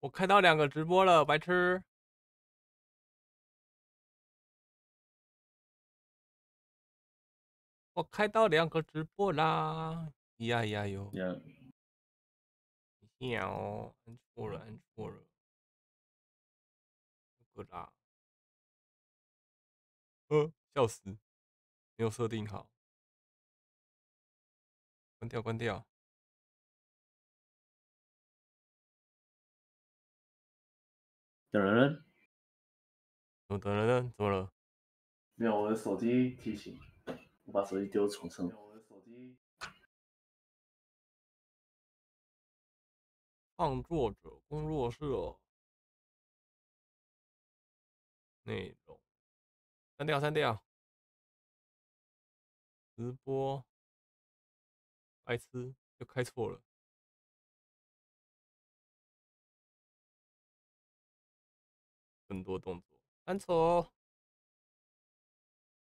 我开到两个直播了，白痴。我开到两个直播啦！呀呀哟！喵，按错了，按错了。不啦。呃，笑死！没有设定好。关掉，关掉。等人，怎么等人呢？怎么了？没有，我的手机提醒，我把手机丢床上。创作者工作室，内容删掉，删掉。直播，白痴，又开错了。更多动作，删除，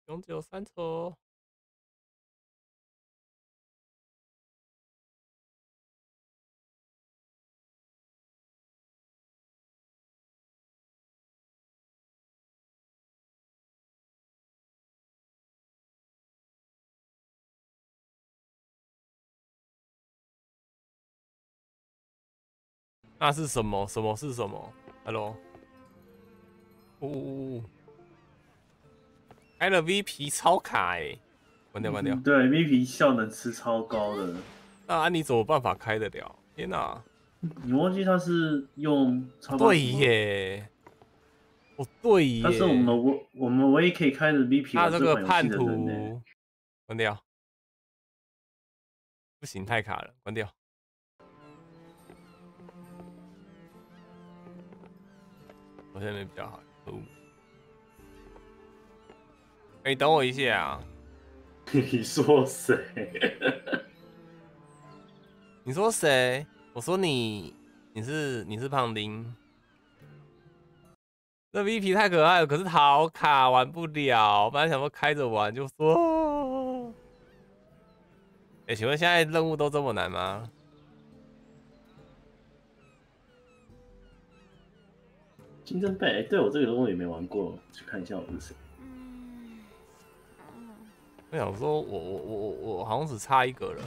永久删除。那是什么？什么是什么？Hello。哦，开了 V P 超卡哎，关掉关掉。对，V P 效能是超高的。那安妮怎么办法开得了？天哪！你忘记他是用超对耶，哦对耶。他是我们唯我们唯一可以开的 V P。他这个叛徒，关掉。不行，太卡了，关掉。我现在比较好。哎，等我一下啊！你说谁？你说谁？我说你，你是你是胖丁。这 V P 太可爱了，可是好卡，玩不了。本来想说开着玩，就说。哎，请问现在任务都这么难吗？金针贝，对我这个东西也没玩过，去看一下我是谁。我想说，我我我我我好像只差一个了。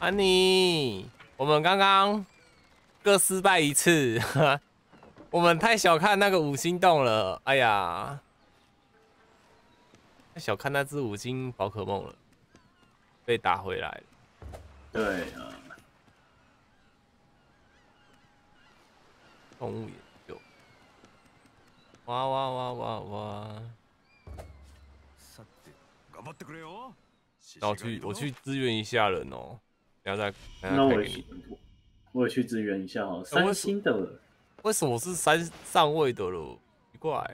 安妮，我们刚刚各失败一次，我们太小看那个五星洞了。哎呀，太小看那只五星宝可梦了。被打回来了。对啊。动物研究。哇哇哇哇哇！那我去，我去支援一下人哦。然后再，那我也，我也去支援一下哦。三星的，为什么是三上位的了？奇怪。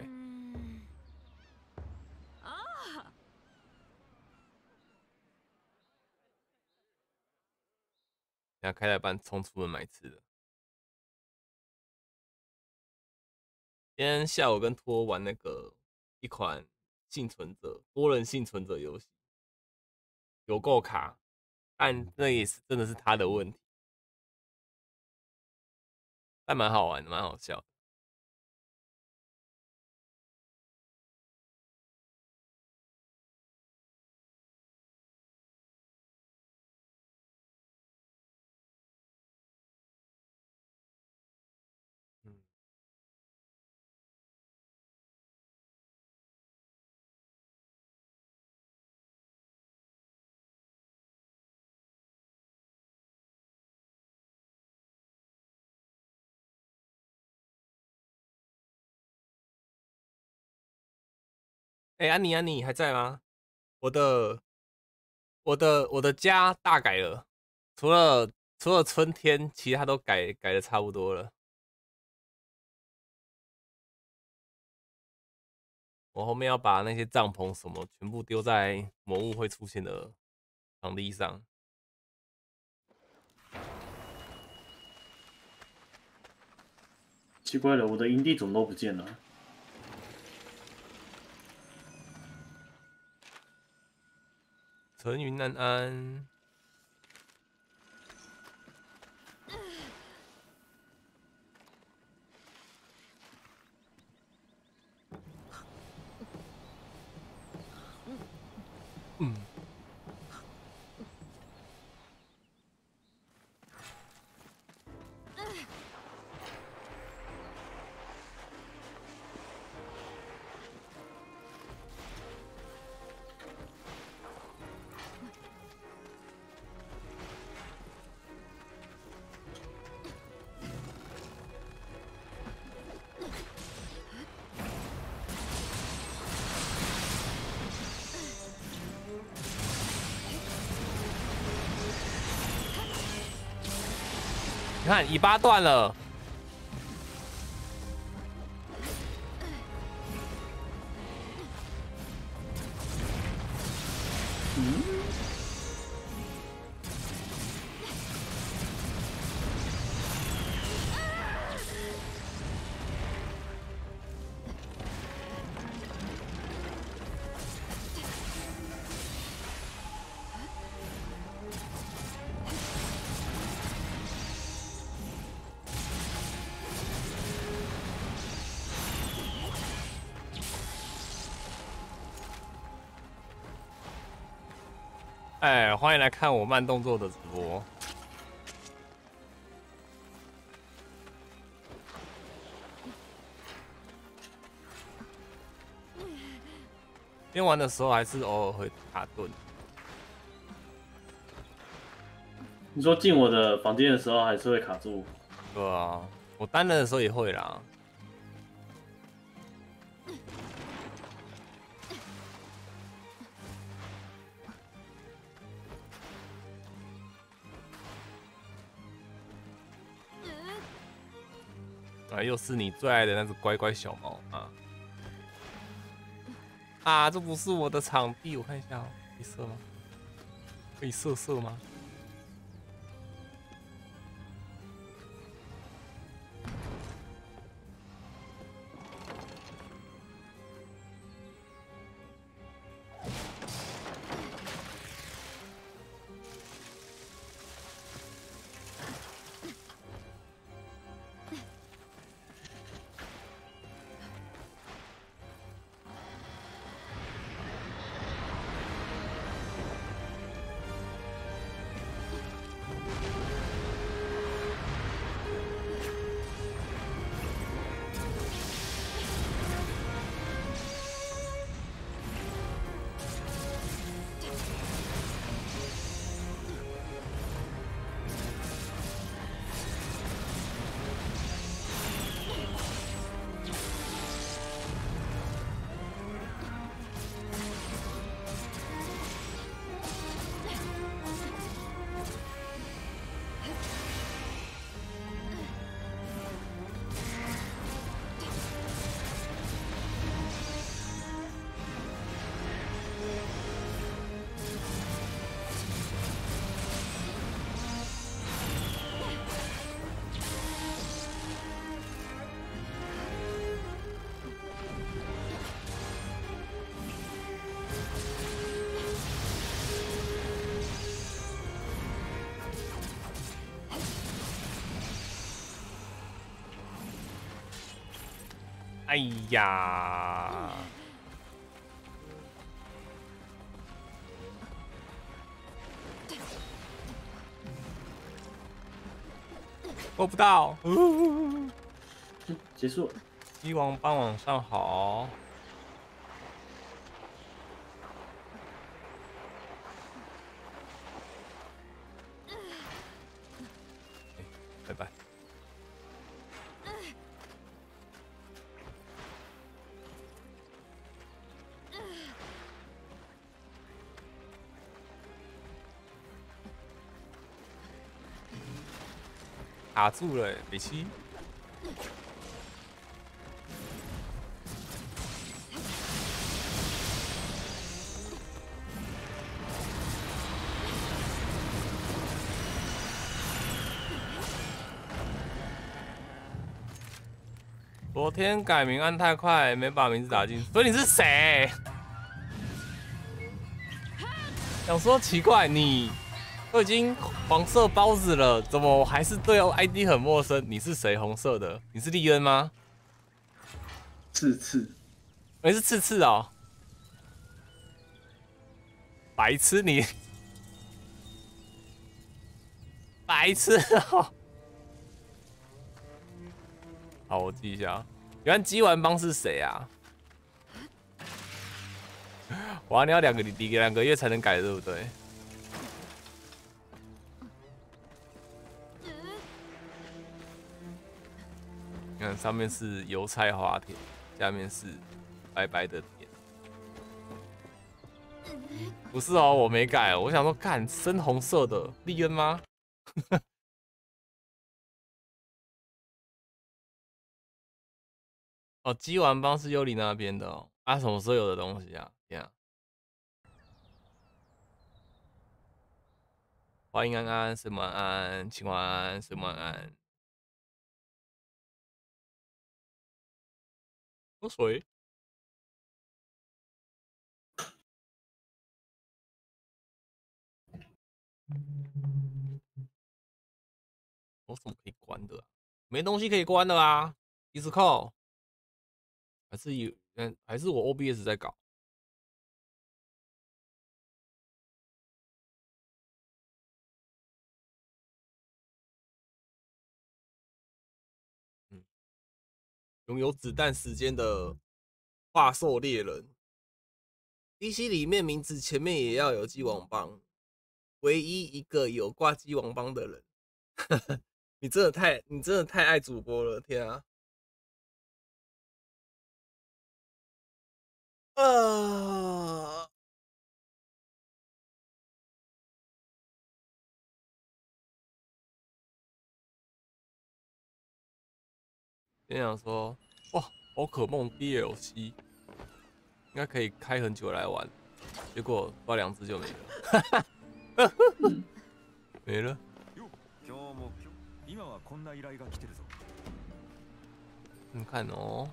开台班冲出门买吃的。今天下午跟托玩那个一款幸存者多人幸存者游戏，有够卡，但那也是真的是他的问题，还蛮好玩的，蛮好笑的。哎，安妮，安妮还在吗？我的，我的，我的家大改了，除了除了春天，其他都改改的差不多了。我后面要把那些帐篷什么全部丢在魔物会出现的场地上。奇怪了，我的营地怎么都不见了？陈云安安。看，尾巴断了。欢迎来看我慢动作的直播。边玩的时候还是偶尔会卡顿。你说进我的房间的时候还是会卡住？对啊，我单人的时候也会啦。是你最爱的那只乖乖小猫啊！啊，这不是我的场地，我看一下，可以射吗？可以射射吗？哎呀！够不到，结束。一王帮往上好。卡住了，北七。昨天改名按太快，没把名字打进，所以你是谁？想说奇怪，你都已经黄色包子了，怎么还是对 ID 很陌生？你是谁？红色的？你是利恩吗？刺刺，你是刺刺哦。白痴你，白痴哦。好，我记一下。原来鸡丸帮是谁啊？哇，你要两个你两个月才能改，对不对？上面是油菜花田，下面是白白的田。不是哦，我没改。我想说，看深红色的利恩吗？哦，鸡丸帮是幽灵那边的哦。啊，什么时候有的东西啊？这样！欢迎安安，什么安？请晚安，什么安？喝水。我怎么可以关的？没东西可以关的啦一直靠还是有，嗯，还是我 OBS 在搞。拥有子弹时间的化兽猎人，DC 里面名字前面也要有鸡王帮，唯一一个有挂鸡王帮的人。你真的太，你真的太爱主播了，天啊！啊！先想说，哇，宝可梦 DLC 应该可以开很久来玩，结果抓两只就没了，没了。你看哦，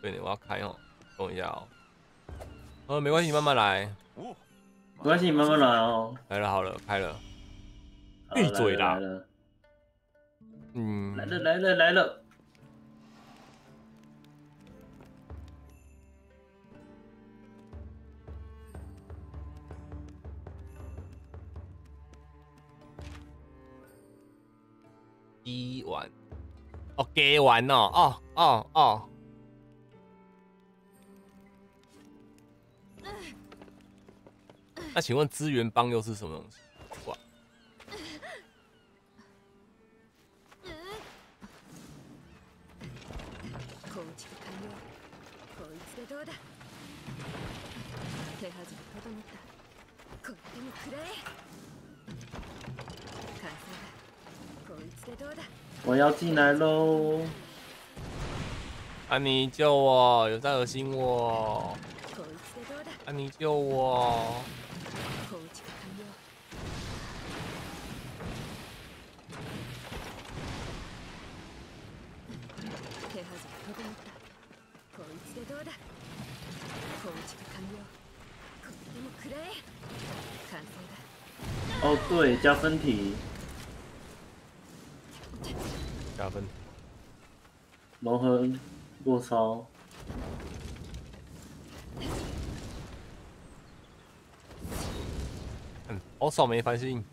对呢，我要开哦。等一下哦，呃，没关系，慢慢来。没关系，你慢慢来哦。来了，好了，开了。闭嘴啦！嗯，来了，来了，来了。一完，哦，给完哦，哦，哦，哦。那请问资源帮又是什么东西？我要进来喽！安妮救我！有在恶心我！安妮救我！哦，对，加分题，加分，龙和落超，嗯，好少没翻新，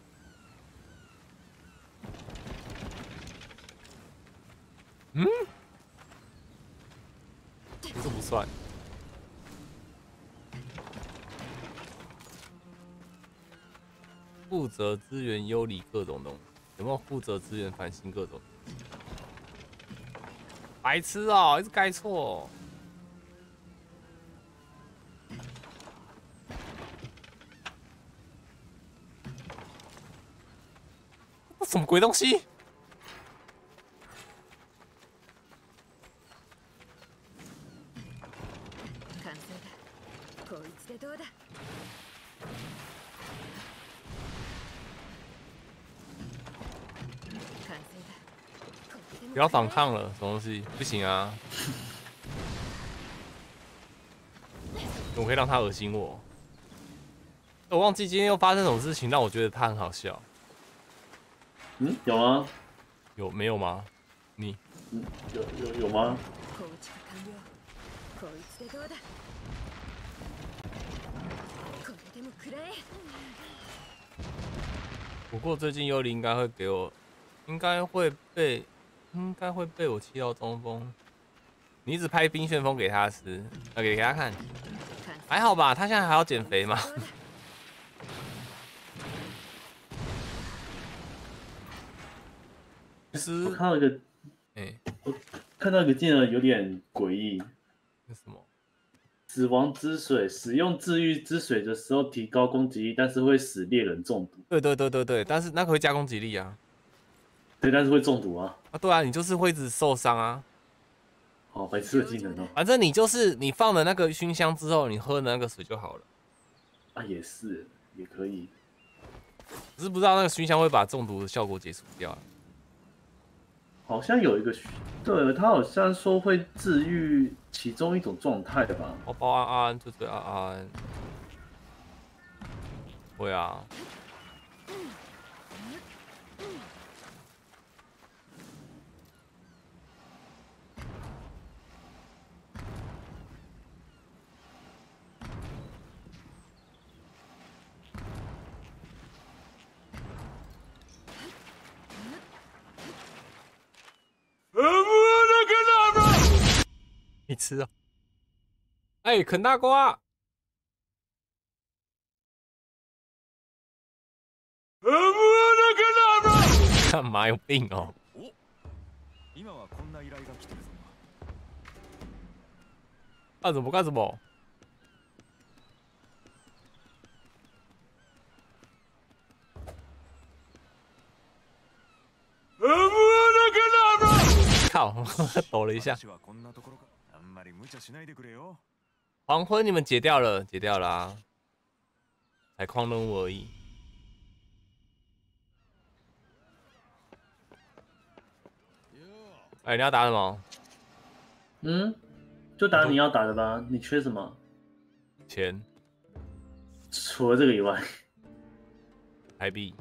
嗯，这不算。负责资源优里各种东西，有没有负责资源繁星各种？白痴哦，一直盖错。什么鬼东西？要反抗了，什么东西不行啊？我可以让他恶心我。 我忘记今天又发生什么事情让我觉得他很好笑，嗯，有吗？有没有吗？你嗯，有有有吗？構築完了こいつでどうだこれでも食らえ不过最近幽灵应该会给我，应该会被， 应该会被我气到中风。你一直拍冰旋风给他吃，呃，给给他看，还好吧？他现在还要减肥嘛？どうだ其实我，看到一个哎、看到一个技能有点诡异，那什么？死亡之水使用治愈之水的时候提高攻击力，但是会使猎人中毒。对对对对对，但是那个会加攻击力啊！ 对，但是会中毒啊！啊，对啊，你就是会一直受伤啊。哦白痴的技能哦。反正你就是你放了那个熏香之后，你喝的那个水就好了。啊，也是，也可以。只是不知道那个熏香会把中毒的效果解除掉啊。好像有一个，对他好像说会治愈其中一种状态的吧？哦包安安，追追安安。会啊。你吃啊！哎、啃大瓜！干嘛有病哦？今はこんな依頼が来てるぞ干什么干什么？ 靠！抖了一下。私はこんなところかあんまり無茶しないでくれよ黄昏你们解掉了，解掉了啊！采矿任务而已。哎、你要打什么？嗯，就打你要打的吧。你缺什么？钱、除了这个以外，台币。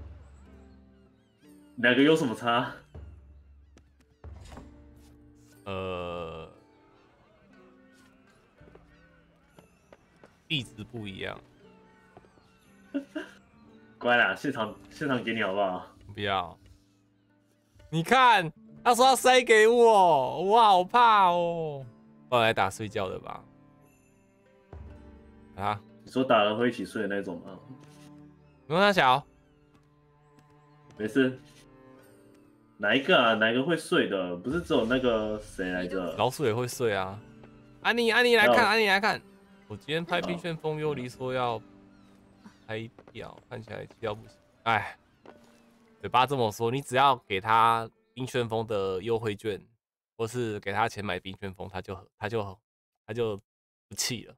两个有什么差？ 呃，币值不一样，乖啦，现场现场给你好不好？不要。你看，他说要塞给我，我好怕哦。我来打睡觉的吧。啊，你说打了会一起睡的那种吗？你问他小，没事。哪一个啊？哪一个会睡的？不是只有那个谁来着？老鼠也会睡啊。安妮，安妮来看，哦安妮来看。我今天拍冰旋风幽离说要拍掉，看起来气到不行。哎，嘴巴这么说，你只要给他冰旋风的优惠券，或是给他钱买冰旋风，他就他就他就不气了。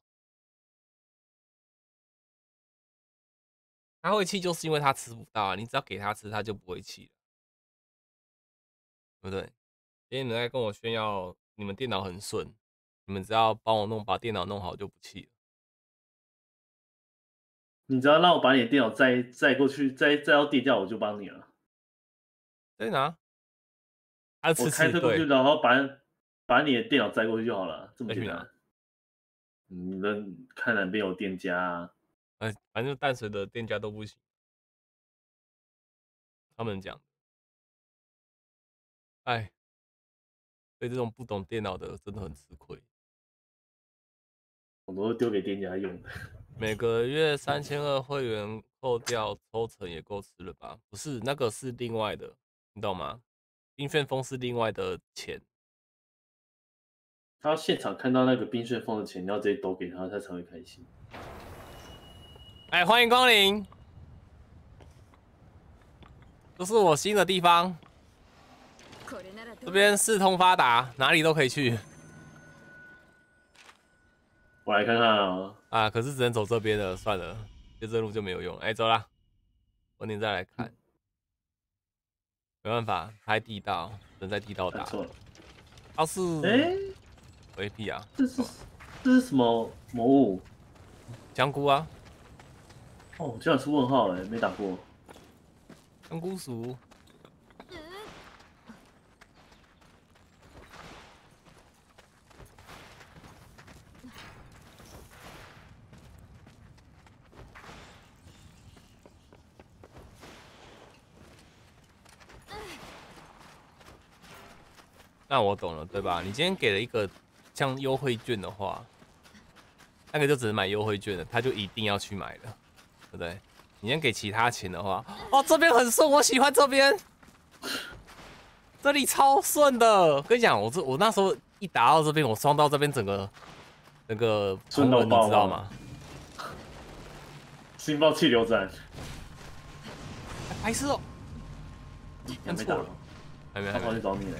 他会气就是因为他吃不到啊，你只要给他吃，他就不会气了，对不对？今天你们在跟我炫耀你们电脑很顺，你们只要帮我弄把电脑弄好就不气了。你只要让我把你的电脑载载过去，载载到地窖，我就帮你了。在哪？啊我开车过去，然后把把你的电脑载过去就好了，这么简单。你们看哪边有店家啊？哎，反正淡水的店家都不行，他们讲的。哎，对这种不懂电脑的真的很吃亏。我都丢给店家用的。每个月三千二会员扣掉抽成也够吃了吧？不是，那个是另外的，你懂吗？冰旋风是另外的钱，他要现场看到那个冰旋风的钱，你要直接抖给他，他才会开心。哎，欢迎光临，这是我新的地方，これならどう 这边四通发达，哪里都可以去我来看看啊，啊。可是只能走这边的，算了，就这路就没有用。哎，走啦，晚点再来看。没办法，太地道，只能在地道打。看错了。要是哎、回避啊，这是这是什么魔物？香菇啊，哦，居然出问号了，没打过。香菇鼠，那我懂了，对吧？你今天给了一个像优惠券的话，那个就只能买优惠券的，他就一定要去买的，对不对？你先给其他钱的话，哦，这边很顺，我喜欢这边，这里超顺的。跟你讲，我这我那时候一打到这边，我双到这边整个那个顺到你知道吗？星爆气流斩，白痴哦，还没打按错了，还没还没他跑去，找你嘞。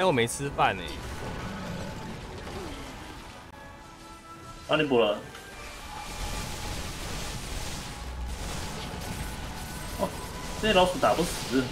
哎，我没吃饭呢，帮你补了。哦，这些老鼠打不死。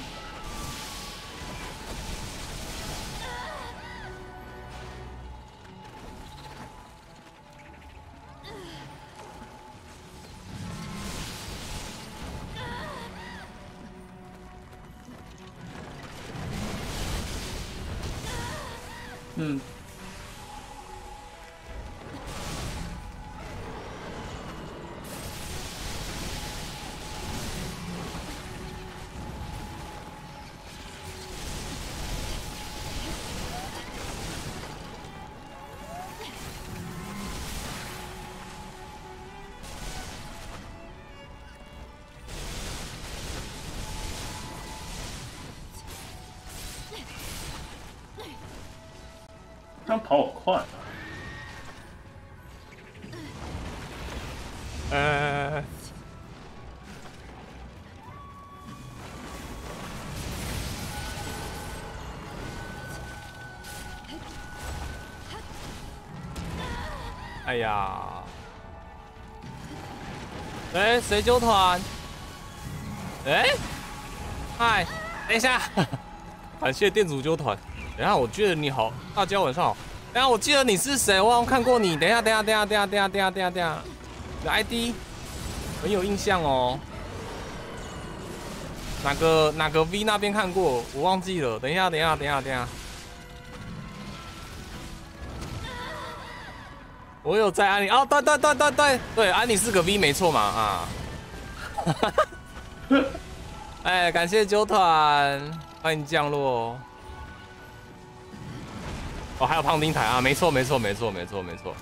呀，哎，谁揪团？哎，嗨，等一下，感谢店主揪团。等一下，我记得你好，大家晚上好。等下，我记得你是谁，我好像看过你。等下，等下，等下，等下，等下，等下，等下，等下。你的 ID 很有印象哦。哪个哪个 V 那边看过？我忘记了。等一下，等一下，等一下，等一下。我有在安利哦，对对对对对对，安利是个 V 没错嘛啊。哎，感谢九团，欢迎降落。哦，还有胖丁台啊，没错没错没错没错没错。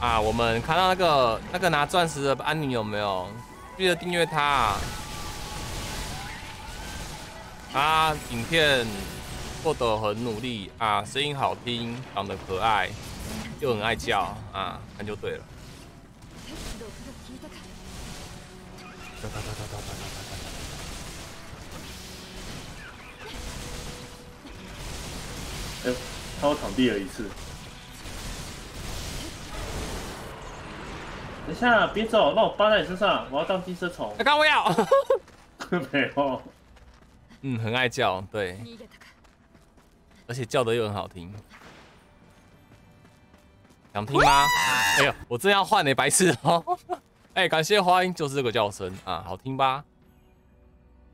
啊，我们看到那个那个拿钻石的安妮有没有？记得订阅他啊。他影片做得很努力啊，声音好听，长得可爱，又很爱叫啊，那就对了。哎，超场地了一次。等下，别走，那我扒在你身上，我要当金丝虫。刚我要。没有。嗯，很爱叫，对。而且叫的又很好听。想听吗？哎呦，我真要换你，白痴哦。哎，感谢花音，就是这个叫声啊，好听吧？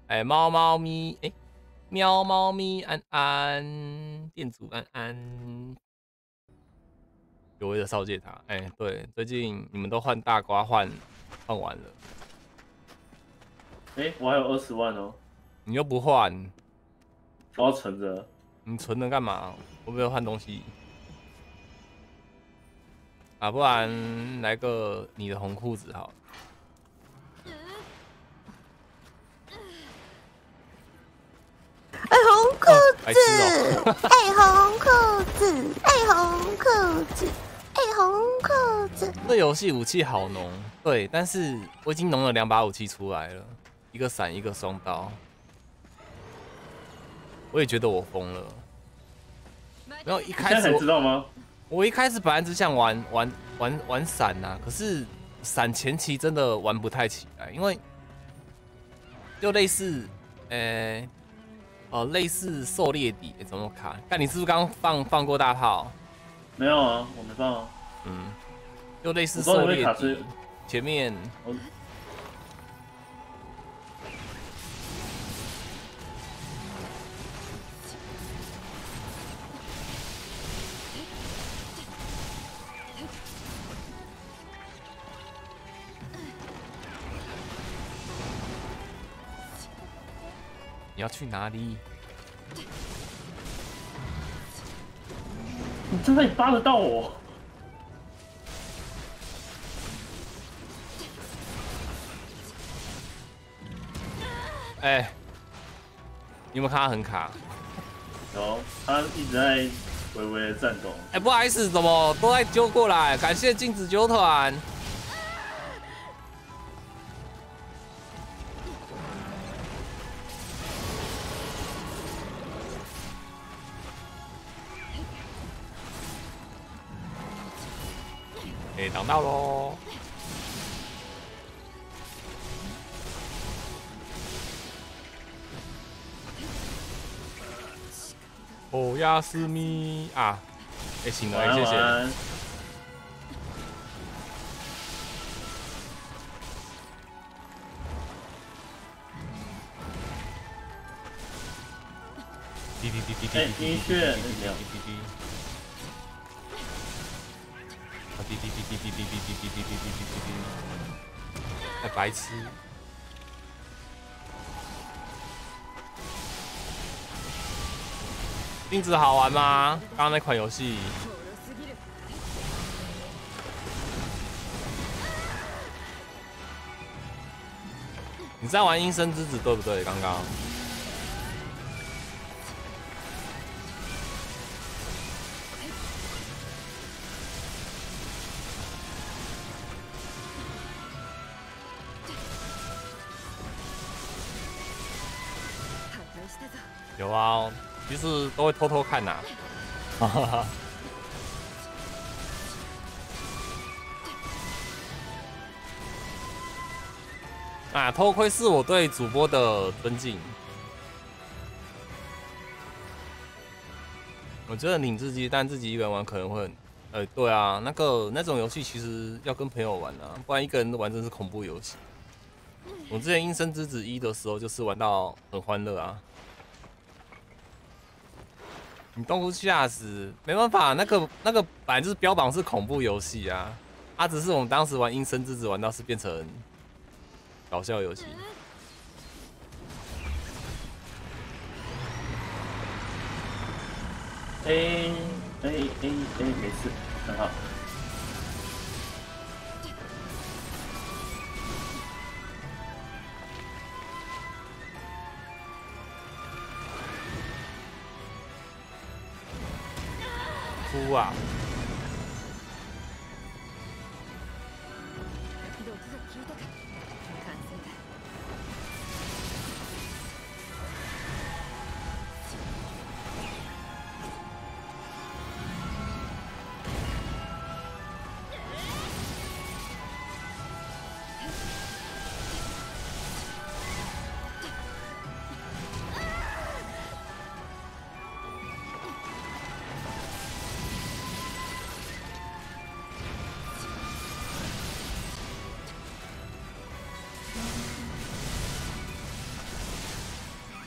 哎，猫猫咪，哎，喵猫咪安安，店主安安，有为的少界塔，哎，对，最近你们都换大瓜换换完了，哎、我还有二十万哦，你又不换，我要存着。你存着干嘛？会不会换东西？啊不然来个你的红裤子好。了哎红裤子 哎红裤子哎红裤子哎红裤子。这游戏武器好浓。对但是我已经弄了两把武器出来了。一个伞一个双刀。我也觉得我疯了。没有一开始知道吗？我一开始本来只想玩玩玩玩伞呐、可是伞前期真的玩不太起来，因为就类似，呃、呃，类似狩猎底、欸怎么卡？看你是不是刚放放过大炮？没有啊，我没放啊。嗯，就类似狩猎前面我你要去哪里？你在那里扒得到我？哎、你有没有看他很卡？然后他一直在微微的颤抖。哎、不好意思，怎么都在揪过来？感谢镜子揪团。哎、挡到喽！哦，亚斯咪啊！哎、醒了、晚安谢谢。晚安。滴滴滴滴滴哎滴滴音乐没有滴滴滴。啊滴滴滴滴滴滴滴滴滴滴滴滴滴滴滴。哎，白痴！镜子好玩吗？刚刚那款游戏，ボロすぎる你在玩《阴森之子》对不对？刚刚。 有啊，其实都会偷偷看呐、啊，偷窥是我对主播的尊敬。我觉得领自己，但自己一个人玩可能会很，呃，对啊，那个那种游戏其实要跟朋友玩啊，不然一个人玩真是恐怖游戏。我之前《阴森之子一》的时候，就是玩到很欢乐啊。你动不吓死，没办法，那个那个本来就是标榜是恐怖游戏啊，啊、只是我们当时玩《阴森之子》玩到是变成搞笑游戏。哎哎哎哎，没事，很好。哭啊！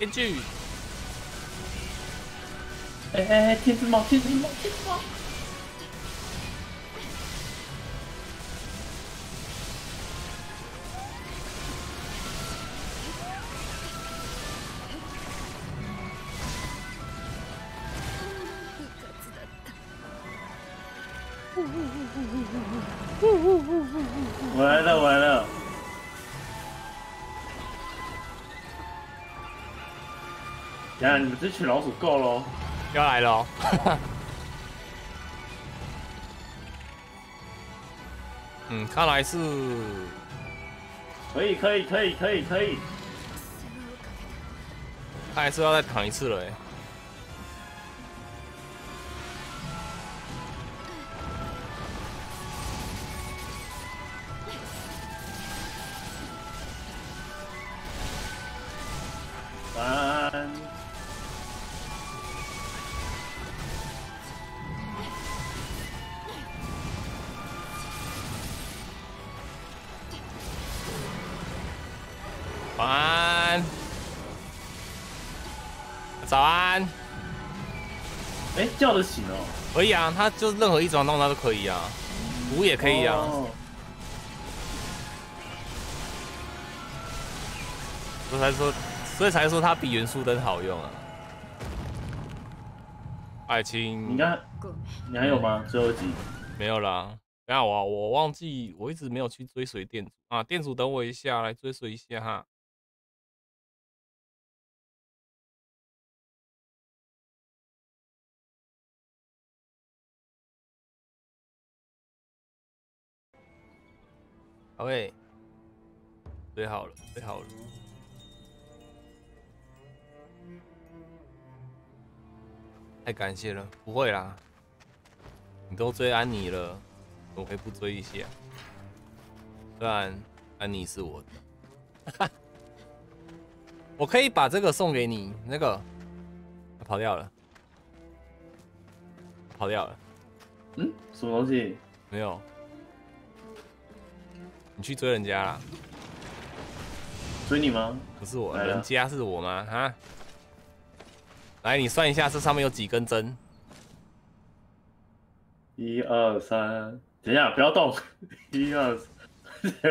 编剧，哎哎哎，天之猫，天之猫，天之猫。你们这群老鼠够喽！要来了、哦。嗯，看来是可以，可以，可以，可以，可以。看来是要再躺一次了哎。晚可以啊，他就任何一种动他都可以啊，舞也可以啊。哦所以才说，所以才说它比元素灯好用啊。爱情你看，ごめん你还有吗？最后一集。没有啦。等一下我我忘记，我一直没有去追随店主啊。店主等我一下，来追随一下哈。 好喂，追好了，追好了。太感谢了，不会啦，你都追安妮了，怎么会不追一下？虽然安妮是我的，我可以把这个送给你，那个。他跑掉了，跑掉了，嗯，什么东西？没有，你去追人家啦，追你吗？不是我，人家是我吗？哈，来，你算一下这上面有几根针？一二三，等一下，不要动。一二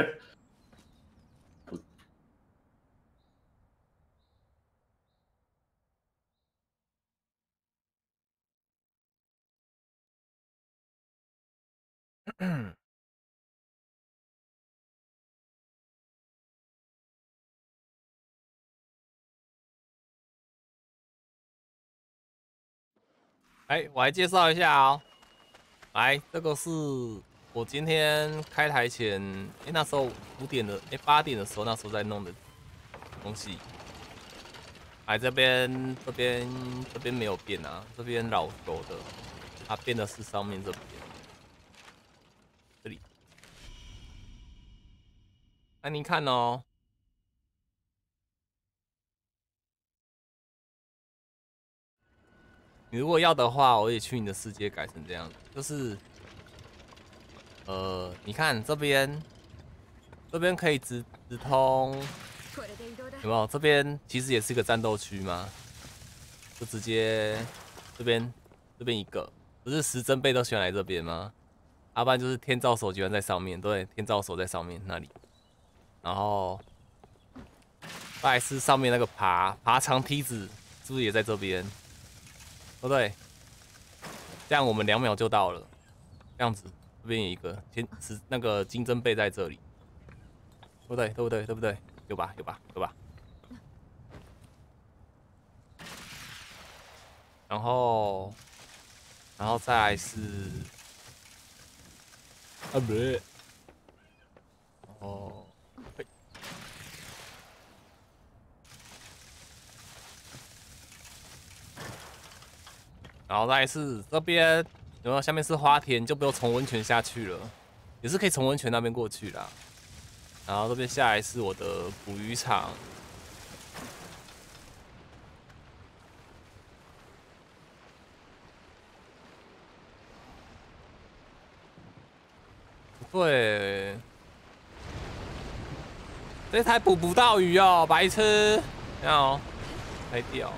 哎，我来介绍一下哦。来，这个是我今天开台前，哎，那时候五点的，哎，八点的时候，那时候在弄的东西。来这边，这边，这边没有变啊，这边老旧的，它变的是上面这边，这里。那您看哦，你如果要的话，我也去你的世界改成这样子，就是，呃，你看这边，这边可以直直通，これで移動だ有没有？这边其实也是一个战斗区嘛，就直接这边这边一个，不是十针贝都喜欢来这边吗？要不然就是天照手喜欢在上面，对，天照手在上面那里，然后再来是上面那个爬爬长梯子，是不是也在这边？ 对不对？这样我们两秒就到了，这样子这边有一个天是那个金针贝在这里，对不对？对不对？对不对？有吧？有吧？有吧？然后，然后再来是，啊不对，然然后再是这边，然后下面是花田，就不用从温泉下去了，也是可以从温泉那边过去啦。然后这边下来是我的捕鱼场，不对，这台捕不到鱼哦，白痴，看哦，太屌。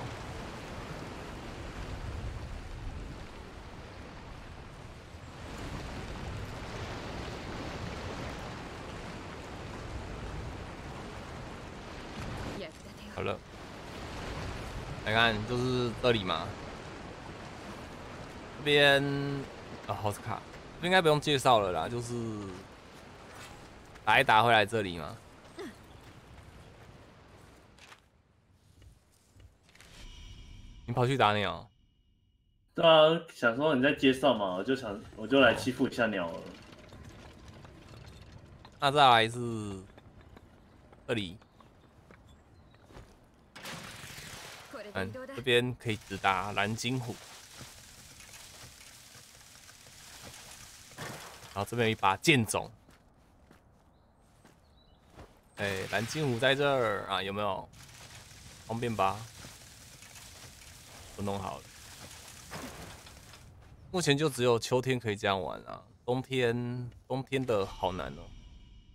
役立てよ好了，来看就是这里嘛，这边啊，豪斯卡，这应该不用介绍了啦，就是打一打回来这里嘛。你跑去打鸟？对啊，想说你在介绍嘛，我就想我就来欺负一下鸟了。那再来是这里，嗯这边可以直达蓝金湖。然后这边有一把剑种，哎，蓝金湖在这儿啊，有没有？方便吧？都弄好了。目前就只有秋天可以这样玩啊，冬天冬天的好难哦，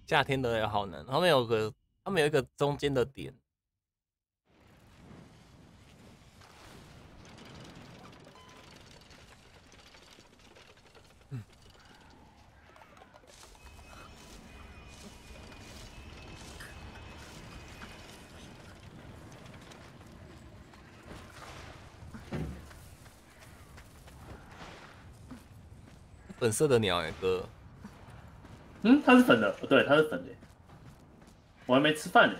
夏天的也好难。他们有个他们有一个中间的点，粉色的鸟哎哥，嗯，它是粉的，不对，它是粉的。我还没吃饭呢。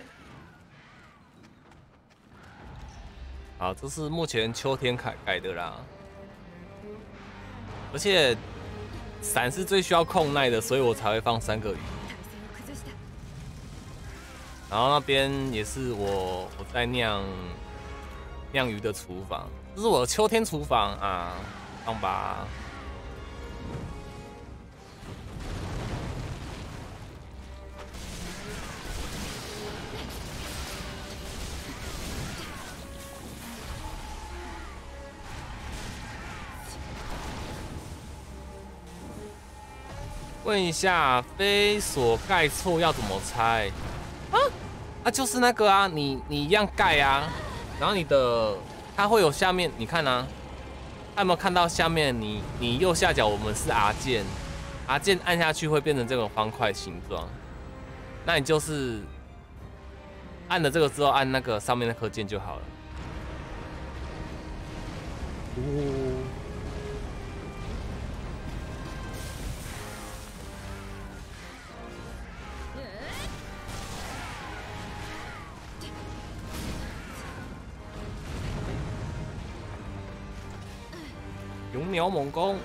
好，这是目前秋天改改的啦，而且伞是最需要控耐的，所以我才会放三个鱼。体勢を崩した然后那边也是我我在酿酿鱼的厨房，这是我的秋天厨房啊，放吧。 问一下，非所盖错要怎么拆？啊啊，就是那个啊，你你一样盖啊，然后你的它会有下面，你看啊，它有没有看到下面你你右下角我们是 R 键，R 键按下去会变成这种方块形状，那你就是按了这个之后按那个上面那颗键就好了。哦，秒猛攻！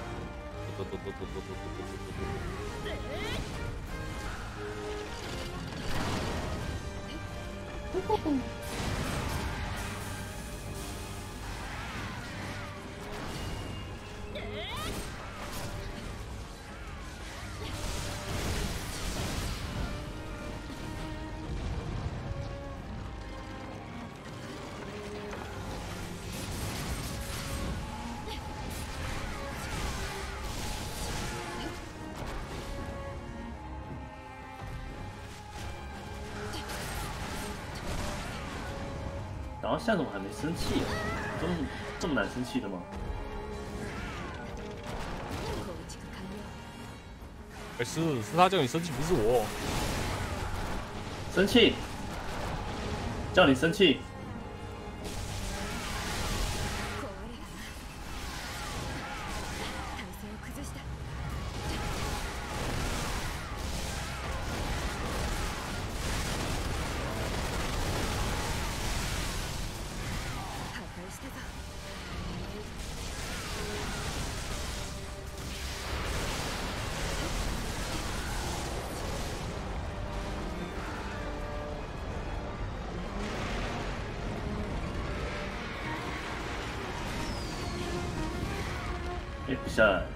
后夏总还没生气啊，这么这么难生气的吗？構築完了哎，是是他叫你生气，不是我。生气，叫你生气，的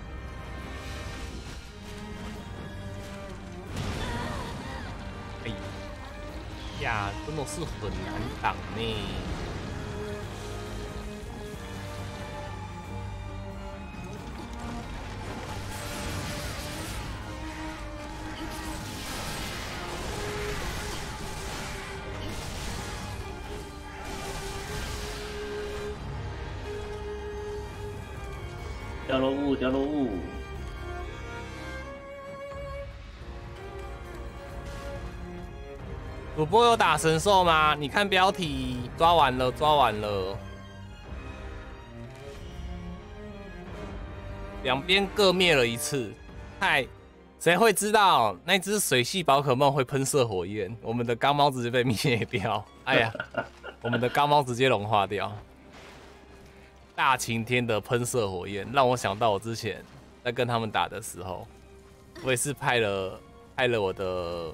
播有打神兽吗？你看标题，抓完了，抓完了。两边各灭了一次，嗨，谁会知道那只水系宝可梦会喷射火焰？我们的钢猫直接被灭掉，哎呀，我们的钢猫直接融化掉。大晴天的喷射火焰，让我想到我之前在跟他们打的时候，我也是派了派了我的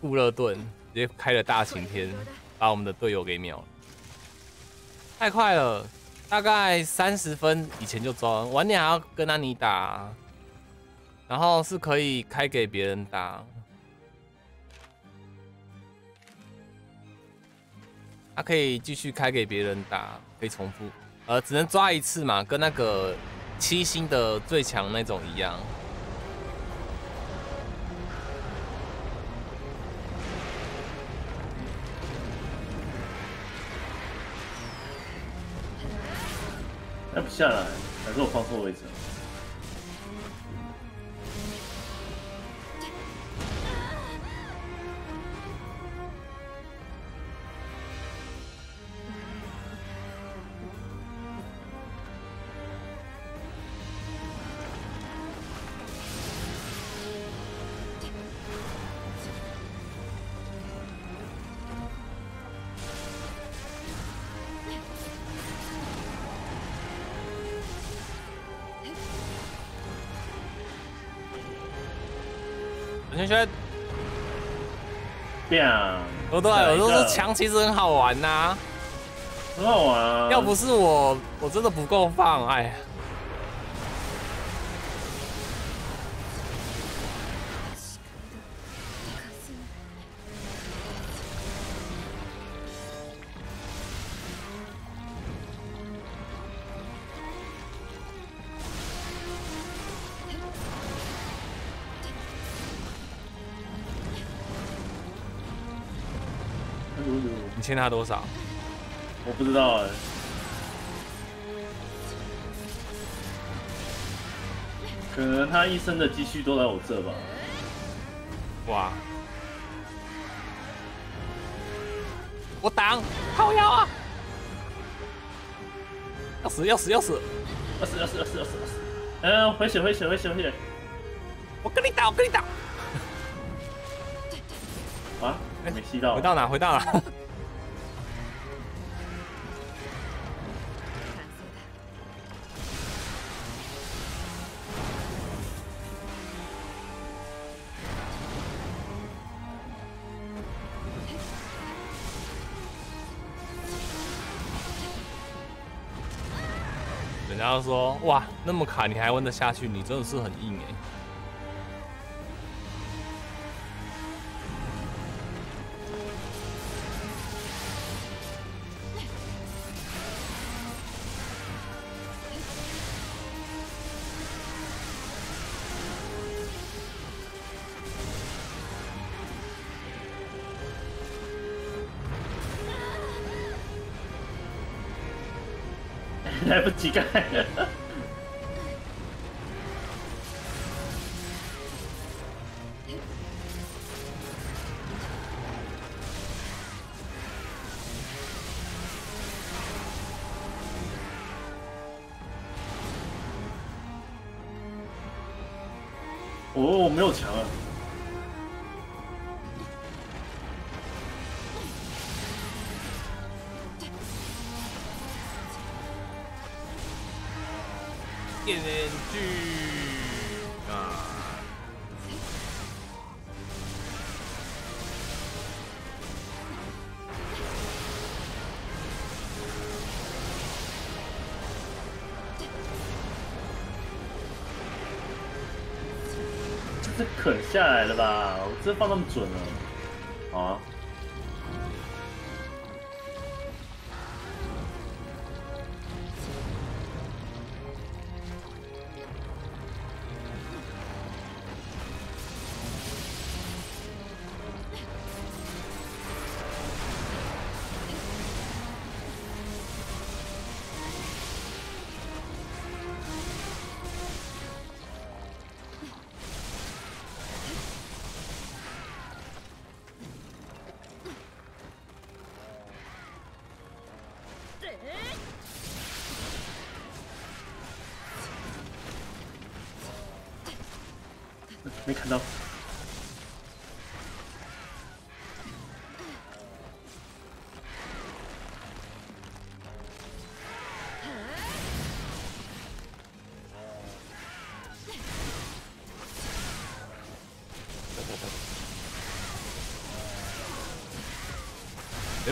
布勒顿，直接开了大晴天，把我们的队友给秒了，太快了，大概三十分以前就抓，晚点还要跟安妮打，然后是可以开给别人打。他可以继续开给别人打，可以重复，呃，只能抓一次嘛，跟那个七星的最强那种一样。拿不下来，还是我放错位置了？不对？我都说强其实很好玩呐、很好玩啊。要不是我，我真的不够放，哎。欠他多少？我不知道哎。可能他一生的积蓄都在我这吧。哇！我挡，靠腰啊！要死要死要死！要死要死要死要死要死！嗯，回血回血回血回血！我跟你打，我跟你打！啊，没吸到。回到哪？回到哪？他说哇，那么卡你还问得下去，你真的是很硬哎、来不及盖。了，下来了吧？我这放那么准了，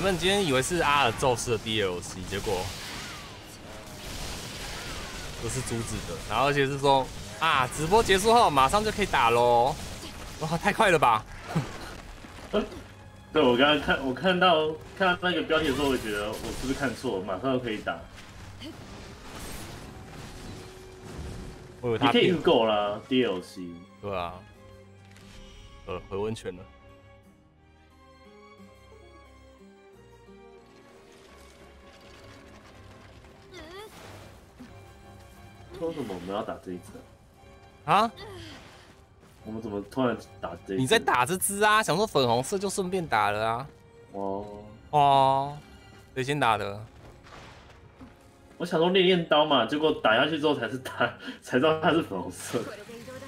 本今天以为是阿尔宙斯的 DLC，结果不是阻止的，然后而且是说啊，直播结束后马上就可以打喽，哇，太快了吧！对我刚刚看，我看到看到那个标题的时候，我觉得我是不是看错了？马上就可以打，我以为他骗你可以预购啦 DLC。对啊，呃，回温泉了。说什么我们要打这一次？啊？我们怎么突然打这一次？你在打这只啊？想说粉红色就顺便打了啊？哦，哦，谁先打的？我想说练练刀嘛，结果打下去之后才是打，才知道它是粉红色的。これで移動だ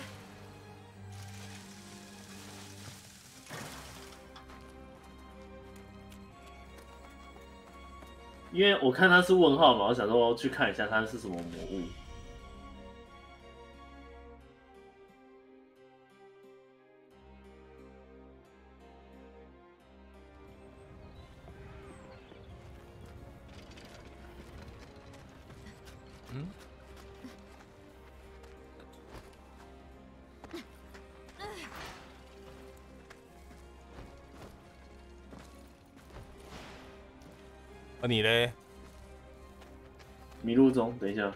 因为我看它是问号嘛，我想说去看一下它是什么魔物。 啊你嘞？迷路中，等一下，怒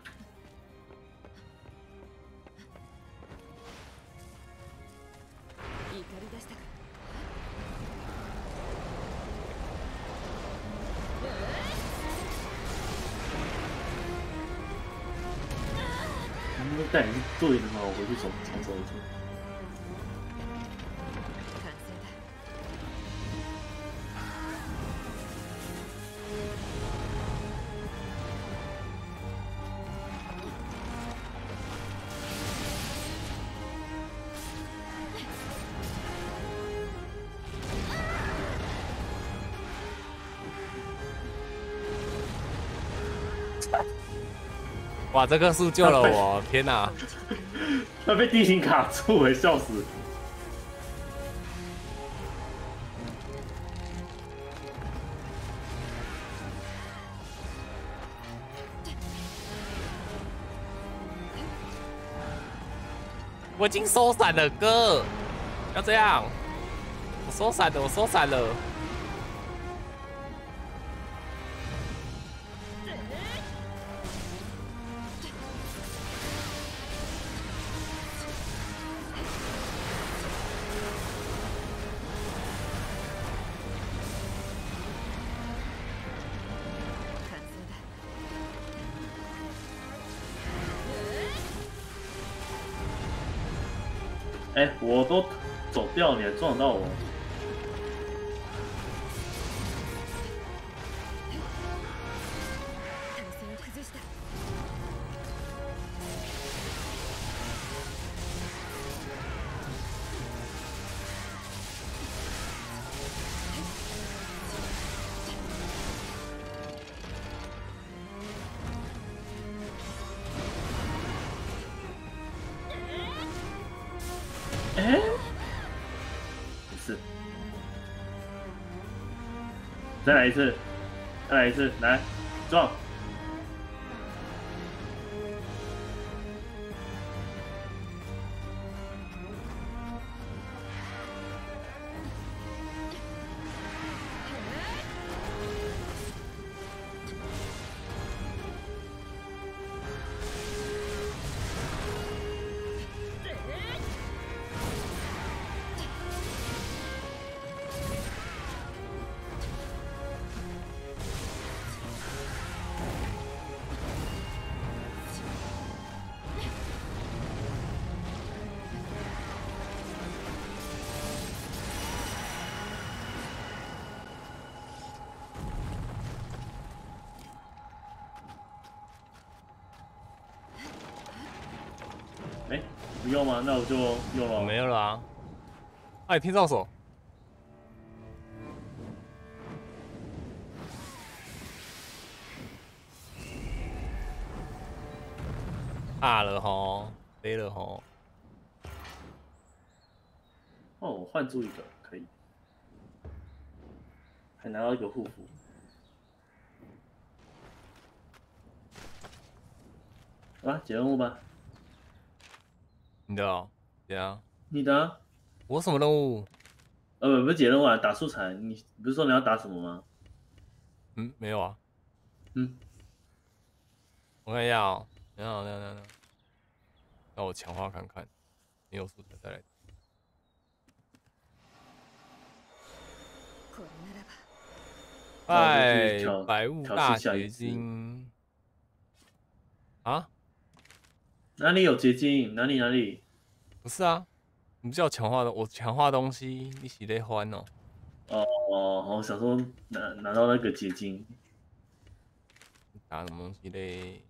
り出したか你们带你是对的吗？我回去重重走一次。 哇，这棵树救了我！天哪、他被地形卡住，我笑死。我已经收伞了，哥，要这样，我收伞了，我收伞了。撞到再来一次，再来一次，来。那我就用了。没有了啊。哎，听到手。怕了吼，飞了吼。哦，我换出一个可以。还拿到一个护符。好吧，解任务吧。你的哦，对啊，你的啊、我什么任务？呃，不不是解任务啊，打素材。你不是说你要打什么吗？嗯，没有啊。嗯，我看一下哦，等一下，等一下，等一下，让我强化看看，没有素材再来。これならば那我就拜去调白雾调大结试下一次晶 哪里有结晶？哪里哪里？不是啊，你不叫强化的，我强化东西，你洗得欢哦。哦哦，我想说拿拿到那个结晶。你打什么东西嘞？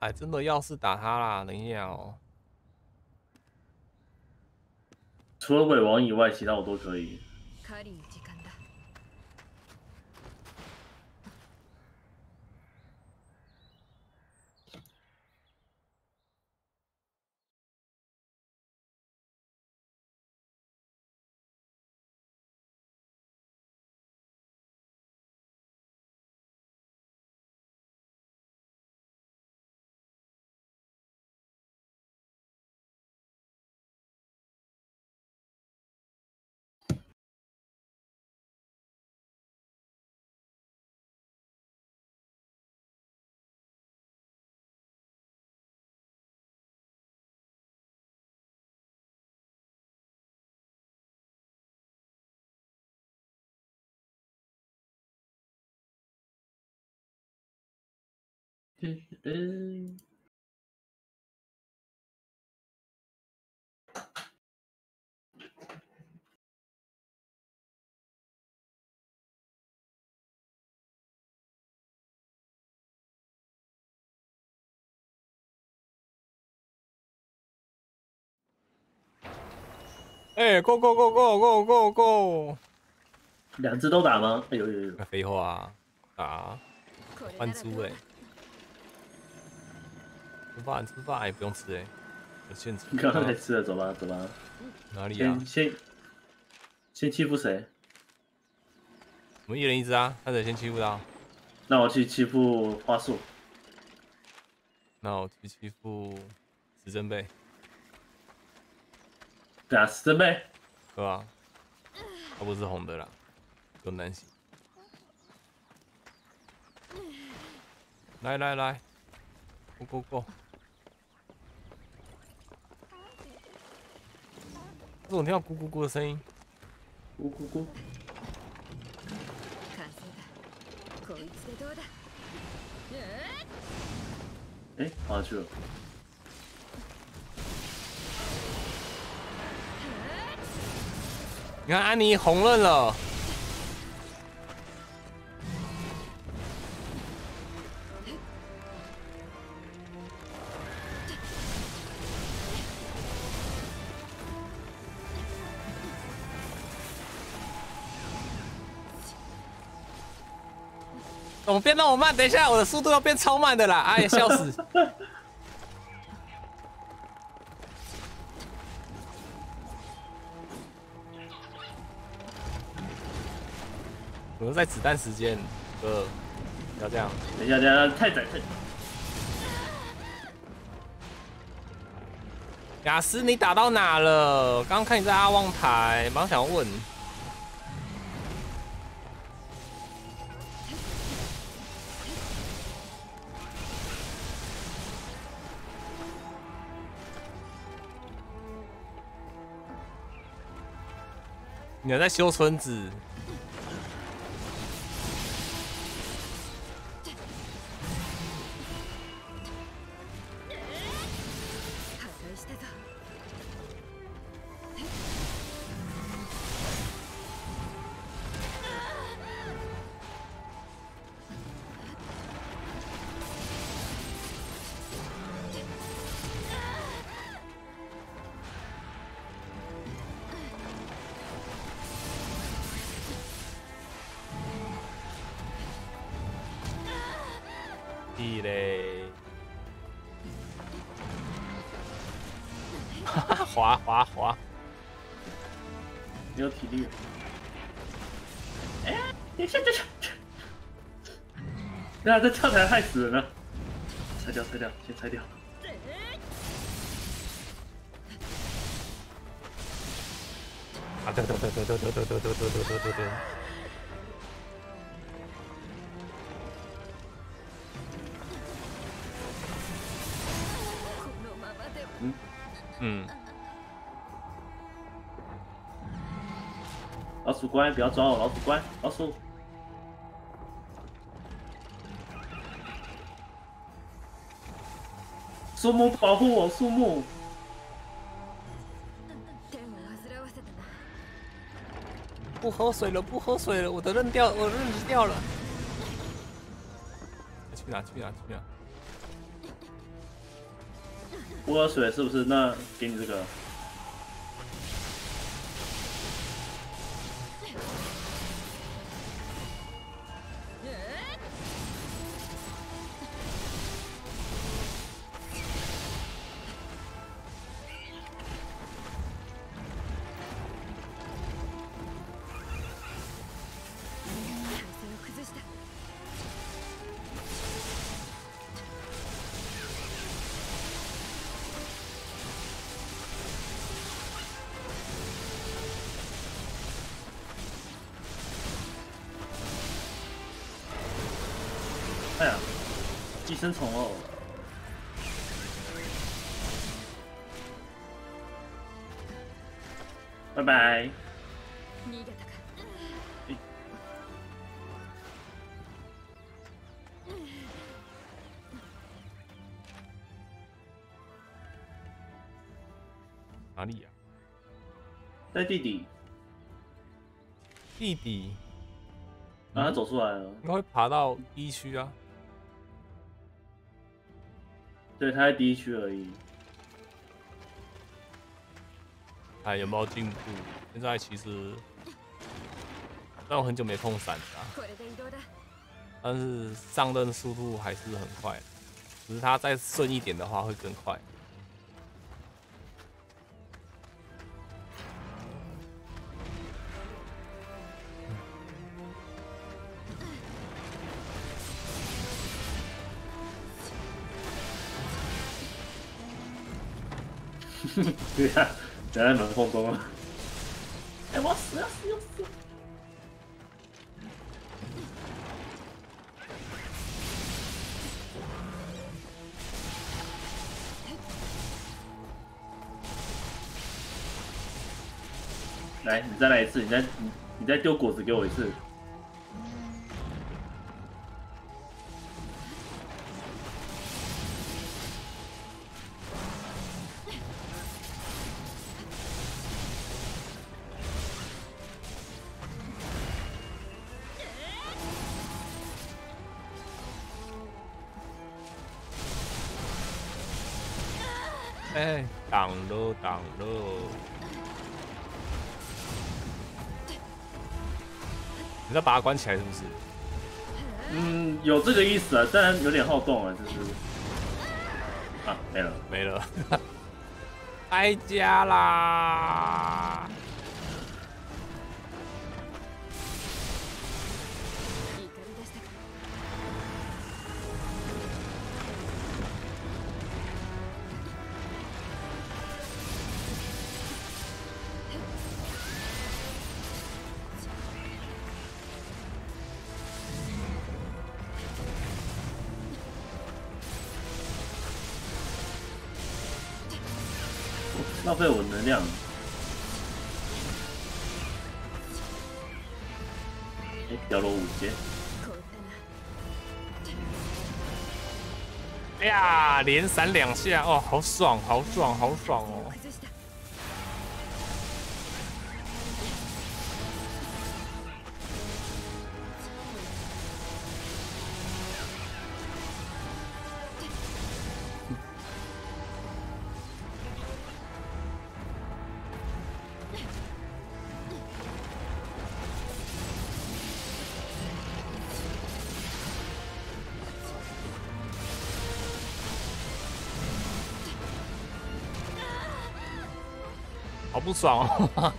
哎，真的要是打他啦，等一下哦。除了鬼王以外，其他我都可以。嗯，哎，Go Go Go Go Go Go Go！两只都打吗？哎呦呦呦！废话啊，打これな换らどう猪哎、 吃饭吃饭也不用吃哎、有现吃。你刚刚才吃了，走吧走吧。哪里啊先？先先欺负谁？我们一人一只啊，他得先欺负到。那我去欺负花束。那我去欺负石针贝，对啊，死真呗。对啊。他不是红的啦，不用担心。来来来，Go Go Go！这种听到咕咕咕的声音，咕咕咕。完成だこいつでどうだ哎，跑哪去了？你看安妮红润了。 么变那么慢？等一下，我的速度要变超慢的啦！哎呀，笑死！我们在子弹时间，呃，不要这样。等一下，等一下，太窄太窄。雅思，你打到哪了？刚刚看你在阿旺台，马上想问。你还在修村子？对啊，这跳起来害死人了！拆掉，拆掉，先拆掉。啊，对对对对对对对对对对对对对对。このままでは嗯，老鼠乖，不要抓我，老鼠乖，老鼠。 树木保护我，树木。天を煩わせたな不喝水了，不喝水了，我的刃掉，我的刃子掉了。去哪？去哪？去哪？不喝水是不是？那给你这个。 生虫哦！拜拜。逃げたか哪里呀、在地底，弟弟啊，他走出来了。应该会爬到一区啊。 对，他在第一区而已。看有没有进步。现在其实，虽然我很久没碰闪了啊，これで移動だ但是上刃速度还是很快的，只是它再顺一点的话会更快。 对呀、啊，夹在门缝中了。哎、我要死要死要死！来，你再来一次，你再你你再丢果子给我一次。把它关起来是不是？嗯，有这个意思啊，但有点好动啊，就是啊，没了。没了，哀家啦！能量。哎，掉了五阶，凍ったな哎呀，连闪两下，哦，好爽，好爽，好爽哦！ 不爽哦！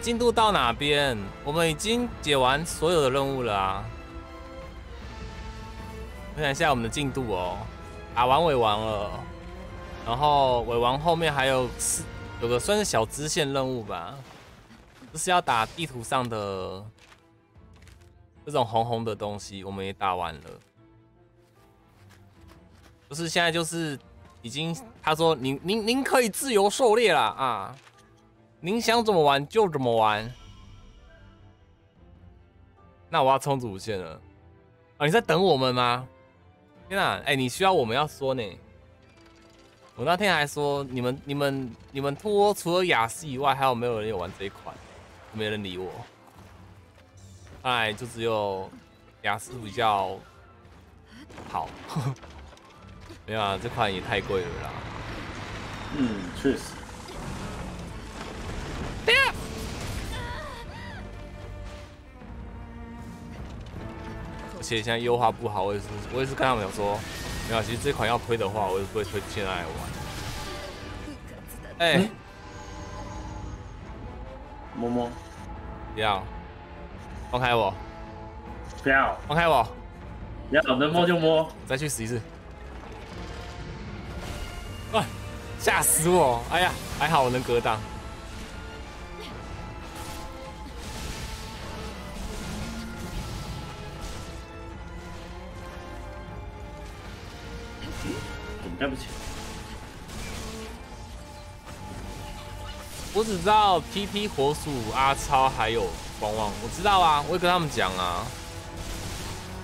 进度到哪边？我们已经解完所有的任务了啊！分享一下我们的进度哦，打完尾王了，然后尾王后面还有四有个算是小支线任务吧，就是要打地图上的这种红红的东西，我们也打完了。就是现在就是已经他说您您您可以自由狩猎了啊！您想怎么玩就怎么玩。那我要冲主线了啊！你在等我们吗？天哪！哎、你需要我们要说呢。我那天还说你们、你们、你们托除了雅思以外，还有没有人有玩这一款？没人理我。看来就只有雅思比较好。没有啊，这款也太贵了啦。嗯，确实。且现在优化不好，我也是我也是跟他们讲说，没有啊，其实这款要推的话，我也不会推现在来玩。哎、摸摸，不要，放开我，不要，放开我，不要，能摸就摸。再去死一次。哇，吓死我！哎呀，还好我能格挡。对不起？我只知道 TT 火鼠、阿超还有光旺，我知道啊，我会跟他们讲啊。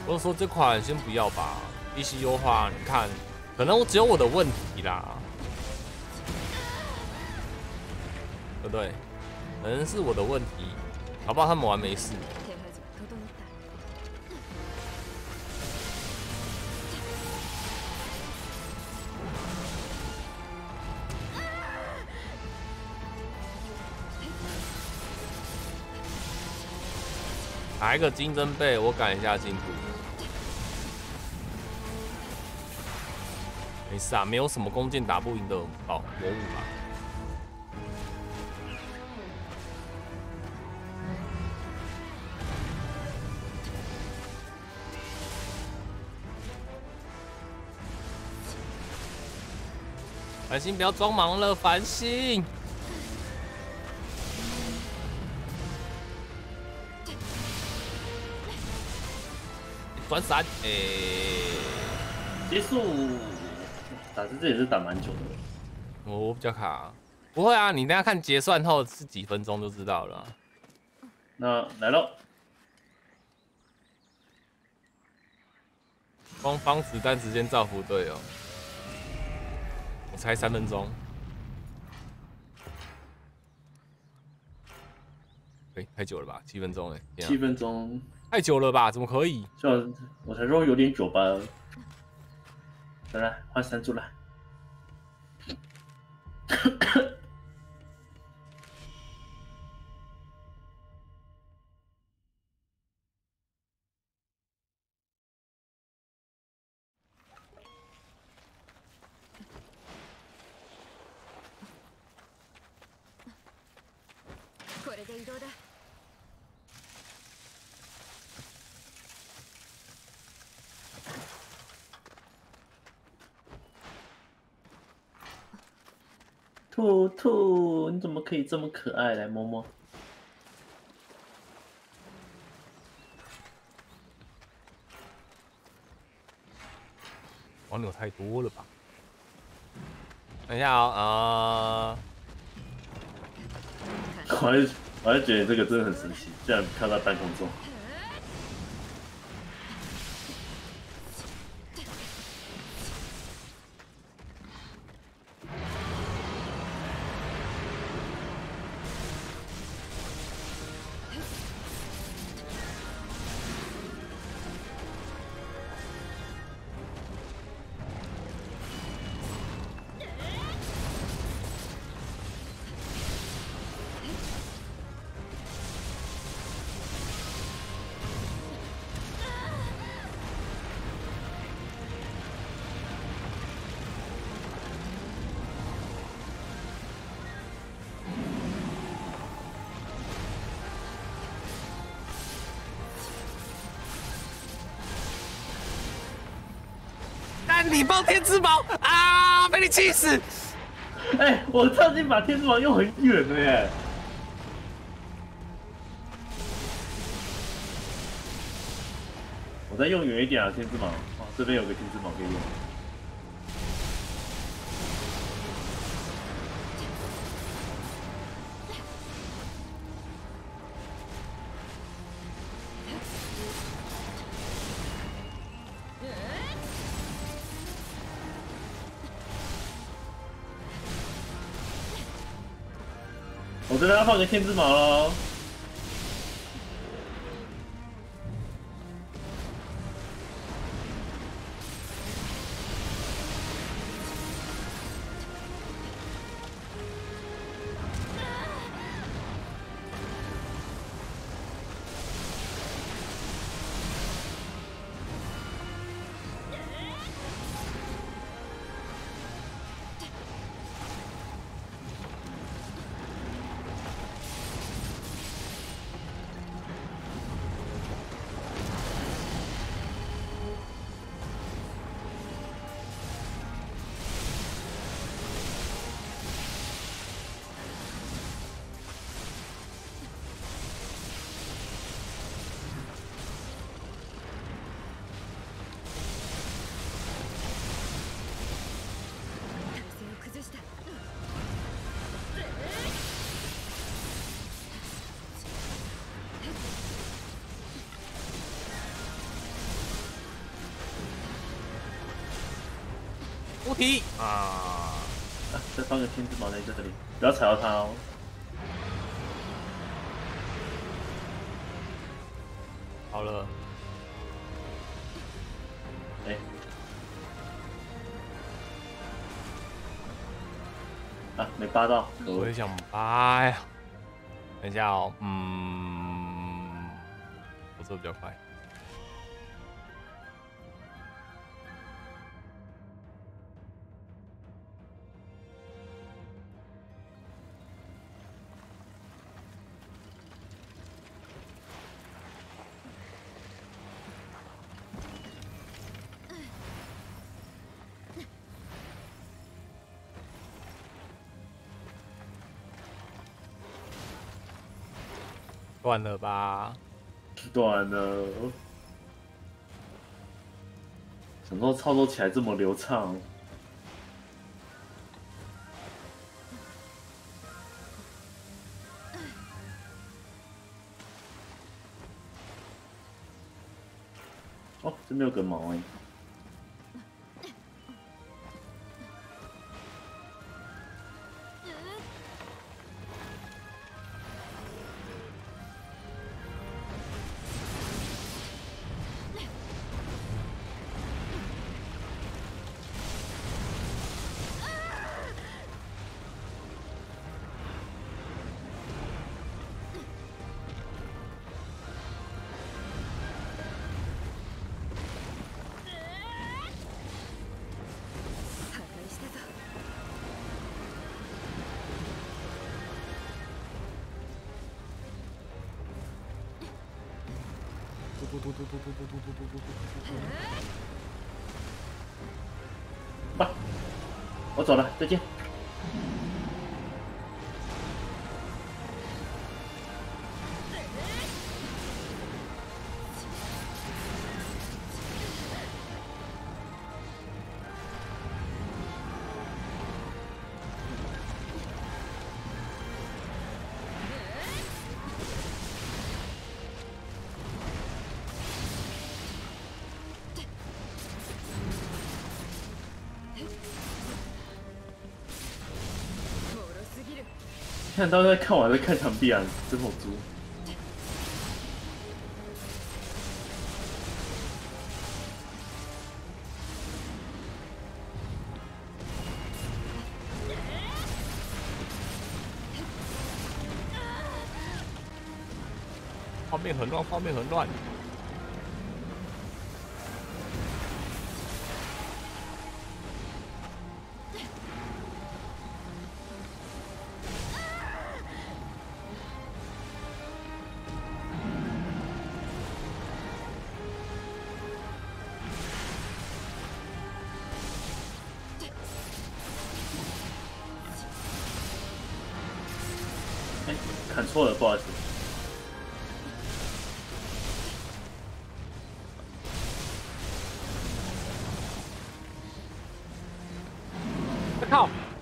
我就说这款先不要吧，一些优化，你看，可能我只有我的问题啦，对不对？可能是我的问题，好不好？他们玩没事。打一个金针贝，我赶一下进度。没事啊，没有什么弓箭打不赢的宝魔物吧。繁星不要装忙了，繁星。转闪，诶、结束。打字这也是打蛮久的。我比较卡，不会啊，你等一下看结算后是几分钟就知道了啊。那来喽，光方子弹时间造福队友，我猜三分钟。哎、太久了吧？七分钟哎、七分钟，太久了吧？怎么可以？就我才说有点久吧。来来，换山猪来。これで移動だ 兔兔，你怎么可以这么可爱？来摸摸。网友太多了吧？等一下哦，呃，我还我还觉得这个真的很神奇，居然跳到半空中。天之矛啊！被你气死！哎、我差点把天之矛用很远了耶。我再用远一点啊，天之矛。哦，这边有个天之矛可以用。我这边要放个天之矛喽。放个天之矛在这里，不要踩到它哦。好了，哎、啊，没扒到，我也想扒呀。等一下哦，嗯，我这个比较快。断了吧？断了。想说操作起来这么流畅，哦，这边有根毛哎、看到在看我在看墙壁啊，真好猪。画面很乱，画面很乱。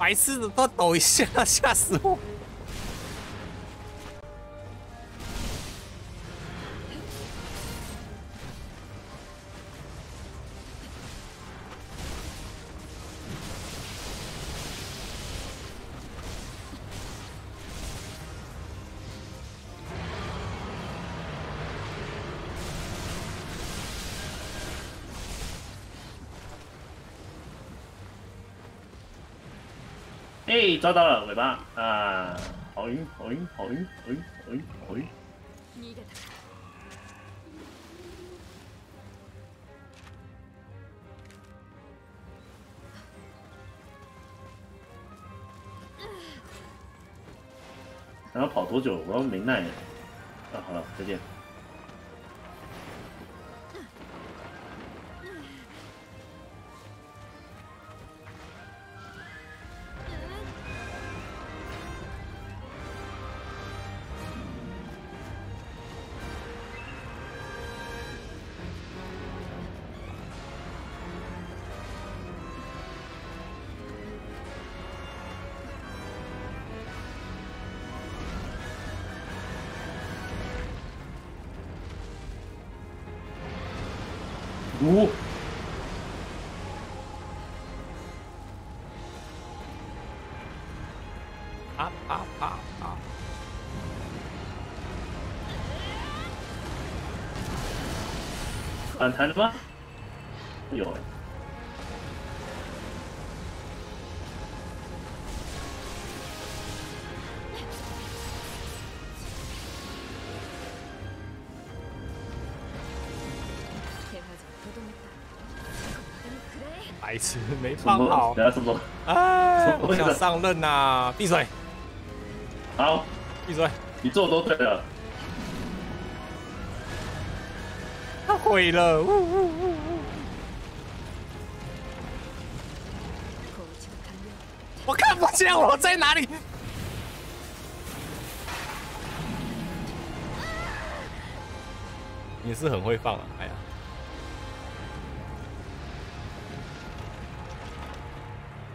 白痴的都抖一下，吓死我！哎，抓到了尾巴啊！好晕，好晕，好晕，好晕，好晕，好晕。逃げた然后跑多久？我要没耐了。啊，好了，再见。反弹了吗？有哎。手はずはとどめたここにくらえ白痴，没什么？放好。等下什么？哎，什么意思我想上任呐、闭嘴，好，闭嘴！你做都对了。 毁了！我看不见我在哪里。你是很会放啊，哎呀！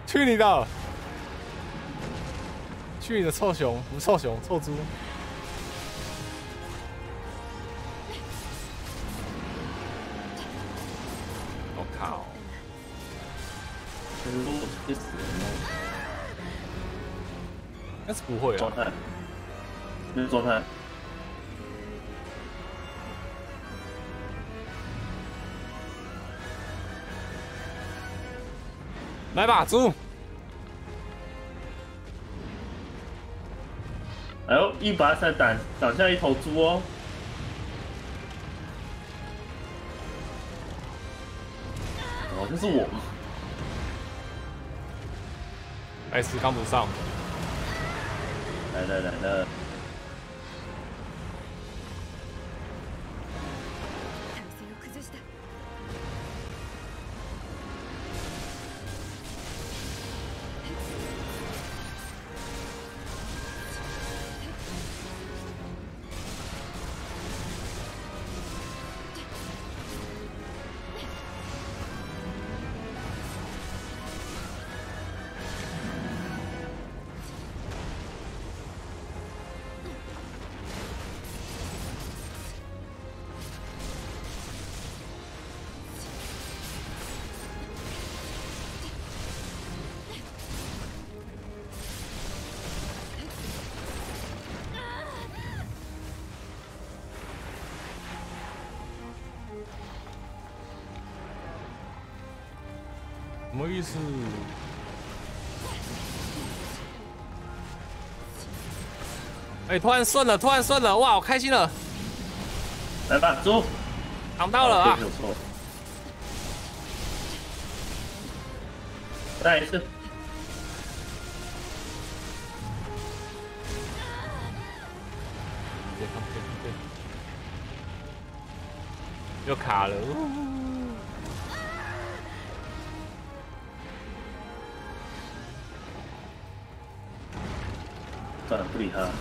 去你的！去你的臭熊，不臭熊，臭猪！但是不会状态，那是状态。来吧，猪！哎呦，一把伞挡挡下一头猪哦。哦，这是我。白痴刚不上，来来来了，意思？哎、突然顺了，突然顺了，哇，好开心了，来吧，猪。扛到了啊没！有错。再一次。又卡了，算了，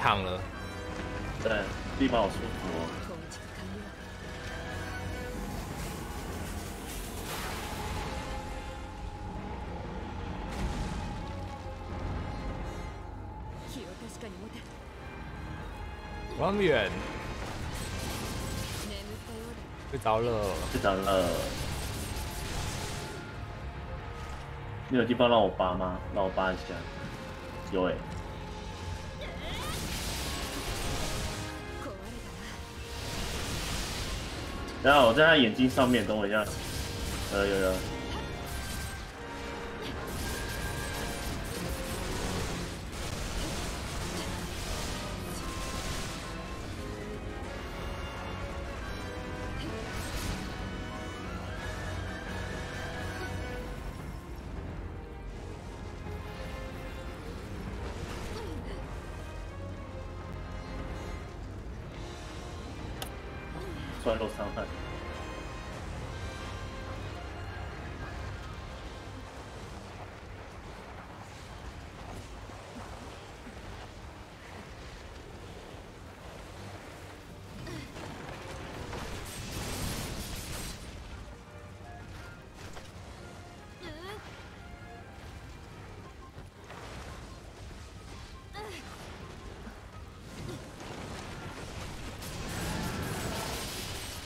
你躺了，对，地方好舒服哦。こうちかよ気を確かに持て王远眠ったようだ睡着了，睡着了。你有地方让我扒吗？让我扒一下。有哎、壊 然后我在他眼睛上面，等我一下。呃，有有。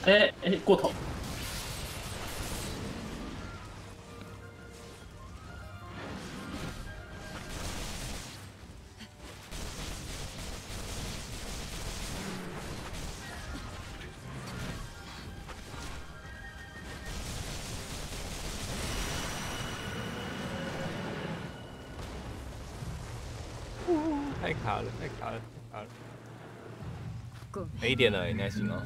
哎哎，过头。太卡了，太卡了，太卡了，ごめん没一点了，你还行哦。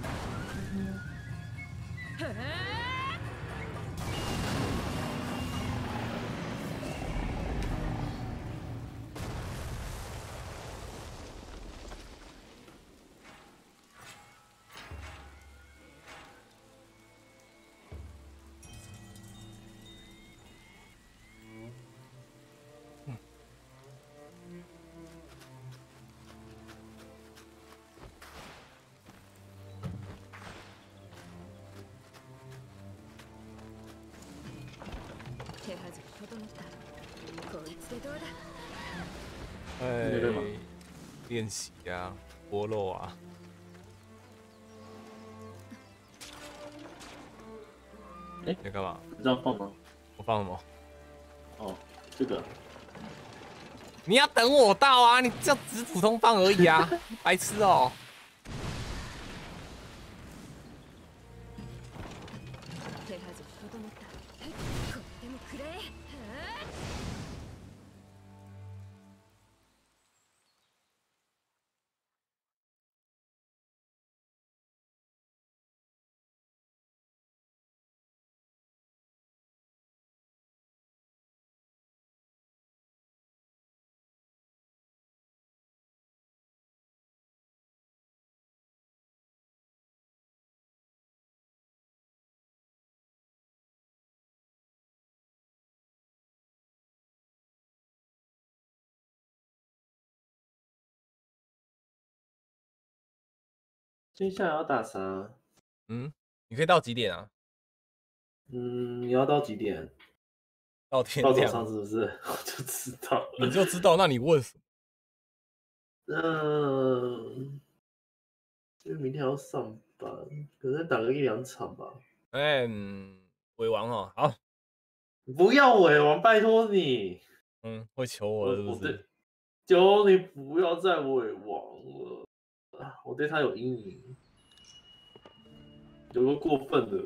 练习啊，剥肉啊，哎你在干嘛？你这样放吗？我放什么？哦，这个。你要等我到啊！你就只是普通放而已啊，白痴哦、手接下来要打啥？嗯，你可以到几点啊？嗯，你要到几点？到天到早上亮，是不是？我就知道了。你就知道。那你问什么？嗯，因为明天要上班，可能打个一两场吧。哎、嗯，鬼王哦，好，不要尾王，拜托你，嗯，会求我了是不是对？，求你不要再尾王了，啊我对他有阴影，有个过分的。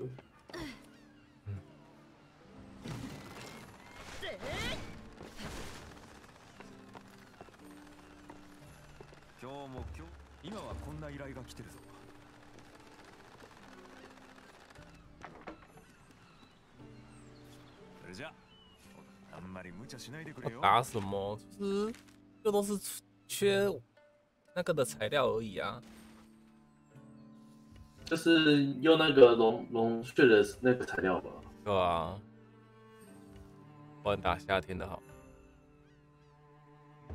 今日も今日今はこんな依頼が来てるぞそれじゃあんまり無茶しないでくれよ要打什么？就是这都是缺 那个的材料而已啊。就是用那个龙龙血的那个材料吧。对啊，不然打夏天的好。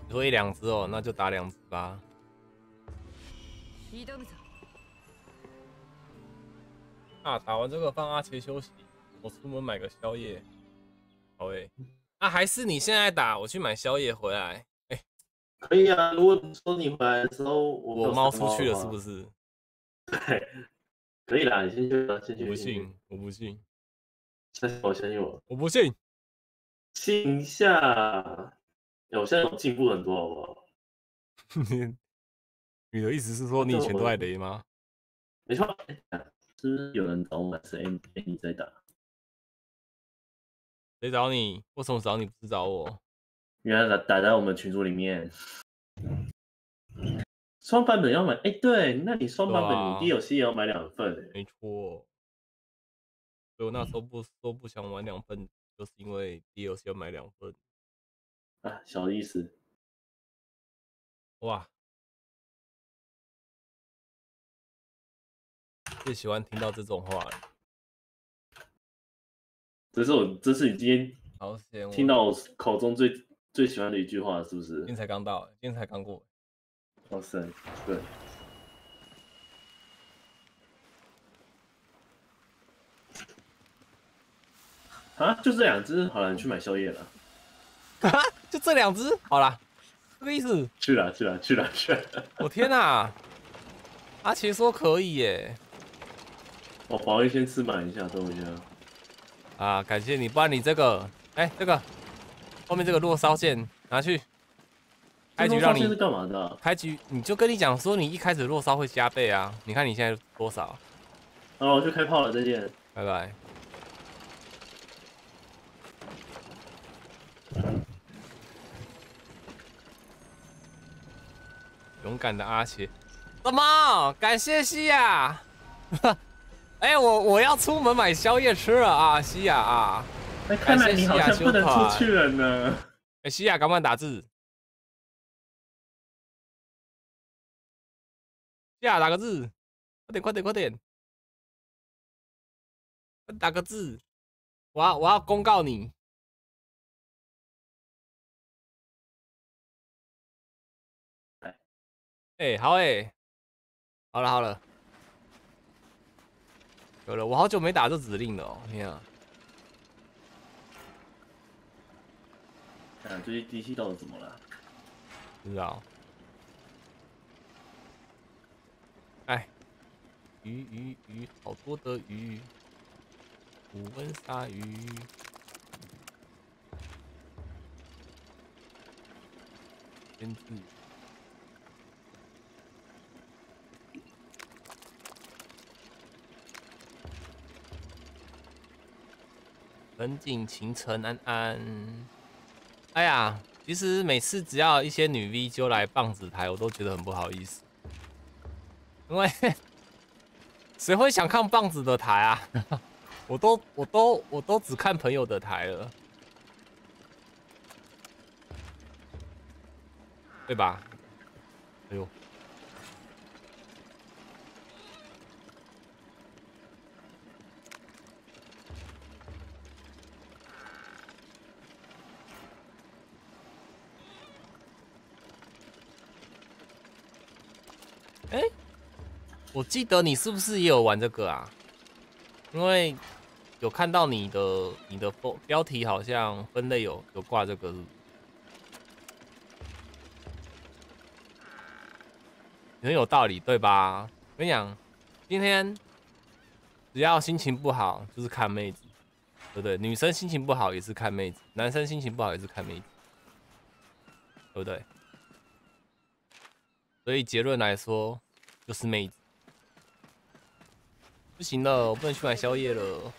你说一两只哦，那就打两只吧。啊，打完这个放阿奇休息，我出门买个宵夜。好诶、啊，还是你现在打，我去买宵夜回来。可以啊。如果说你回来的时候，我我猫出去了是不 是？对，可以啦，你先去吧，先去。我不信，我不信，相信我，相信我，我不信。信一下。哎我现在有进步很多，好不好？你的意思是说你以前都爱雷吗？没错。哎是不是有人找我们？是 M A 你在打？谁找你？为什么找你不是找我？原来打打在我们群组里面。双版本要买，哎、对，那你双版本你 DLC 也要买两份、哎没错。所以我那时候不说不想玩两份，就是因为 DLC 要买两份。啊，小意思。哇！最喜欢听到这种话了。这是我，这是你今天好险！我听到我口中最最喜欢的一句话，是不是今？天才刚到，今天才刚过。哇塞，对。啊，就这两只，好了，你去买宵夜了。啊 就这两只，好了，这个意思。去了，去了，去了，去了。我天哪、阿奇说可以耶！我保卫先吃满一下，等我一下。啊，感谢你，不然你这个，哎、这个后面这个落烧剑拿去开局让你干嘛的啊、开局，你就跟你讲说，你一开始落烧会加倍啊！你看你现在多少？好了，我去开炮了，再见。拜拜。勇敢的阿奇，什么？感谢西亚。哎、我我要出门买宵夜吃了啊，西亚啊！哎，看来你好像不能出去了呢。哎、西亚，赶快打字。西亚打个字，快点快点快点，打个字，我要我要公告你。哎、好哎、好了好了，有了，我好久没打这指令了哦，天啊！啊，最近机器到底怎么了？不知道。哎，鱼鱼鱼，好多的鱼，五温鲨鱼。天字。文景晴晨安安。哎呀，其实每次只要一些女 V 就来棒子台，我都觉得很不好意思，因为 谁会想看棒子的台啊？我都我都我都只看朋友的台了，对吧？哎呦，哎、我记得你是不是也有玩这个啊？因为有看到你的你的标标题好像分类有有挂这个很有道理，对吧？我跟你讲，今天只要心情不好就是看妹子，对不对？女生心情不好也是看妹子，男生心情不好也是看妹子，对不对？所以结论来说，就是妹子。不行了，我不能去买宵夜了。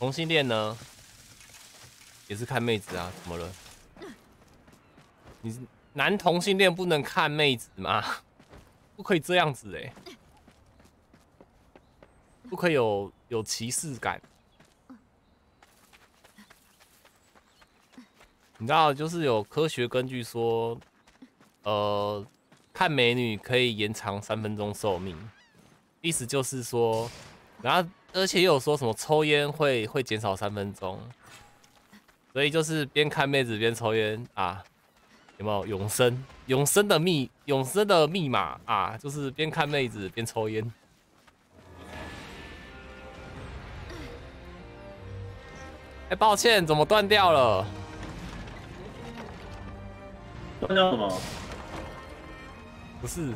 同性恋呢，也是看妹子啊，怎么了？你是男同性恋不能看妹子吗？不可以这样子哎、不可以有有歧视感。你知道，就是有科学根据说，呃，看美女可以延长三分钟寿命，意思就是说，然后而且也有说什么抽烟会会减少三分钟，所以就是边看妹子边抽烟啊，有没有永生？永生的密永生的密码啊，就是边看妹子边抽烟。哎、抱歉，怎么断掉了？断掉什么？不是。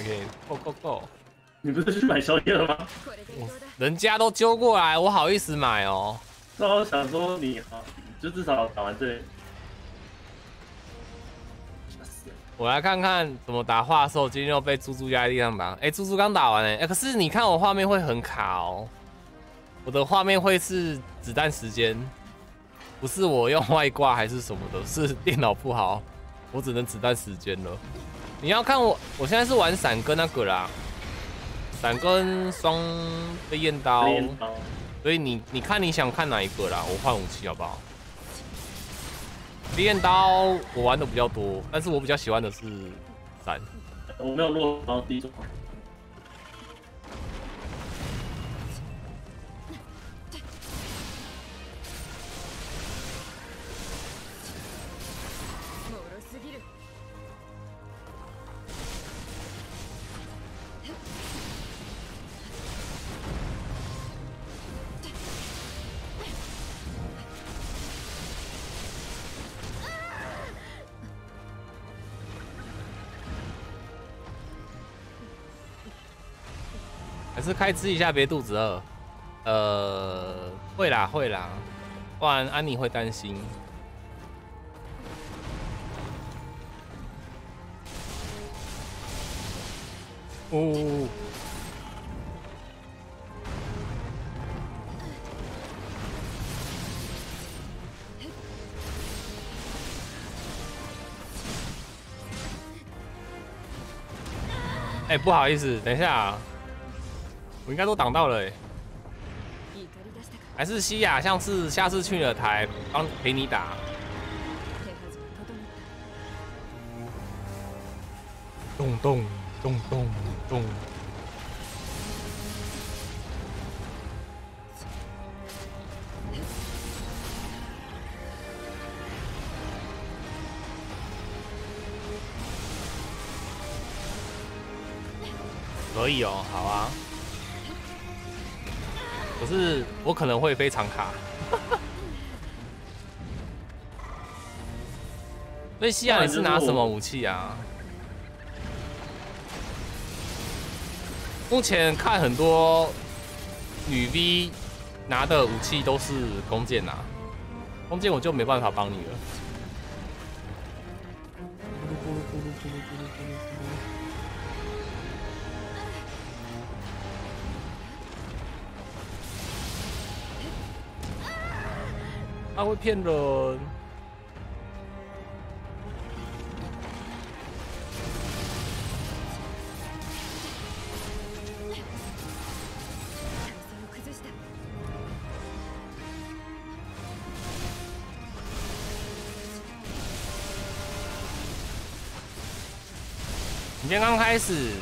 OK，Go Go Go！你不是去买宵夜了吗？これでどうだ人家都揪过来，我好意思买哦。那我想说你好，就至少打完这。吓死了我来看看怎么打画兽，今天又被猪猪压在地上打。哎、猪猪刚打完哎、哎、可是你看我画面会很卡哦，我的画面会是子弹时间，不是我用外挂还是什么的，是电脑不好，我只能子弹时间了。 你要看我，我现在是玩伞跟那个啦，伞跟双飞燕刀，所以你你看你想看哪一个啦？我换武器好不好？飞燕刀我玩的比较多，但是我比较喜欢的是伞。我没有落到第一种。是开吃一下，别肚子饿。呃，会啦会啦，不然安妮会担心。哦，哎、不好意思，等一下、啊，我应该都挡到了哎、怒り出したか还是西亚，像是下次去你的台帮陪你打。手はず整った咚咚咚咚咚。可以哦，好啊。 可是我可能会非常卡。所以西亚你是拿什么武器啊？目前看很多女 V 拿的武器都是弓箭啊，弓箭我就没办法帮你了。他会骗人。体勢を崩した你今天刚开始，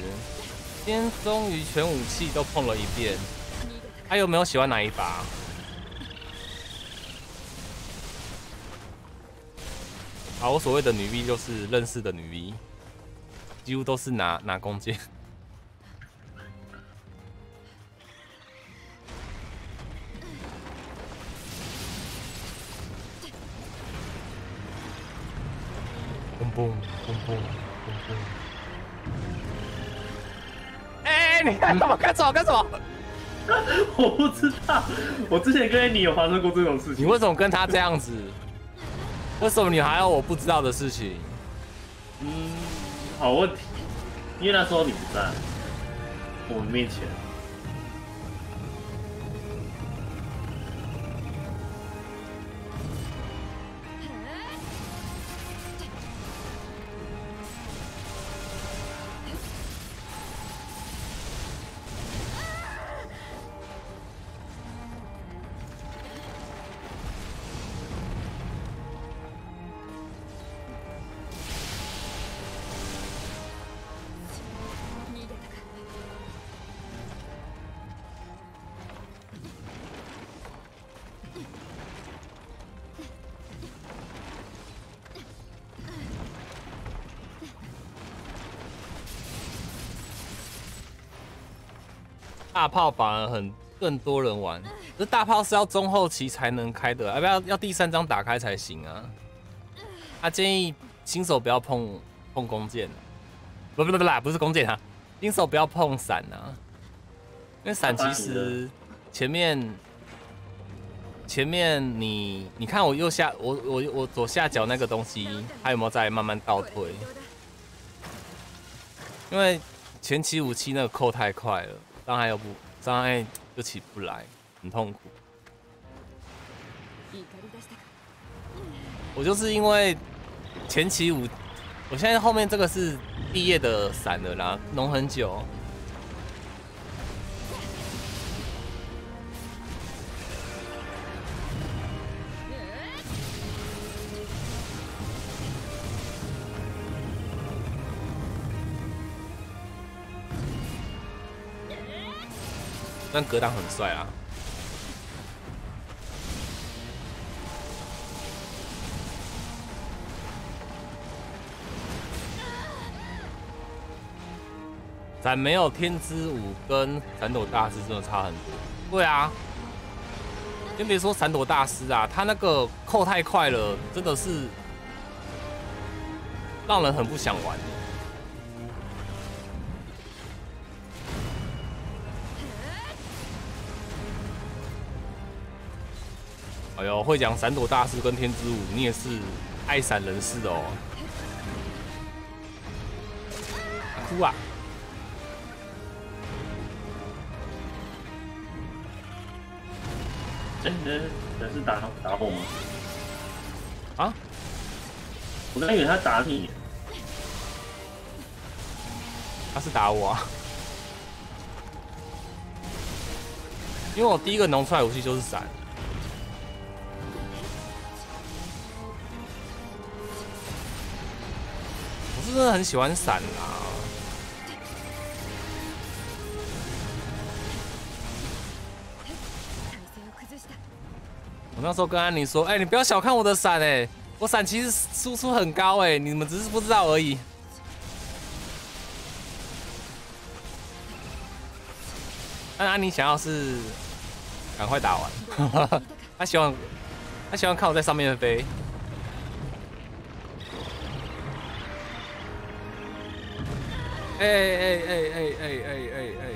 今天终于全武器都碰了一遍。逃げた还有没有喜欢哪一把？ 啊，我所谓的女 V 就是认识的女 V，几乎都是拿拿弓箭。嘣嘣嘣嘣嘣嘣！哎，你干什么？干什么？干什么？我不知道，我之前跟你有发生过这种事情。你为什么跟他这样子？为什么你还有我不知道的事情？嗯，好问题，因为那时候你不在我们面前。炮反而很更多人玩，这大炮是要中后期才能开的，要不要要第三张打开才行啊？他建议新手不要碰碰弓箭，不不不不啦，不是弓箭啊，新手不要碰伞啊，因为伞其实前面前面你你看我右下我我我左下角那个东西，它有没有在慢慢倒退？因为前期武器那个扣太快了，伤害又不伤害就起不来，很痛苦。怒り出したか我就是因为前期武，我现在后面这个是毕业的伞了啦，弄很久。 但格挡很帅啊！咱没有天之舞跟闪躲大师真的差很多。对啊，先别说闪躲大师啊，他那个扣太快了，真的是让人很不想玩。哎呦，会讲闪躲大师跟天之舞，你也是爱闪人士哦。哭啊！哎，这这是打打我吗？啊？我刚以为他打你，他是打我啊，因为我第一个弄出来武器就是闪。真的很喜欢闪啦，体勢を崩した我那时候跟安妮说：“哎、你不要小看我的闪哎，我闪其实输出很高哎，你们只是不知道而已。”但安妮想要是赶快打完，他希望他希望看我在上面飞。 哎哎哎哎哎哎哎哎！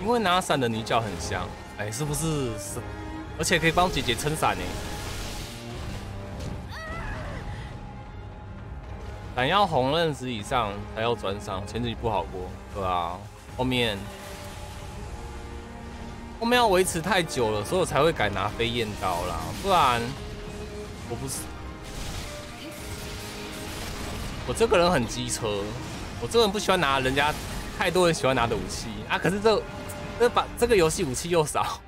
因为拿伞的女角很香，哎、是不是？是，而且可以帮姐姐撑伞呢。伞要红刃值以上才要转赏，前期不好过，对啊，后面后面要维持太久了，所以我才会改拿飞燕刀啦，不然我不是我这个人很机车，我这个人不喜欢拿人家太多人喜欢拿的武器啊，可是这这把这个游戏武器又少。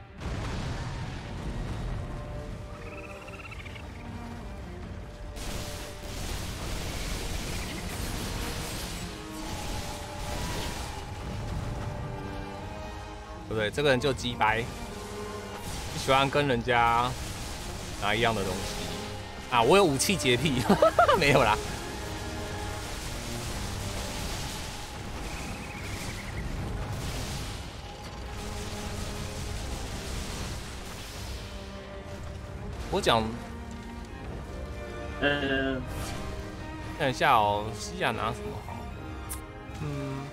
不对？这个人就鸡掰，不喜欢跟人家拿一样的东西啊！我有武器洁癖，没有啦。我讲呃，看一下哦，西亚拿什么好？嗯，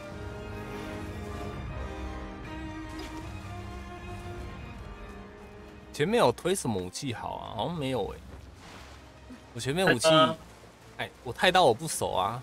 前面有推什么武器好啊？好像没有哎、我前面武器，哎，我太刀我不熟啊。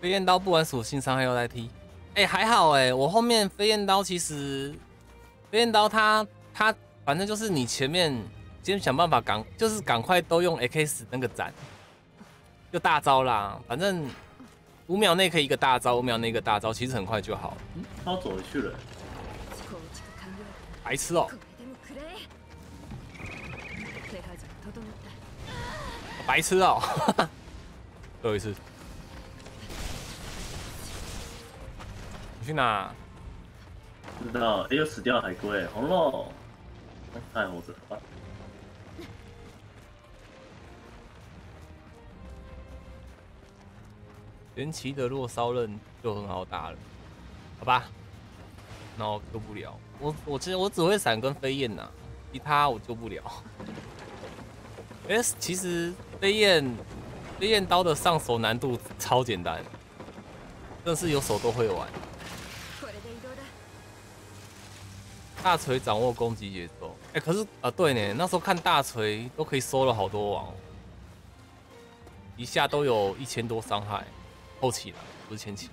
飞燕刀不玩属性伤害又来踢，哎、还好哎、我后面飞燕刀其实，飞燕刀它它反正就是你前面先想办法赶，就是赶快都用 X 那个斩， 就大招啦，反正五秒内可以一个大招，五秒内一个大招，其实很快就好了。他要走回去了，構築完了白痴哦、これでもくれ手はず整った白痴哦、最后一次，你去哪？不知道，哎、又死掉海龟，红喽， 他还活着啊，元奇的落烧刃就很好打了，好吧？那我救不了，我我其实我只会闪跟飞燕呐、其他我救不了。哎、其实飞燕飞燕刀的上手难度超简单，真的是有手都会玩。これで移動だ大锤掌握攻击节奏， 哎、可是啊，对呢，那时候看大锤都可以收了好多网哦，一下都有一千多伤害，后期了，不是前期。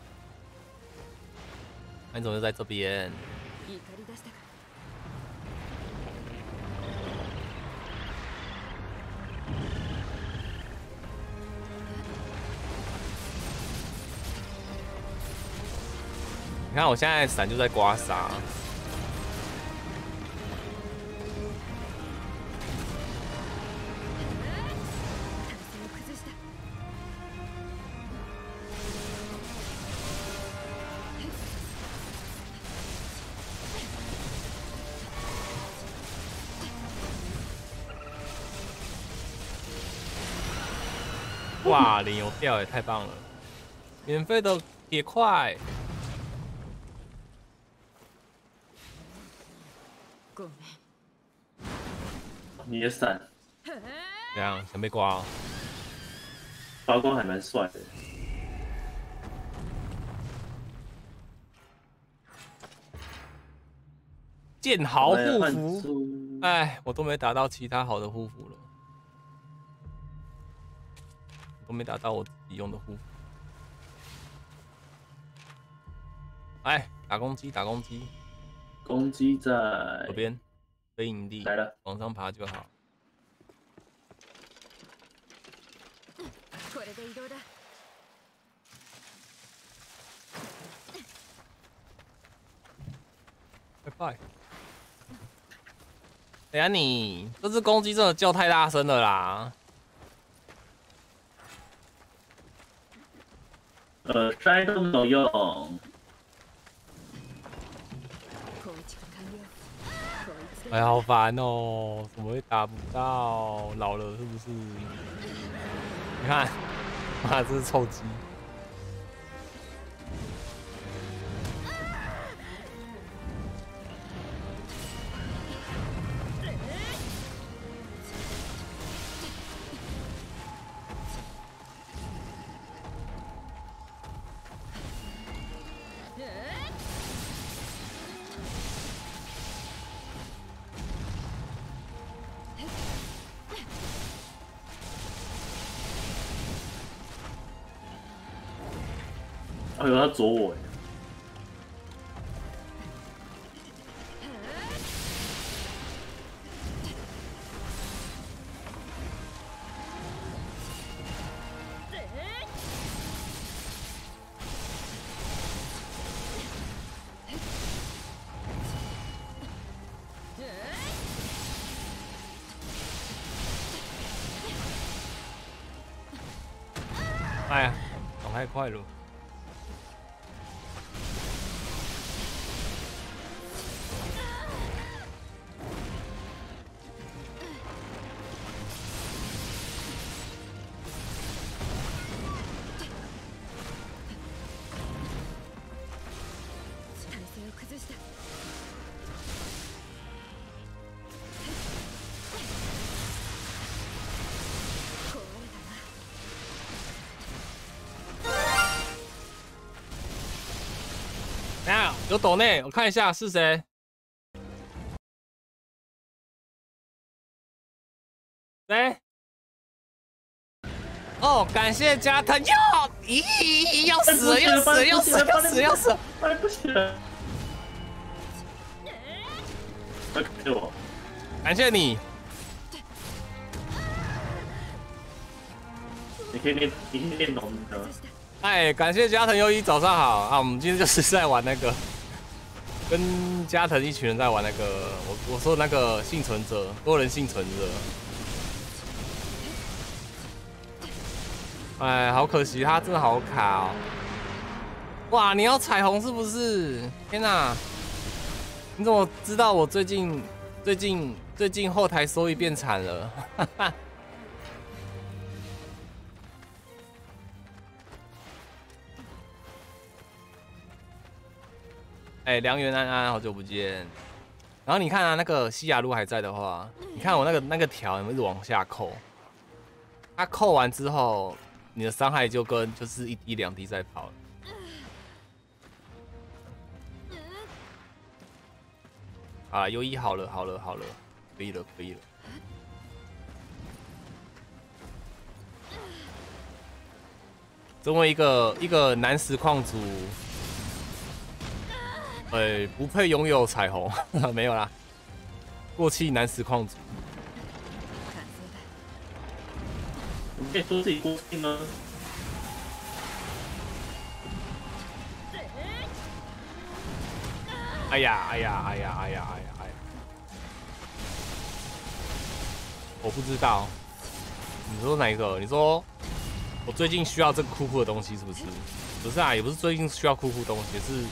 那你怎么就在这边？怒り出したか你看我现在闪就在刮痧， 哇，零油掉也太棒了！免费的铁块，ごめん你也闪，怎样？想被刮、哦？发光还蛮帅的，剑豪哎呀换护符，出哎，我都没打到其他好的护符了， 都没打到我自己用的护符。哎，打攻击，打攻击，攻击在左边，飞营地，来了，往上爬就好。これで移動だ拜拜。等下你这只公鸡真的叫太大声了啦！ 呃，摘都没有用，構築完了こいつ哎，で好烦哦，怎么会打不到？老了是不是？你看，妈，这是臭鸡。 哎呦，他左我，哎呀，跑太快了。有抖内，我看一下是谁。谁？哦，感谢加藤哟！咦，要死，要死，要死，要死，要死了！哎，不行给我，感谢你。你可以练，你可以练龙的。哎，感谢加藤优一，早上好啊！我们今天就 是在玩那个，跟加藤一群人在玩那个，我我说那个幸存者，多人幸存者。哎，好可惜，他真的好卡哦！哇，你要彩虹是不是？天哪！你怎么知道我最近最近最近后台收益变惨了？哈哈哎，良缘安安，好久不见。然后你看啊，那个西雅路还在的话，你看我那个那个条有没有往下扣？它扣完之后，你的伤害就跟就是一滴两滴在跑。啊，优一好了，好了，好了，可以了，可以了。作为一个一个男实况组。哎，不配拥有彩虹，没有啦。过气男实况组，你可以说自己过气吗？哎呀，哎呀，哎呀，哎呀，哎呀，哎呀！我不知道，你说哪一个？你说我最近需要这个酷酷的东西是不是？不是啊，也不是最近需要酷酷东西，是。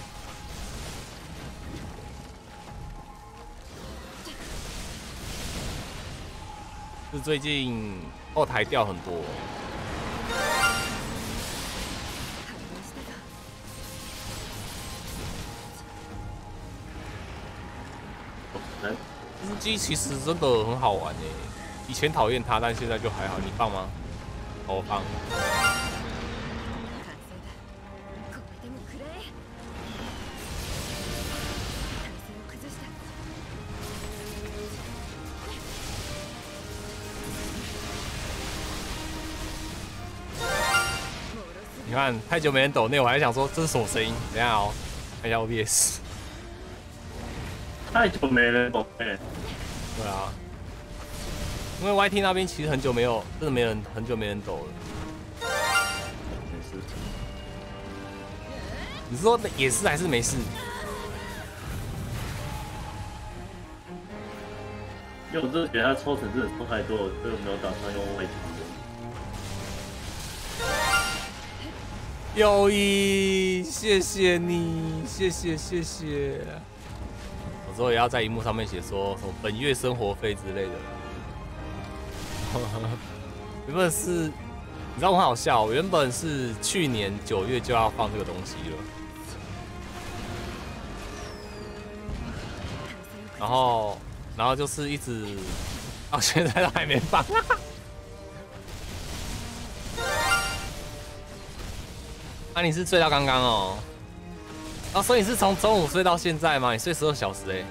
是最近后台掉很多，乌鸡其实真的很好玩诶，以前讨厌它，但现在就还好。你放吗？我放。你看，太久没人抖那，我还想说这是什么声音？等下哦，看一下 OBS。太久没人抖哎。对啊，因为 YT 那边其实很久没有，真的没人，很久没人抖了。没事。你说也是还是没事？因为我真的觉得他抽成真的抽太多，所以我没有打算用 YT。友谊，谢谢你，谢谢谢谢。我之后也要在荧幕上面写说什么本月生活费之类的。原本是，你知道我很好笑，原本是去年九月就要放这个东西了，然后，然后就是一直到现在都还没放。那你是睡到刚刚哦，啊，所以你是从中午睡到现在吗？你睡十二小时哎。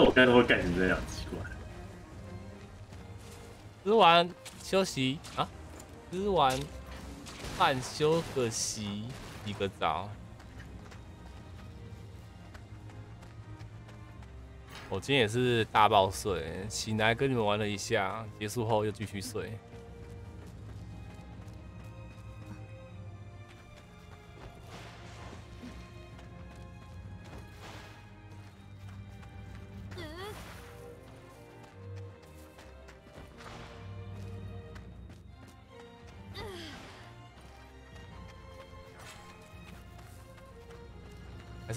什么每次我盖都会盖成这样？奇怪。吃完休息啊，吃完饭休个息，一个澡。我今天也是大爆睡，醒来跟你们玩了一下，结束后又继续睡。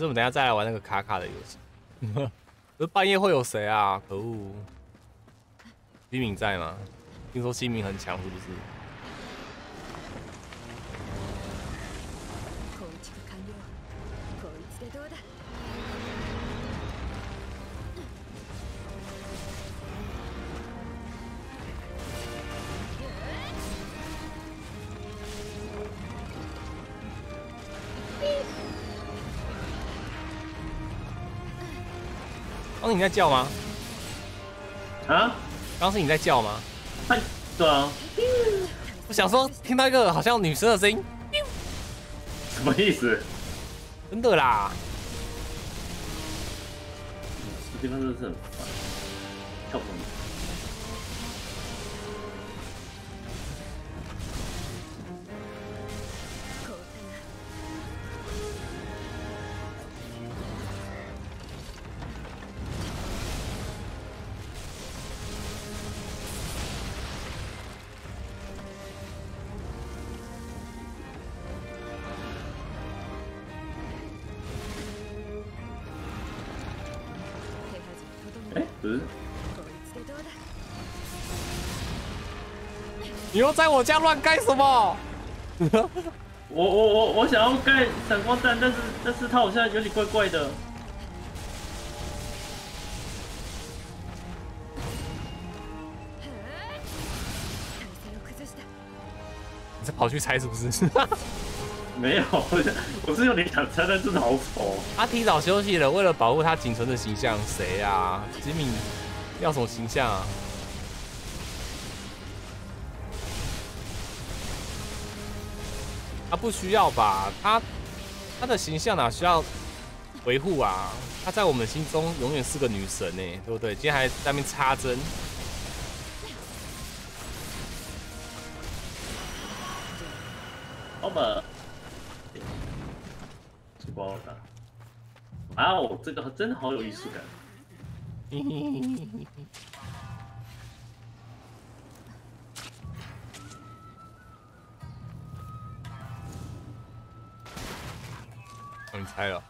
是我们等下再来玩那个卡卡的游戏。这半夜会有谁啊？可恶！西敏在吗？听说西敏很强，是不是？在叫吗？啊，刚是你在叫吗？嗨，对啊，我想说听到一个好像女生的声音，什么意思？真的啦！这地方真的是很烦，跳不动。在我家乱干什么？我我我我想要盖闪光弹，但是但是它好像有点怪怪的。体勢を崩した你是跑去猜是不是？没有，我是我是有点想猜，但真的好丑。他提早休息了，为了保护他仅存的形象，谁啊？吉米要什么形象啊？ 他不需要吧？他他的形象哪需要维护啊？他在我们心中永远是个女神呢，对不对？今天还在那边插针，好吧，这不好打。哇哦，这个真的好有艺术感。你猜了，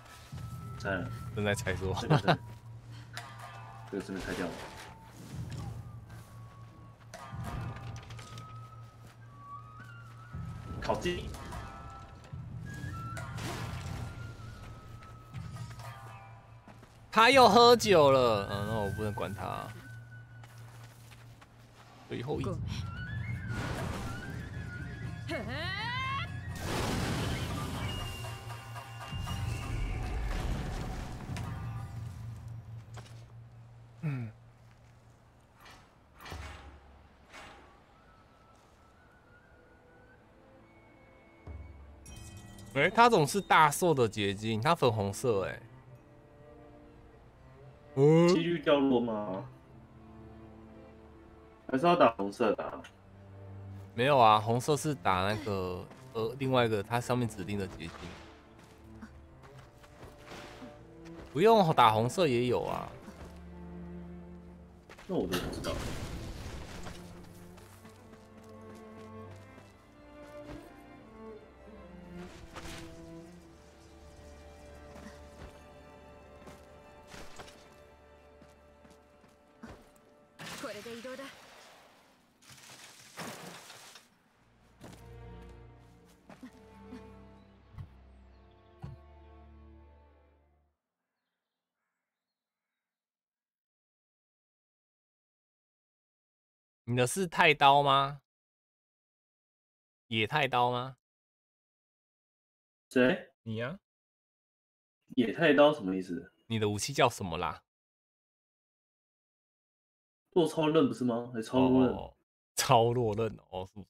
猜了，正在猜说，这个是，这个真的猜掉了。烤鸡，他又喝酒了，嗯，那我不能管他。最后一ごめん哎、他总是大寿的结晶，它粉红色、哎，嗯几率掉落吗？还是要打红色的、啊？没有啊，红色是打那个呃另外一个它上面指定的结晶，不用打红色也有啊。 那我都不知道。你的是太刀吗？野太刀吗？谁？你呀、野太刀什么意思？你的武器叫什么啦？做超刃不是吗？还超弱刃？哦，超弱刃哦，是不是？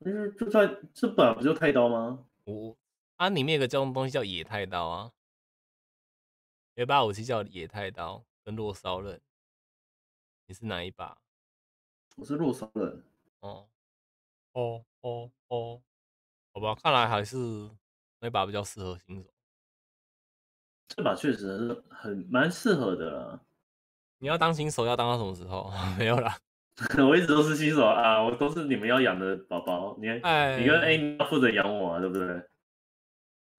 嗯，这太这本来不就太刀吗？我啊，里面有个这种东西叫野太刀啊，有一把武器叫野太刀跟落骚刃，你是哪一把？我是弱烧刃。哦，哦哦哦，好吧，看来还是那把比较适合新手。这把确实是很蛮适合的啦。你要当新手要当到什么时候？没有啦，我一直都是新手啊，我都是你们要养的宝宝。你哎，你跟 A 你要负责养我啊，对不对？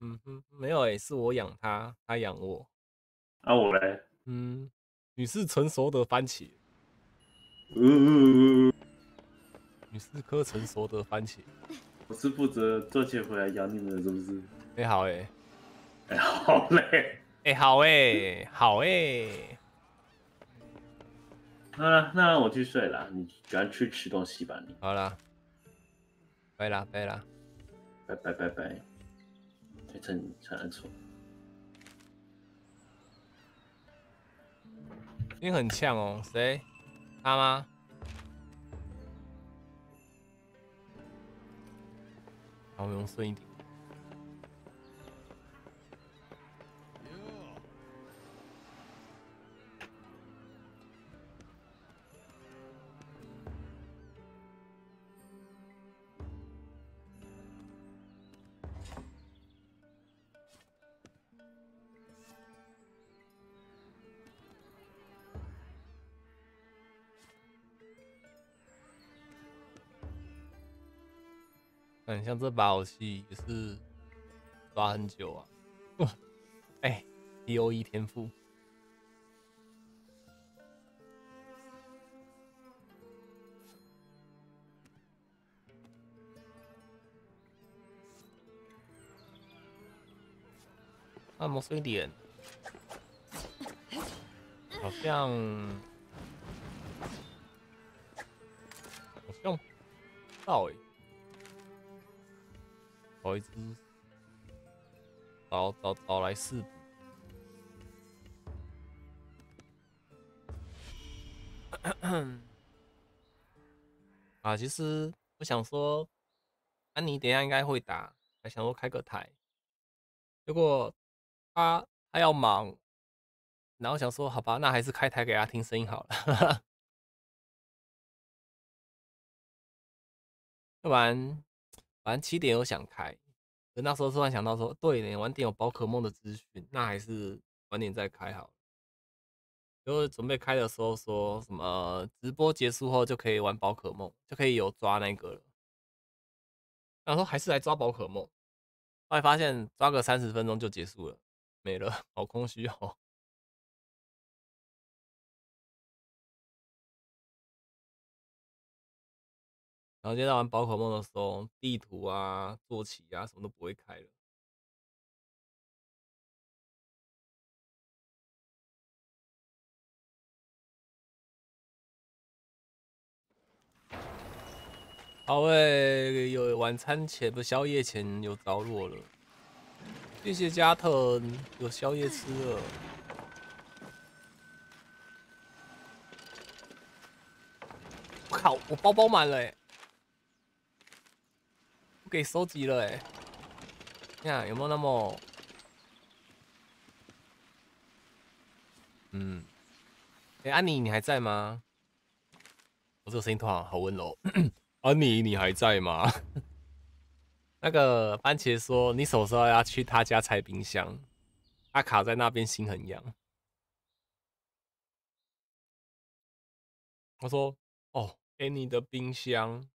嗯哼，没有诶、是我养他，他养我。啊，我嘞，嗯，你是成熟的番茄，嗯嗯嗯嗯，女士颗成熟的番茄。我是负责赚钱回来养你们的，是不是？哎、好哎、哎，好嘞。哎、好哎、好哎、那那我去睡了，你赶快去吃东西吧，你。好啦，拜啦拜啦。拜拜拜拜。哎，趁趁按错。今天很呛哦，谁？他吗？好，我用顺一点。嗯，像这把武器也是抓很久啊。哇，哎，D O E 天赋，按摩碎点，好像好像不到哎、找一只，找找找来试。啊，其实我想说，安妮等下应该会打，还想说开个台，结果他他要忙，然后想说好吧，那还是开台给他听声音好了，要不然反正七点有想开，可那时候突然想到说，对呢，晚点有宝可梦的资讯，那还是晚点再开好了。就是准备开的时候说什么直播结束后就可以玩宝可梦，就可以有抓那个了。然后还是来抓宝可梦，后来发现抓个三十分钟就结束了，没了，好空虚哦。后接到玩宝可梦的时候，地图啊、坐骑啊什么都不会开了。好诶、有晚餐前不宵夜前有着落了，谢谢加藤，有宵夜吃了。我靠，我包包满了哎、给收集了哎、你看有没有那么，嗯，哎、安妮你还在吗？我这个声音突然好温柔。安妮，你还在吗？那个番茄说，你什么时候要去他家拆冰箱？他卡在那边，心很痒。我说，哦，给你的冰箱。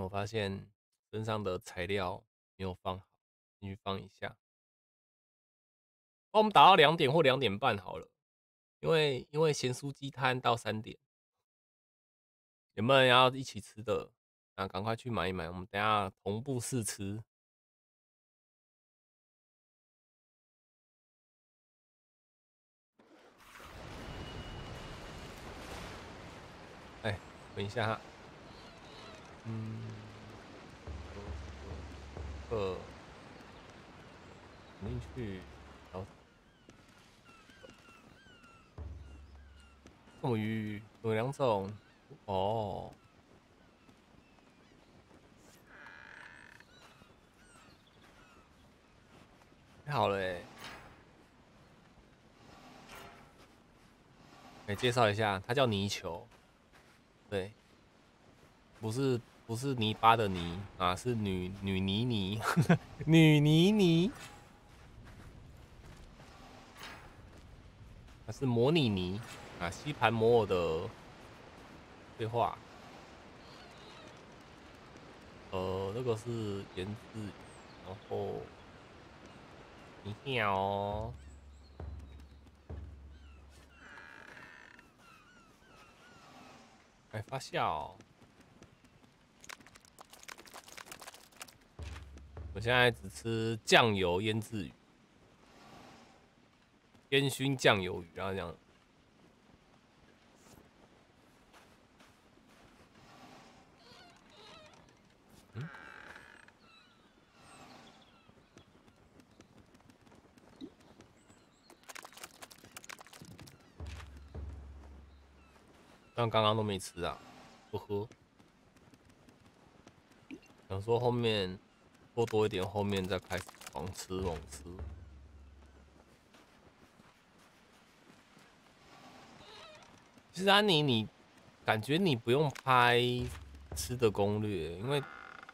我发现身上的材料没有放好，进去放一下。帮我们打到两点或两点半好了，因为因为咸酥鸡摊到三点，有没有人要一起吃的？啊，赶快去买一买，我们等下同步试吃。哎，等一下哈。嗯，呃，点进去，然后木鱼有两种哦。太好了哎！来介绍一下，它叫泥鳅，对，不是不是泥巴的泥啊，是女女泥泥，女泥泥，还是模拟泥啊？吸盘魔偶的对话。呃，那个是言字，然后你好，哎，发酵。我现在只吃酱油腌制鱼，烟熏酱油鱼，然后这样。嗯？但刚刚都没吃啊，不喝。想说后面多多一点，后面再开始狂吃猛吃。其实安妮，你感觉你不用拍吃的攻略，因为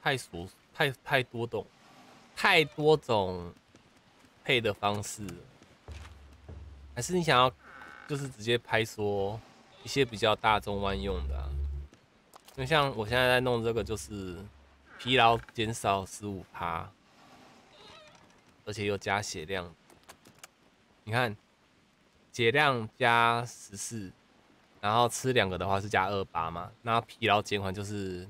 太熟太太多种太多种配的方式，还是你想要就是直接拍说一些比较大众万用的、啊？因为像我现在在弄这个，就是疲劳减少十五趴，而且又加血量。你看，血量加十四，然后吃两个的话是加二八嘛，那疲劳减缓就是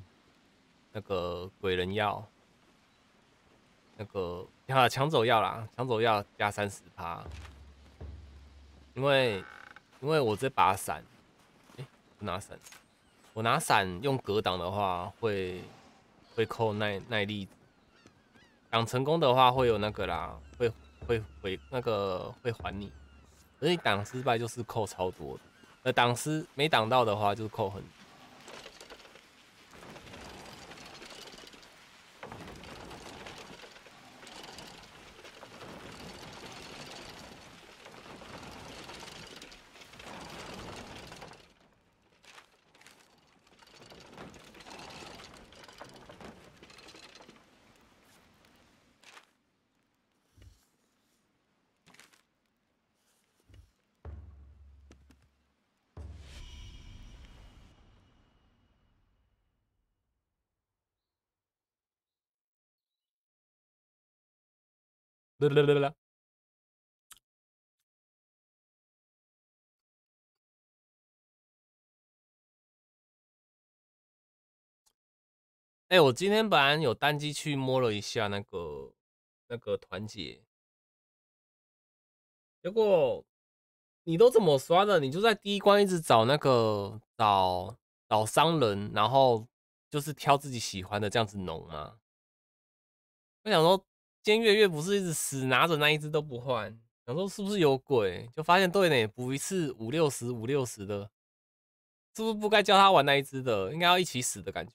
那个鬼人药，那个啊抢走药啦，抢走药加三十趴，因为因为我这把伞，诶、不拿伞，我拿伞用格挡的话会会扣耐耐力，挡成功的话会有那个啦，会会回那个会还你，而你挡失败就是扣超多的。呃，挡失没挡到的话，就是扣很多。啦啦啦啦。哎、我今天本来有单机去摸了一下那个那个团结，结果你都怎么刷的？你就在第一关一直找那个找找商人，然后就是挑自己喜欢的这样子弄吗？我想说，今天月月不是一直死拿着那一只都不换，想说是不是有鬼？就发现对呢，补一次五六十五六十的，是不是不该叫他玩那一只的？应该要一起死的感觉。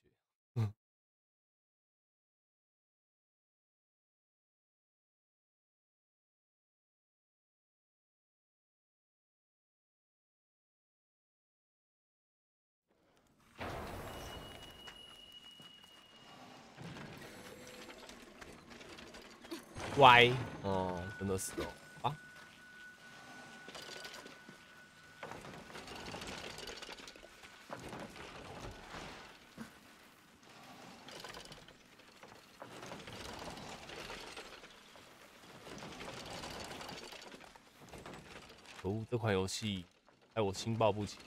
歪哦，真的是哦啊。哦，这款游戏害我心抱不起。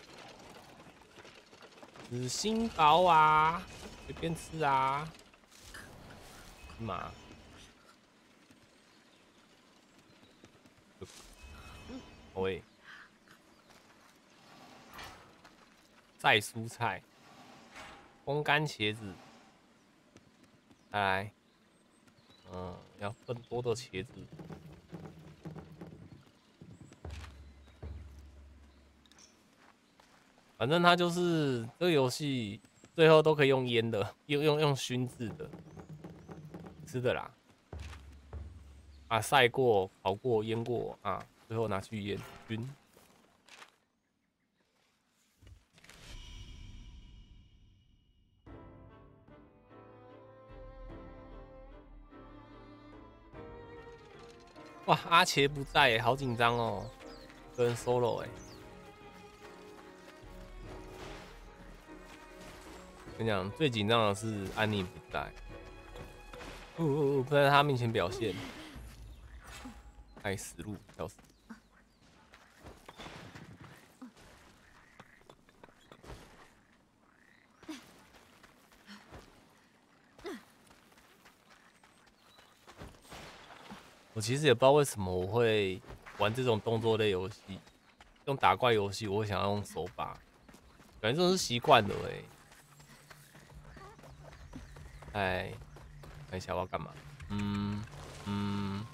紫心包啊，随便吃啊。妈。喂，再蔬菜，风干茄子，再来，嗯，要更多的茄子。反正它就是这个游戏，最后都可以用腌的，用用用熏制的，吃的啦。啊，晒过、烤过、腌过啊，最后拿去烟晕哇阿茄不在好紧张哦跟 solo 诶跟你讲最紧张的是安妮不在。不不不在他面前表现。爱死路要死。其实也不知道为什么我会玩这种动作类游戏，用打怪游戏，我想要用手把，感觉这种是习惯的哎、哎，看一下我要干嘛？嗯嗯，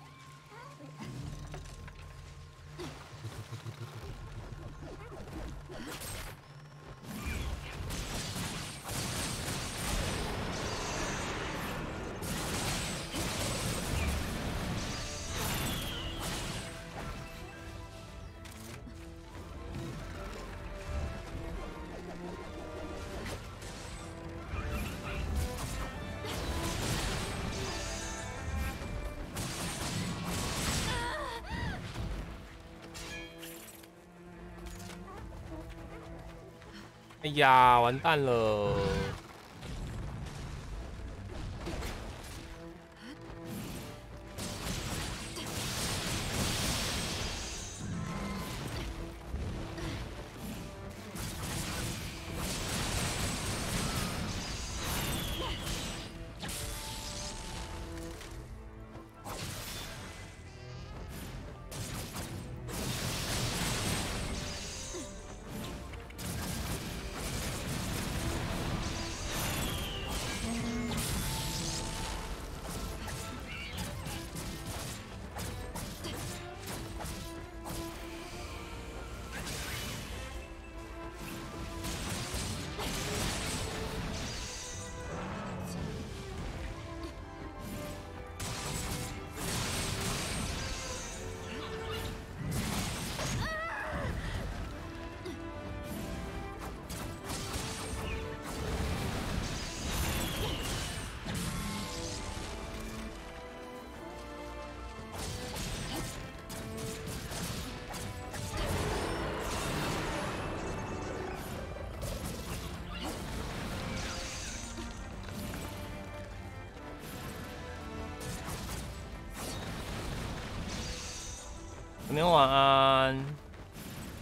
呀，完蛋了！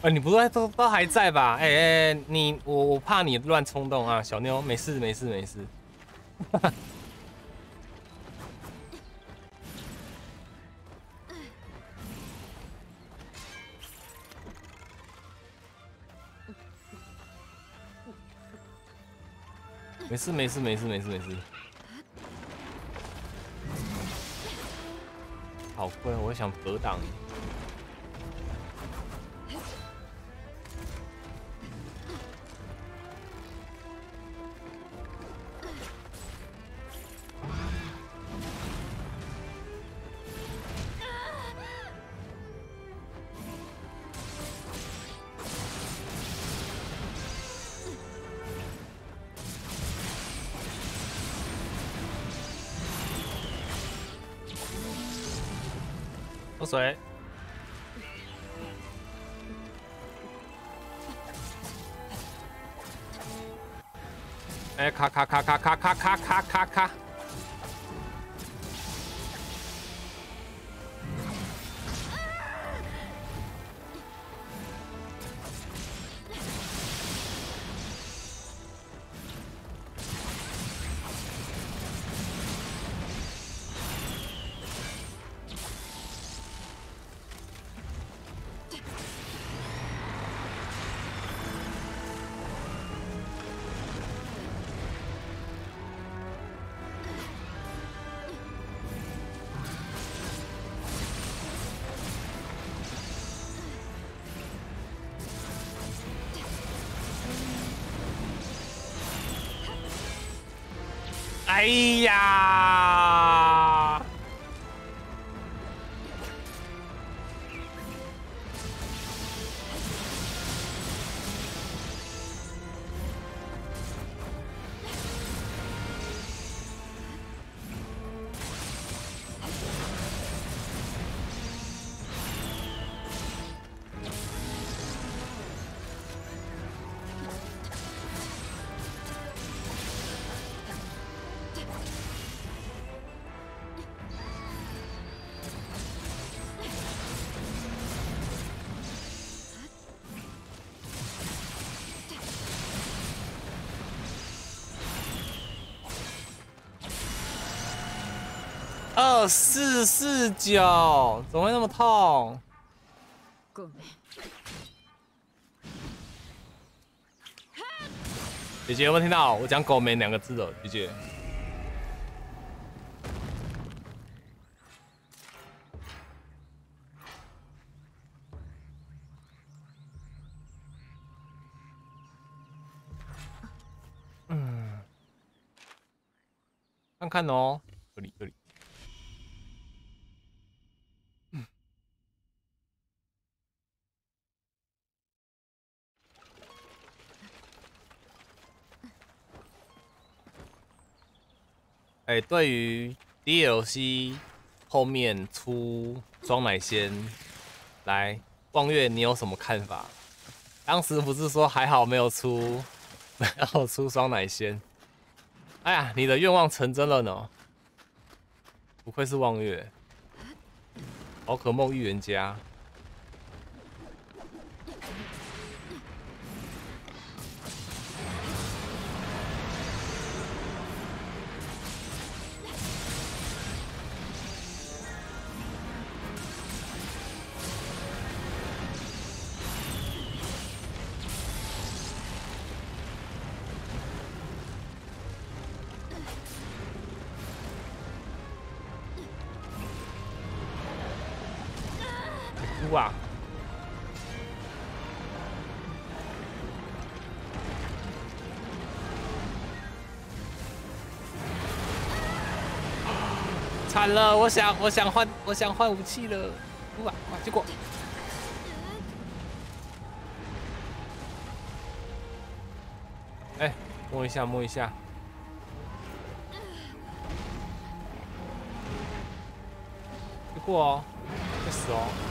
哎、你不是都都还在吧？哎、哎、你我我怕你乱冲动啊，小妞，没事没事没事。没事 没事没事没事没事。好贵，我想格挡。咔咔咔咔咔。二四四九，怎么会那么痛？ごめん姐姐有没有听到我讲“狗没”两个字的？姐姐，嗯，看看哦， 对于 DLC 后面出双奶仙，来望月，你有什么看法？当时不是说还好没有出，没有出双奶仙。哎呀，你的愿望成真了呢！不愧是望月，宝可梦预言家。惨了，我想，我想换，我想换武器了，不啊！哇结果，哎、摸一下，摸一下，结果哦，会死哦。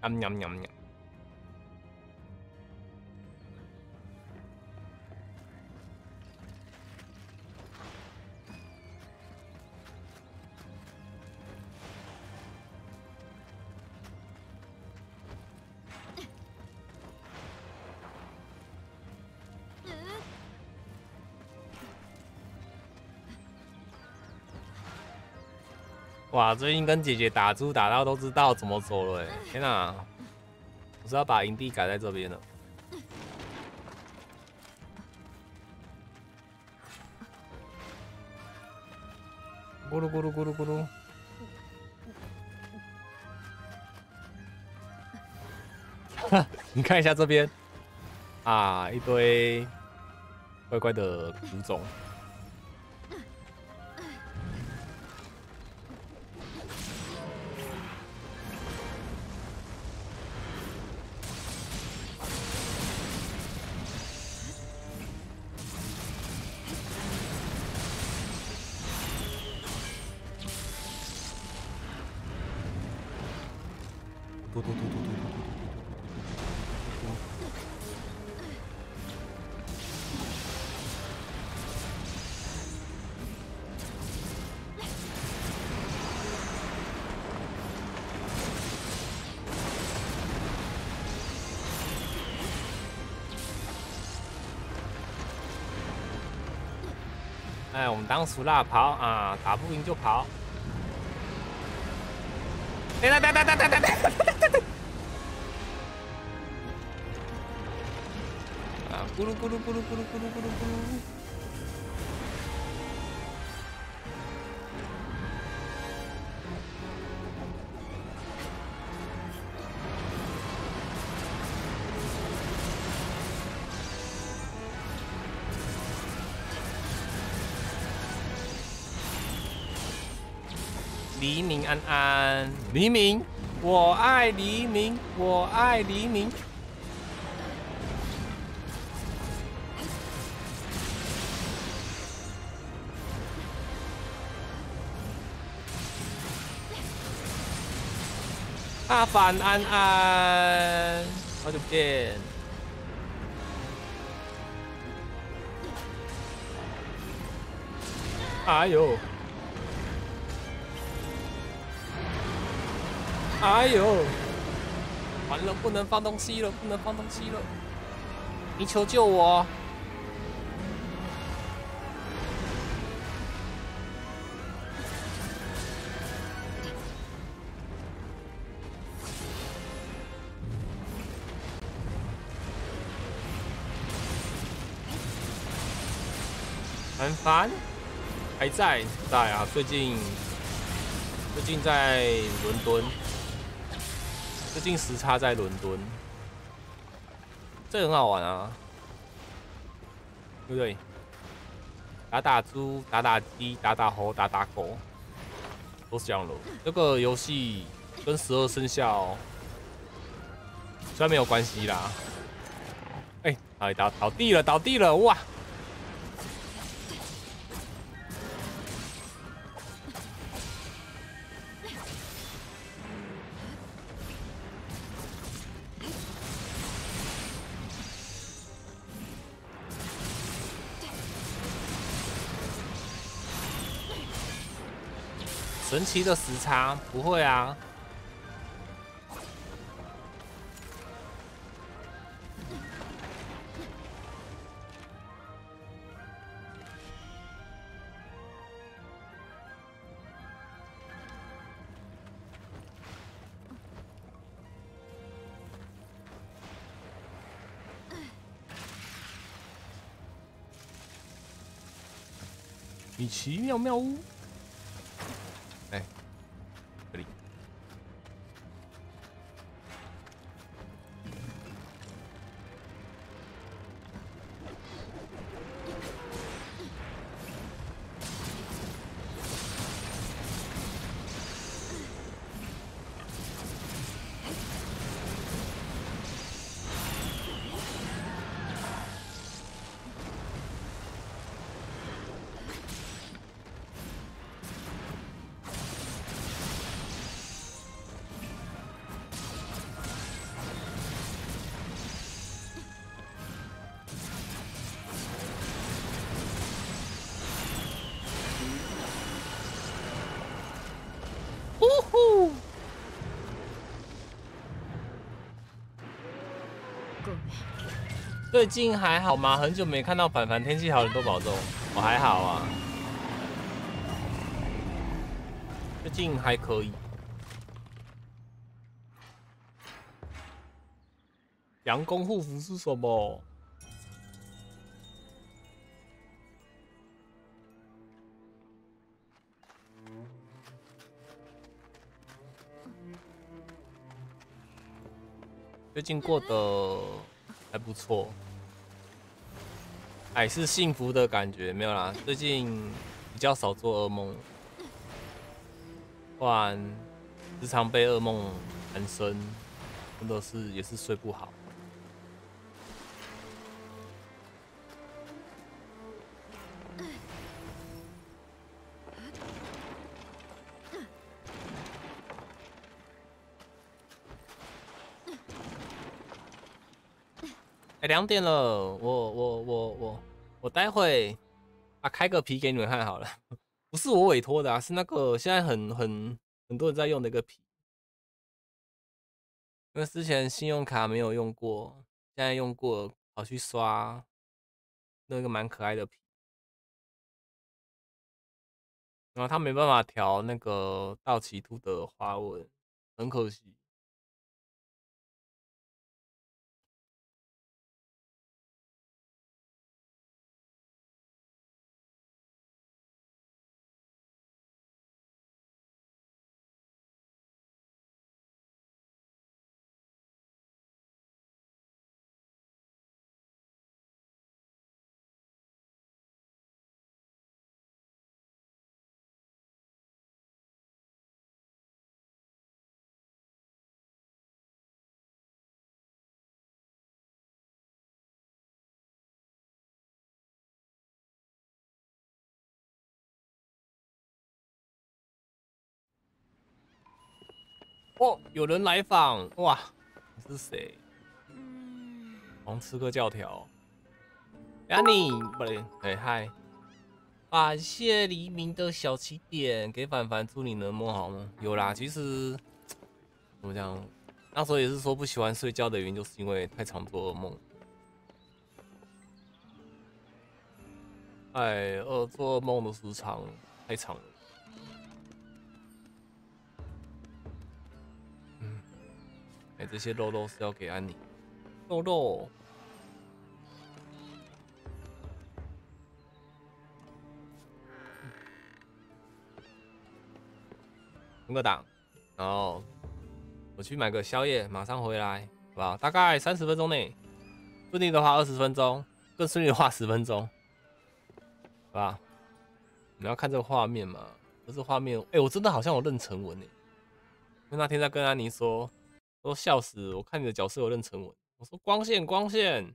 啊喵喵最近跟姐姐打猪打到都知道怎么走了哎！天哪、我是要把营地改在这边了。咕噜咕噜咕噜咕噜。哈你看一下这边啊，一堆怪怪的古种。当熟辣跑啊，打不赢就跑。哎，等等等等等等等。啊，咕噜咕噜咕噜咕噜咕噜咕噜咕噜。安安，黎明，我爱黎明，我爱黎明。阿凡安安，好久不见。哎呦！哎呦！完了，不能放东西了，不能放东西了！你求救我！很烦，还在在啊！最近最近在伦敦。最近时差在伦敦，这很好玩啊，对不对？打打猪，打打鸡，打打猴，打打狗，都是这样的。这个游戏跟十二生肖虽然没有关系啦。哎，哎，倒倒地了，倒地了，哇！神奇的时差不会啊，米奇妙妙屋。最近还好吗？很久没看到凡凡，天气好，人多保重。我还好啊，最近还可以。阳光护肤是什么？最近过得还不错，还是幸福的感觉没有啦。最近比较少做噩梦，不然时常被噩梦缠身，真的是也是睡不好。哎，两点了，我我我我待会啊开个皮给你们看好了，不是我委托的啊，是那个现在很很很多人在用的一个皮，因为之前信用卡没有用过，现在用过，跑去刷那个蛮可爱的皮，然后它没办法调那个道奇兔的花纹，很可惜。哦，有人来访哇！你是谁？黄吃个教条。n 不对，哎嗨！感谢黎明的小起点，给凡凡祝你能梦好吗？有啦，其实怎么讲，那时候也是说不喜欢睡觉的原因，就是因为太常做噩梦。哎，呃，做噩梦的时长太长了。哎，这些肉肉是要给安妮。肉肉，充个档，然后我去买个宵夜，马上回来，好不好？大概三十分钟内，顺利的话二十分钟，更顺利的话十分钟，好吧？你要看这个画面嘛？这是画面，哎，我真的好像有认成文哎，因为那天在跟安妮说。都笑死！我看你的角色有认成文。我说光线光线，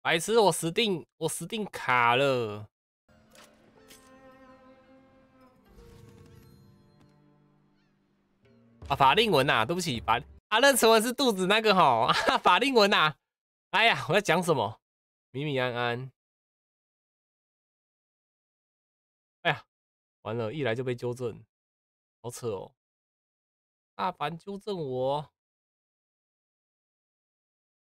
白痴！我死定我死定卡了。啊，法令纹呐，对不起，法啊认成文是肚子那个哈，法令纹呐。哎呀，我在讲什么？米米安安。哎呀，完了，一来就被纠正。好扯哦！大凡纠正我，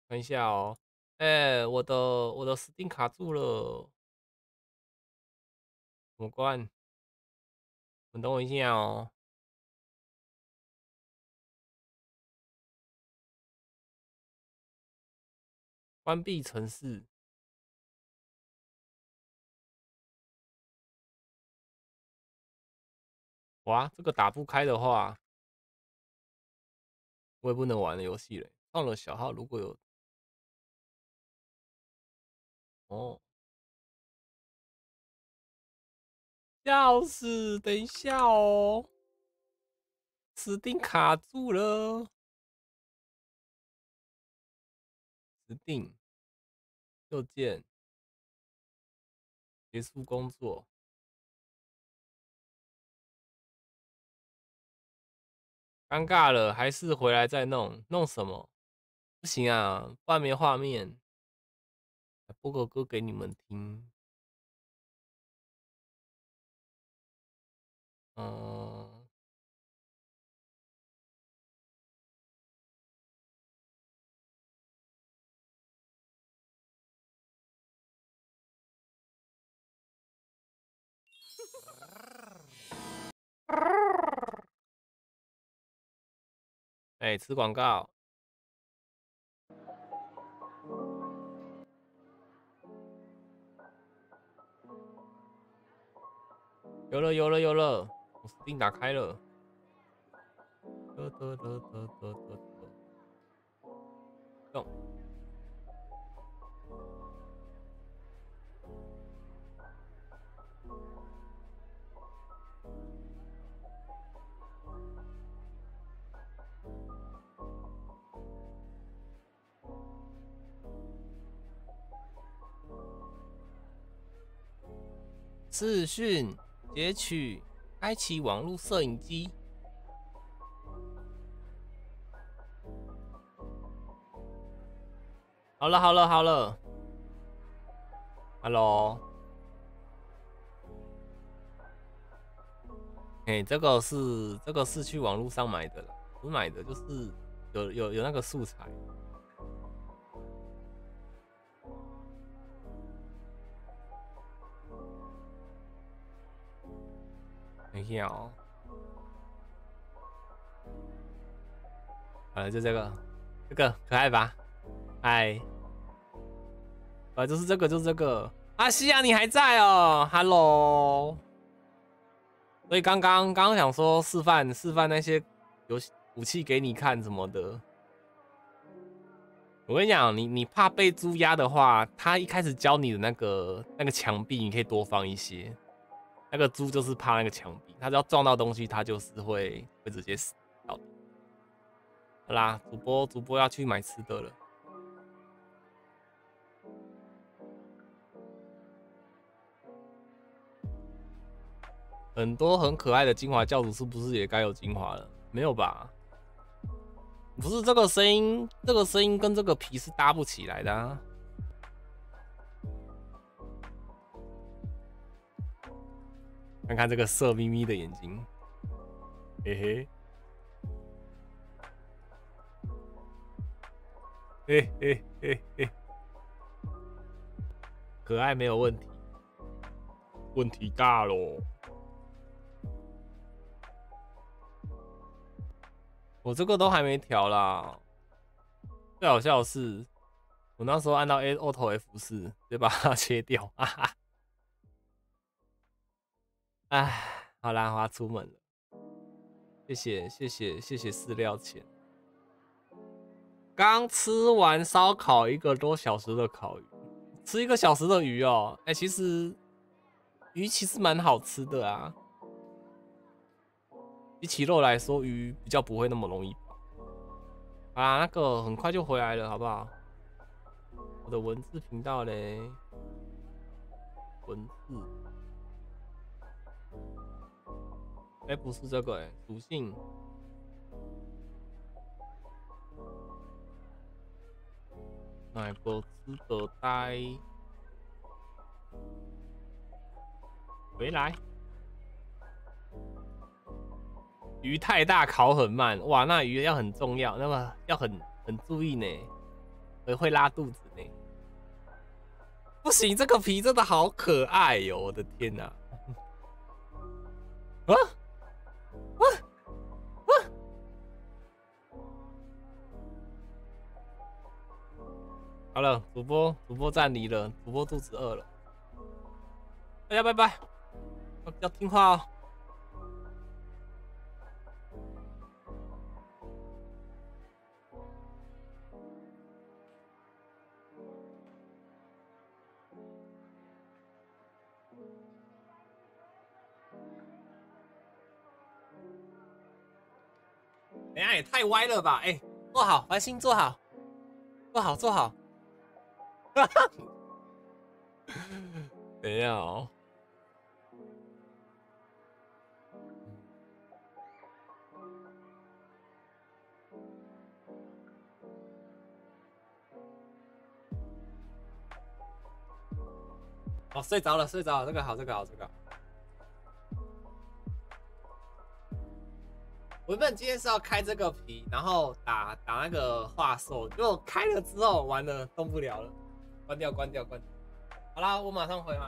看一下哦。哎，我的我的 Steam 卡住了，怎么关？你等我一下哦。关闭城市。哇，这个打不开的话，我也不能玩的游戏嘞。放了小号，如果有哦，笑死，等一下哦，指定卡住了，指定右键结束工作。尴尬了，还是回来再弄？弄什么？不行啊，半没画面。播个歌给你们听。嗯。哎，吃广告。有了，有了，有了！我 Steam 打开了。得得得得得得得，动。视讯截取，开启网络摄影机。好了好了好了，Hello，哎，这个是这个是去网络上买的了，不买的，就是有有有那个素材。等一下哦，好了，就这个，这个可爱吧？嗨，啊，就是这个，就是这个。阿西亚，你还在哦？Hello。所以刚刚刚刚想说示范示范那些游戏武器给你看什么的。我跟你讲，你你怕被猪压的话，他一开始教你的那个那个墙壁，你可以多放一些。那个猪就是怕那个墙壁，它只要撞到东西，它就是会会直接死掉。好啦，主播主播要去买吃的了。很多很可爱的精华教主是不是也该有精华了？没有吧？不是这个声音，这个声音跟这个皮是搭不起来的啊。看看这个色眯眯的眼睛，嘿嘿，嘿嘿嘿嘿，可爱没有问题，问题大喽！我这个都还没调啦，最好笑的是，我那时候按到 A Auto F 四，直接把它切掉，哈哈。哎，好啦，我要出门了。谢谢，谢谢，谢谢饲料钱。刚吃完烧烤一个多小时的烤鱼，吃一个小时的鱼哦。哎，其实鱼其实蛮好吃的啊。比起肉来说，鱼比较不会那么容易饱。啊，那个很快就回来了，好不好？我的文字频道嘞，文字。哎，不是这个哎，属性。哪个值得待？回来。鱼太大，烤很慢。哇，那鱼要很重要，那么要很很注意呢，会会拉肚子呢。不行，这个皮真的好可爱哟！我的天哪！啊啊！好了，主播主播站离了，主播肚子饿了，大家拜拜，要听话哦。等下也太歪了吧！哎，坐好，繁星坐好，坐好坐好。哈哈，等一下哦。哦，睡着了，睡着了，这个好，这个好，这个。我原本今天是要开这个皮，然后打打那个画兽，结果开了之后完了动不了了，关掉关掉关。好啦，我马上回来。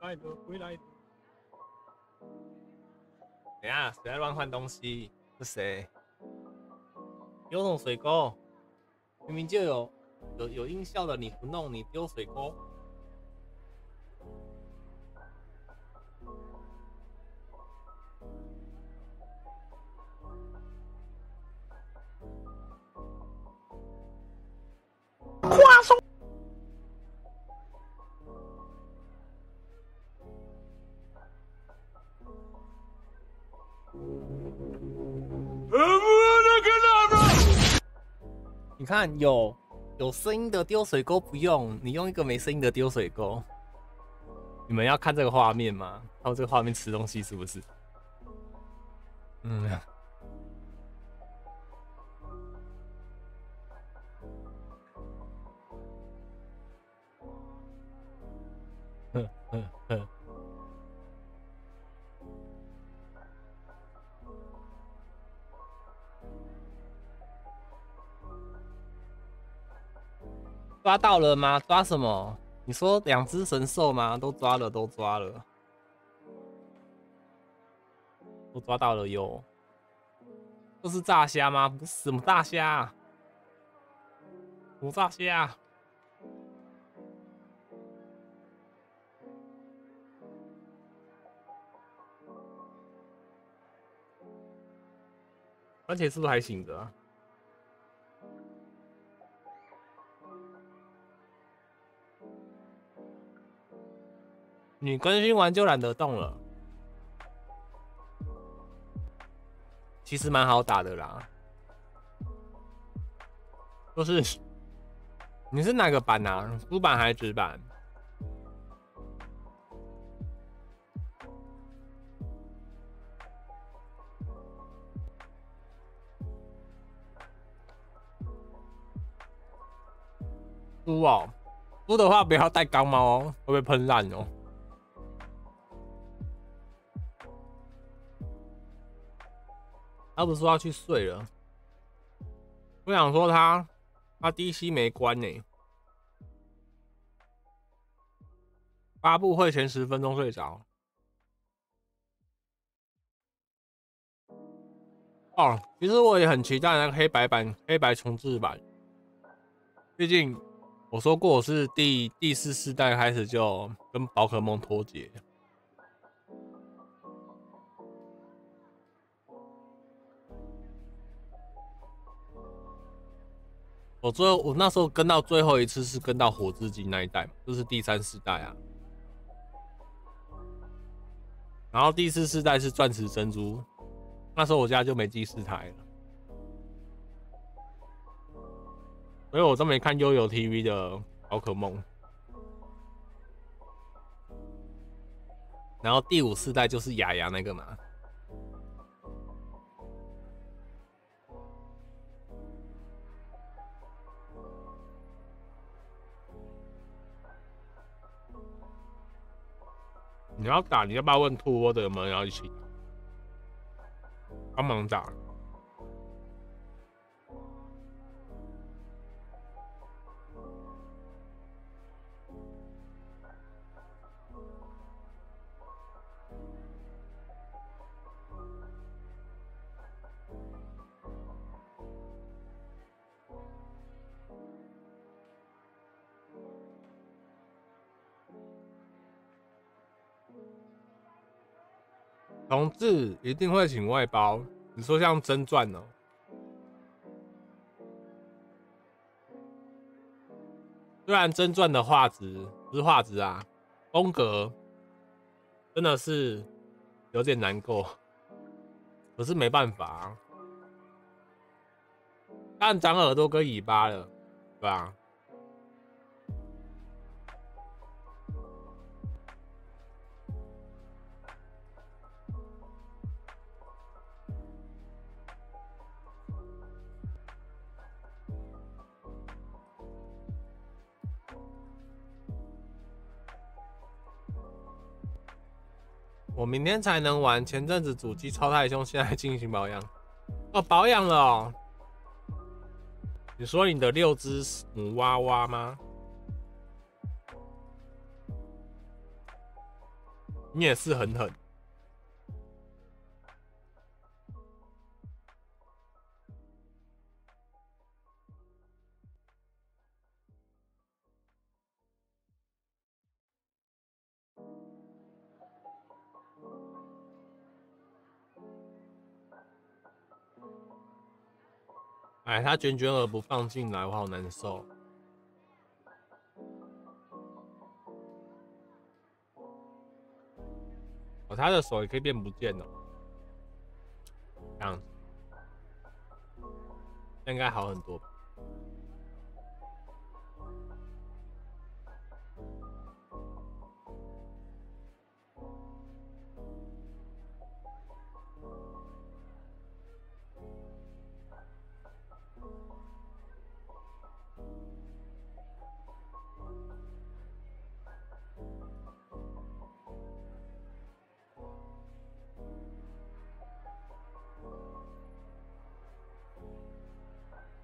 来了，回来了。等下，谁在乱换东西？是谁？有种水沟，明明就有有有音效的，你不弄，你丢水沟。你看，有有声音的丢水沟不用，你用一个没声音的丢水沟。你们要看这个画面吗？看这个画面吃东西是不是？嗯。哼哼哼。抓到了吗？抓什么？你说两只神兽吗？都抓了，都抓了，都抓到了哟。这是炸虾吗？不是，什么大虾？不炸虾？而且是不是还醒着？你更新完就懒得动了，其实蛮好打的啦。就是你是哪个版啊？书版还是纸版？书哦，书的话不要带钢猫哦，会被喷烂哦。他不是说要去睡了？我想说他他 DC 没关呢，发布会前十分钟睡着。哦，其实我也很期待那个黑白版、黑白重置版。毕竟我说过我是第第四世代开始就跟宝可梦脱节。我最后我那时候跟到最后一次是跟到火之金那一代嘛，就是第三世代啊。然后第四世代是钻石珍珠，那时候我家就没第四台了，所以我都没看悠悠 TV 的宝可梦。然后第五世代就是雅雅那个嘛。你要打，你要不要问兔窝的有没有要一起帮忙打？同志一定会请外包。你说像真传哦，虽然真传的画质不是画质啊，风格真的是有点难过，可是没办法，啊但长耳朵跟尾巴了，对吧？我明天才能玩，前阵子主机超太凶，现在进行保养。哦，保养了哦。你说你的六只母蛙蛙吗？你也是很狠。哎，他卷卷耳不放进来，我好难受。哦，他的手也可以变不见了，这样子应该好很多吧？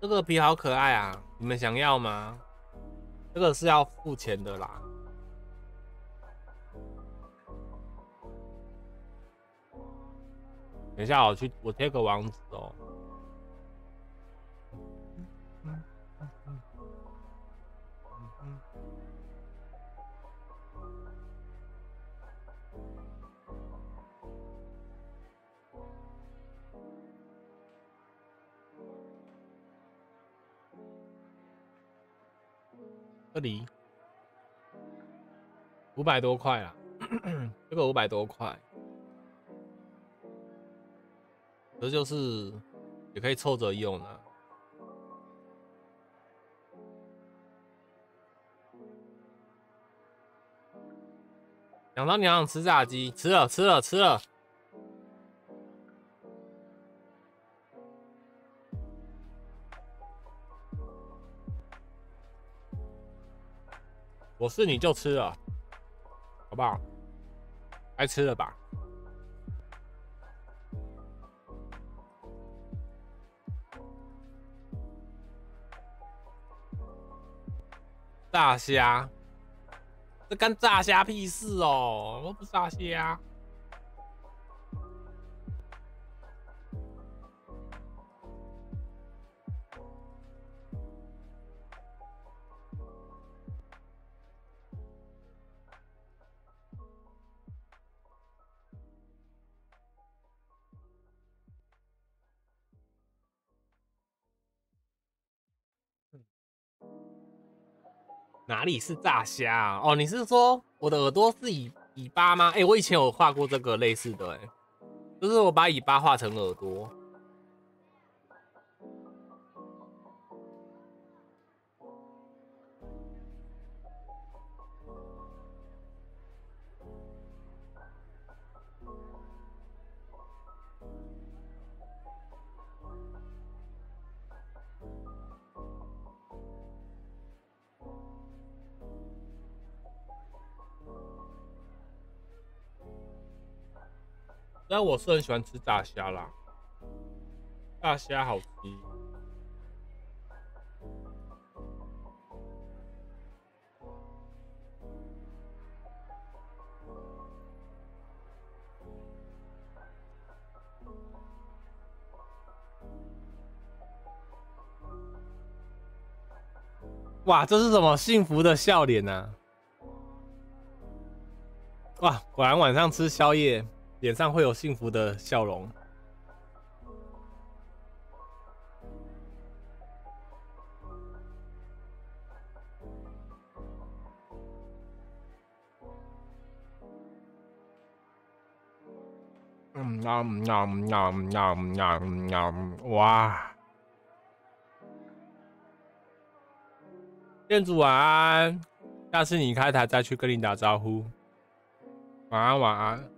这个皮好可爱啊！你们想要吗？这个是要付钱的啦。等一下，我去，我贴个网址哦。这里五百多块啊，这个五百多块，这就是也可以凑着用的。想到你想吃炸鸡，吃了吃了吃了。我是你就吃了，好不好？该吃了吧？炸虾，这干炸虾屁事哦！我不炸虾。哪里是炸虾啊？哦，你是说我的耳朵是尾尾巴吗？哎，我以前有画过这个类似的，哎，就是我把尾巴画成耳朵。但我是很喜欢吃炸虾啦，炸虾好吃。哇，这是什么幸福的笑脸呢？哇，果然晚上吃宵夜。脸上会有幸福的笑容。嗯啊嗯啊嗯啊嗯啊嗯啊嗯啊哇！店主晚安，下次你开台再去跟你打招呼。晚安晚安。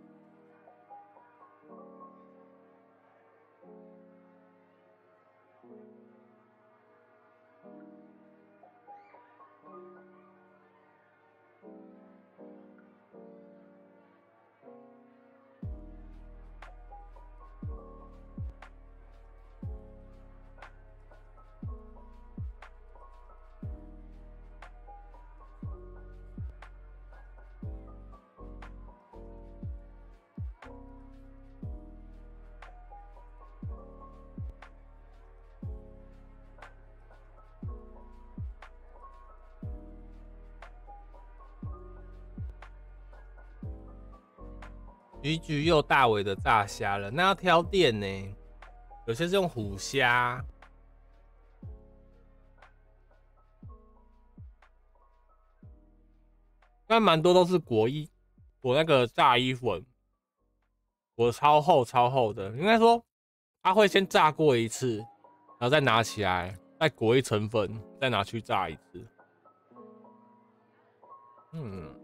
橘橘又大尾的炸虾了，那要挑店呢，有些是用虎虾。但蛮多都是裹衣裹那个炸衣粉，裹超厚超厚的。应该说，它会先炸过一次，然后再拿起来，再裹一层粉，再拿去炸一次。嗯，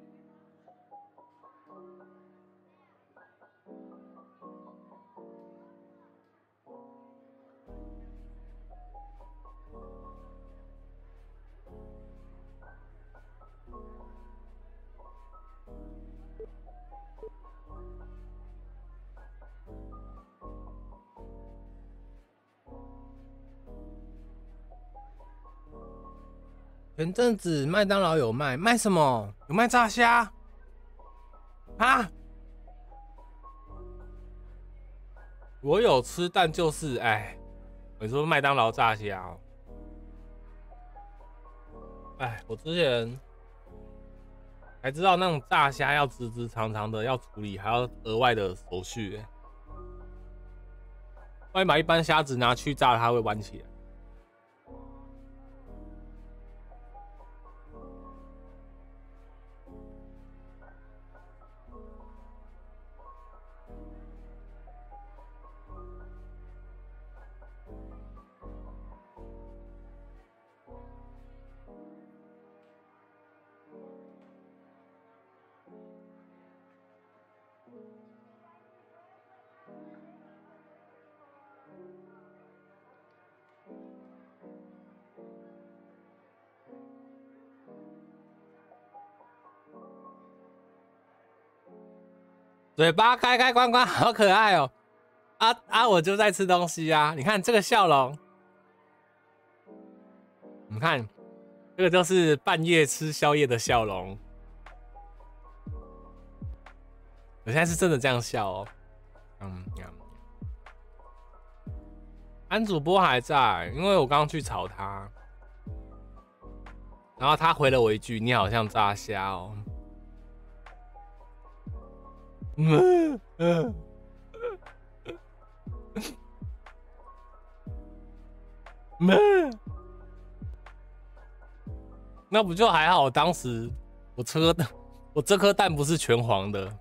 前阵子麦当劳有卖，卖什么？有卖炸虾啊？我有吃，但就是哎，你说麦当劳炸虾？哎，我之前还知道那种炸虾要直直长长的要处理，还要额外的手续。万一把一般虾子拿去炸，它会弯起来。嘴巴开开关关，好可爱哦！啊啊，我就在吃东西啊！你看这个笑容，你看这个就是半夜吃宵夜的笑容。我现在是真的这样笑哦。嗯，安主播还在，因为我刚刚去吵他，然后他回了我一句：“你好像炸虾哦。”嗯嗯，嗯，那不就还好？当时我车的，我这颗蛋不是全黄的。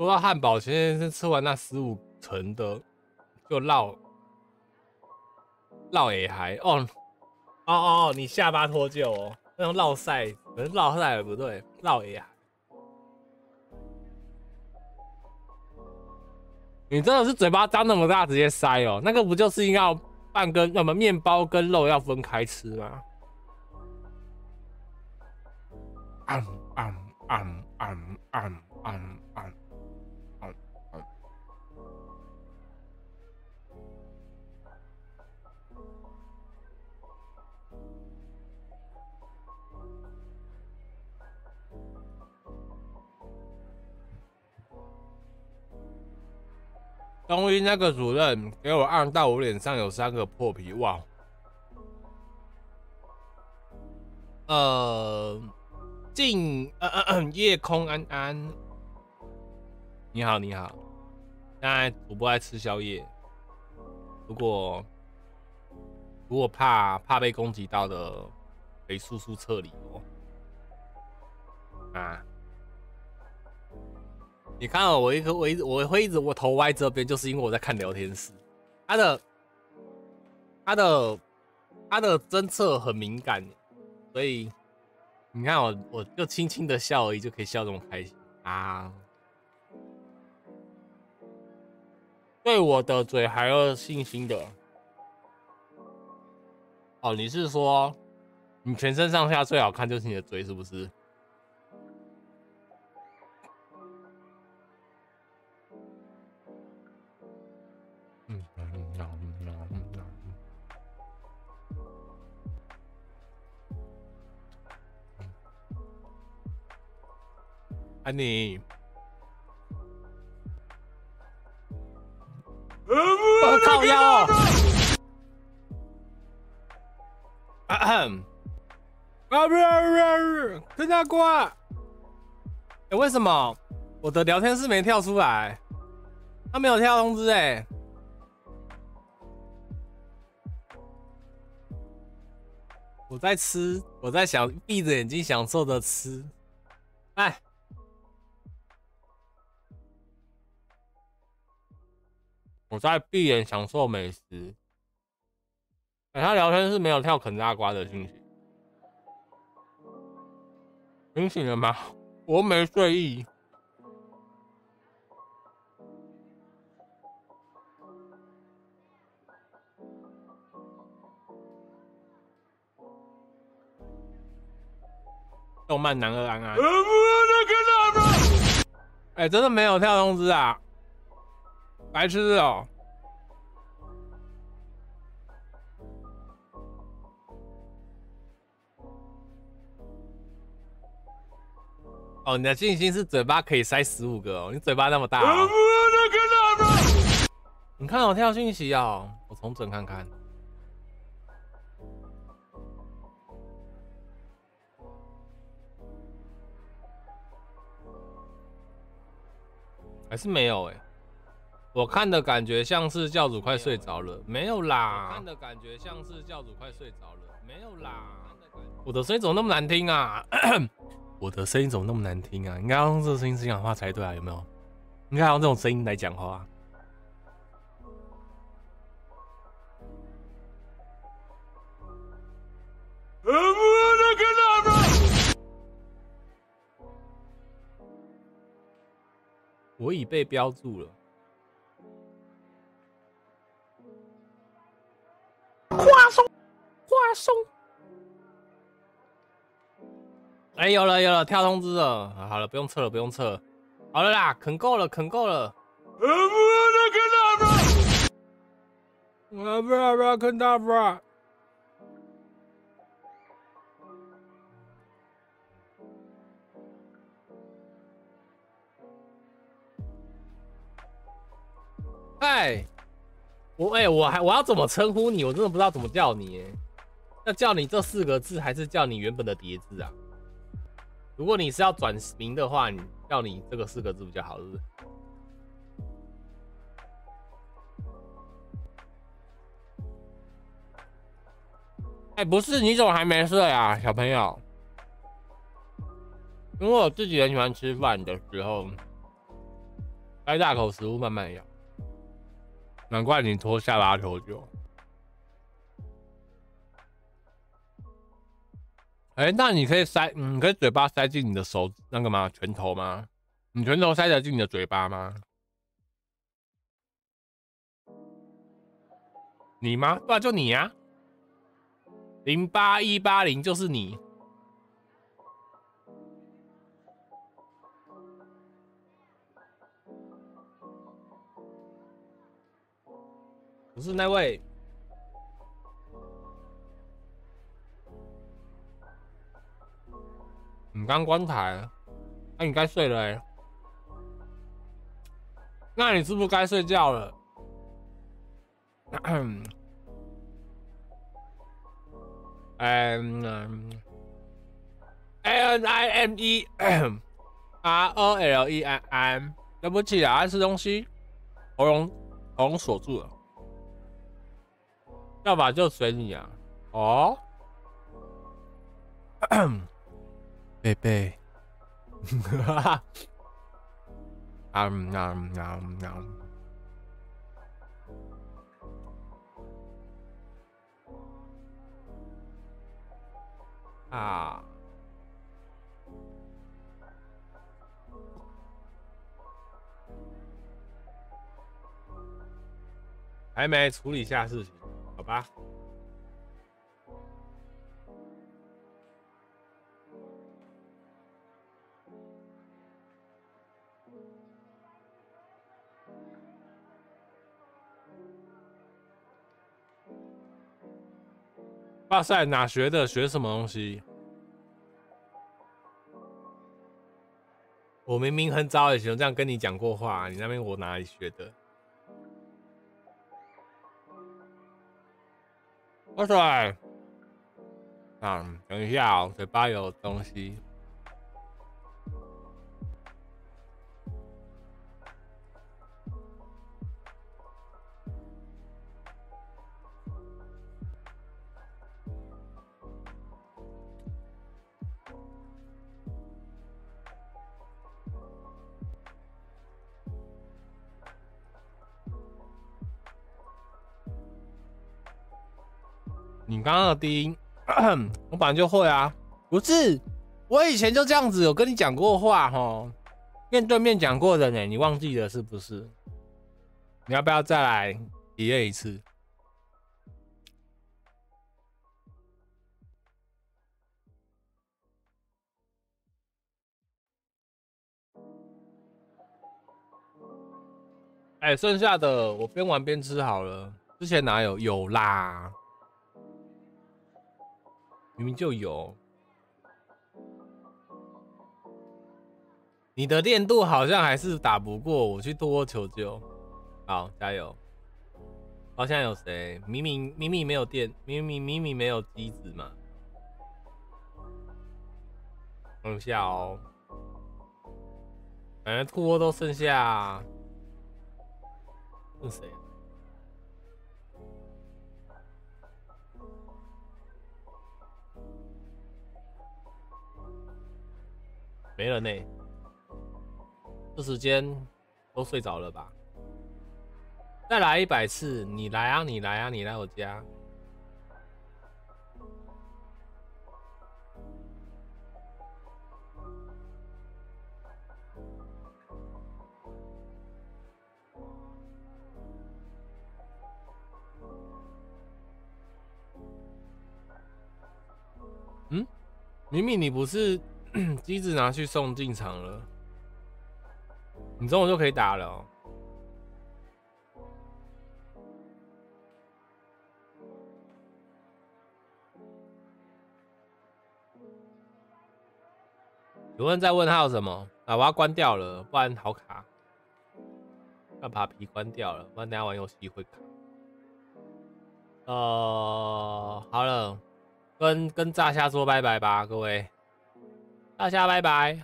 说到汉堡，现在是吃完那十五层的，就绕绕也还哦哦哦哦，你下巴脱臼哦，那种绕晒，可是绕晒不对，绕也还。你真的是嘴巴张那么大直接塞哦？那个不就是要半根，那么面包跟肉要分开吃吗？嗯嗯嗯嗯嗯嗯中医那个主任给我按到我脸上有三个破皮，哇！呃，静呃呃夜空安安，你好你好，现在主播爱吃宵夜，如果如果怕怕被攻击到的，可以速速撤离哦，啊。你看，我一个我一我会一直我头歪这边，就是因为我在看聊天室，他的他的他的侦测很敏感，所以你看我我就轻轻的笑而已，就可以笑这么开心啊！对我的嘴还有信心的哦？你是说你全身上下最好看就是你的嘴是不是？安妮，我靠呀！啊哼！啊不不要！跟他挂？为什么我的聊天室没跳出来？他没有跳通知哎！我在吃，我在享，闭着眼睛享受着吃。哎。我在闭眼享受美食。哎、他聊天是没有跳啃大瓜的信息。清醒了吗？我没睡意。动漫男二安安。哎、真的没有跳通知啊！白痴哦、哦，你的信心是嘴巴可以塞十五个哦，你嘴巴那么大、哦。你看我跳信息哦，我重整看看。还是没有哎、我看的感觉像是教主快睡着了，没有啦。我看的感觉像是教主快睡着了，没有啦。我的声音怎么那么难听啊？我的声音怎么那么难听啊？应该要用这个声音讲话才对啊，有没有？应该要用这种声音来讲话。我已被标注了。话松，花松。哎，有了有了，跳通知了。好了，不用测了，不用测。好了啦，啃够了，啃够了。啊不要不要啃大不要！哎，我哎、我还我要怎么称呼你？我真的不知道怎么叫你哎。要叫你这四个字，还是叫你原本的叠字啊？如果你是要转名的话，你叫你这个四个字比较好，是不是？哎、不是，你怎么还没睡啊，小朋友？因为我自己很喜欢吃饭的时候，开大口食物慢慢咬，难怪你拖下拉球就。哎、那你可以塞，你可以嘴巴塞进你的手那个吗？拳头吗？你拳头塞得进你的嘴巴吗？你吗？对啊，就你呀、零八一八零就是你。不是那位。你刚关台，那、你该睡了哎、那你是不是该睡觉了？嗯嗯，A N I M E R O L E I M，对不起啊，爱吃东西，喉咙喉咙锁住了，要么就随你啊。哦，贝贝，哈 哈，嗯嗯啊嗯。啊，还没处理下事情，好吧？哇塞，哪学的？学什么东西？我明明很早以前这样跟你讲过话，你那边我哪里学的？哇塞！嗯，等一下哦，嘴巴有东西。你刚刚的低音，我本来就会啊。不是，我以前就这样子，有跟你讲过话哈，面对面讲过的呢，你忘记了是不是？你要不要再来体验一次？哎，剩下的我边玩边吃好了。之前哪有？有啦，明明就有。你的练度好像还是打不过我，去多求救。好，加油！好像有谁？明明明明没有电，明明明明没有机子嘛。等一下哦，感觉兔窝都剩下。是谁？没了呢。这时间都睡着了吧？再来一百次，你来啊，你来啊，你来我家。嗯，明明你不是机子拿去送进场了，你中午就可以打了。有人在问他有什么啊？我要关掉了，不然好卡。要把皮关掉了，不然等下玩游戏会卡。呃，好了。跟跟炸虾说拜拜吧，各位，大虾拜拜，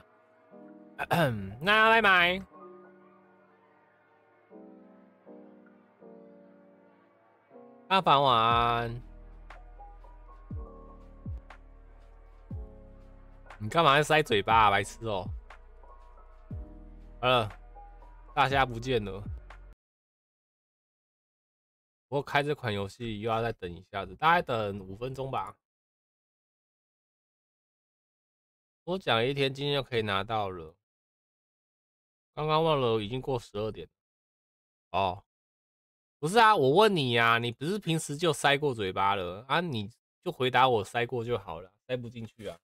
那拜拜，阿凡晚安。你干嘛要塞嘴巴，啊白痴哦？好了，大虾不见了。我开这款游戏又要再等一下子，大概等五分钟吧。我讲一天，今天就可以拿到了。刚刚忘了，已经过十二点。哦，不是啊，我问你呀，你不是平时就塞过嘴巴了啊？你就回答我塞过就好了，塞不进去啊。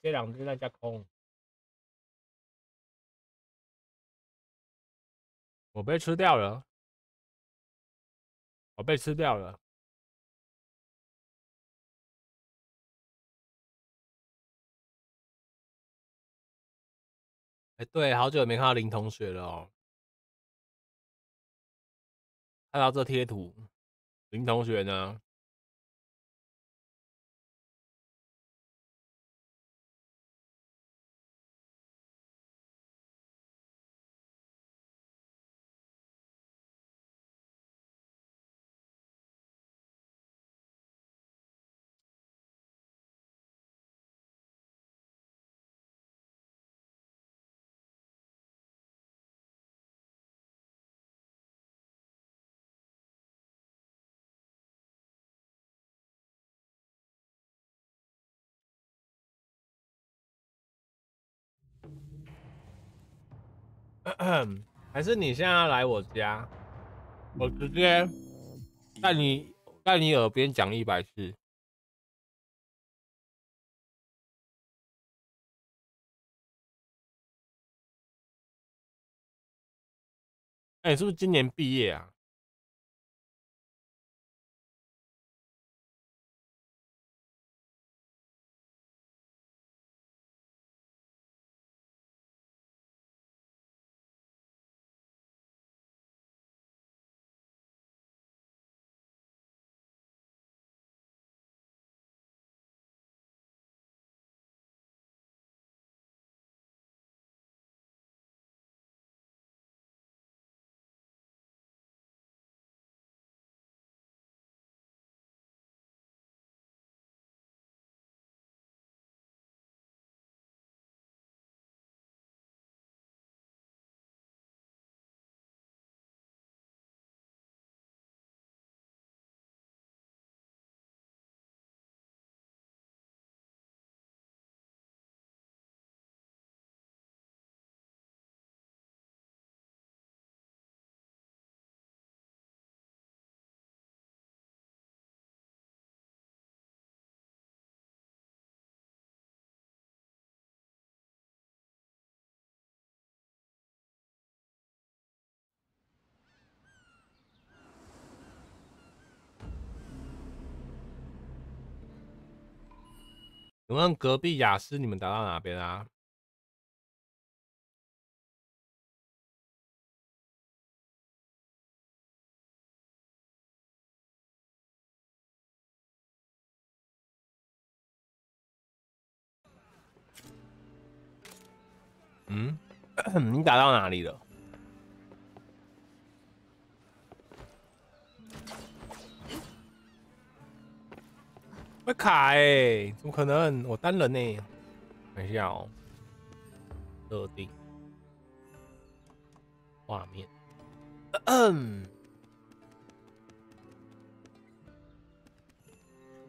这两只在加空，我被吃掉了。我被吃掉了。哎，对，好久没看到林同学了哦。看到这贴图，林同学呢？还是你现在要来我家，我直接在你在你耳边讲一百次。哎，是不是今年毕业啊？请问隔壁雅思你们打到哪边啊？嗯，你打到哪里了？会卡哎、怎么可能？我单人呢、等一下哦，设定。画面，嗯，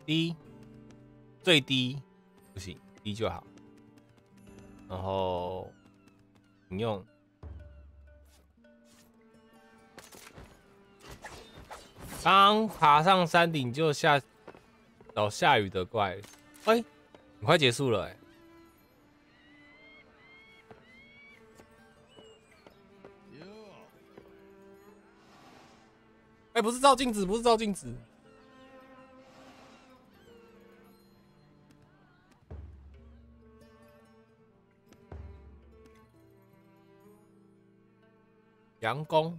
低，最低。不行，低就好。然后你用。刚爬上山顶就下找下雨的怪，哎、很快结束了哎、哎、不是照镜子，不是照镜子。杨公，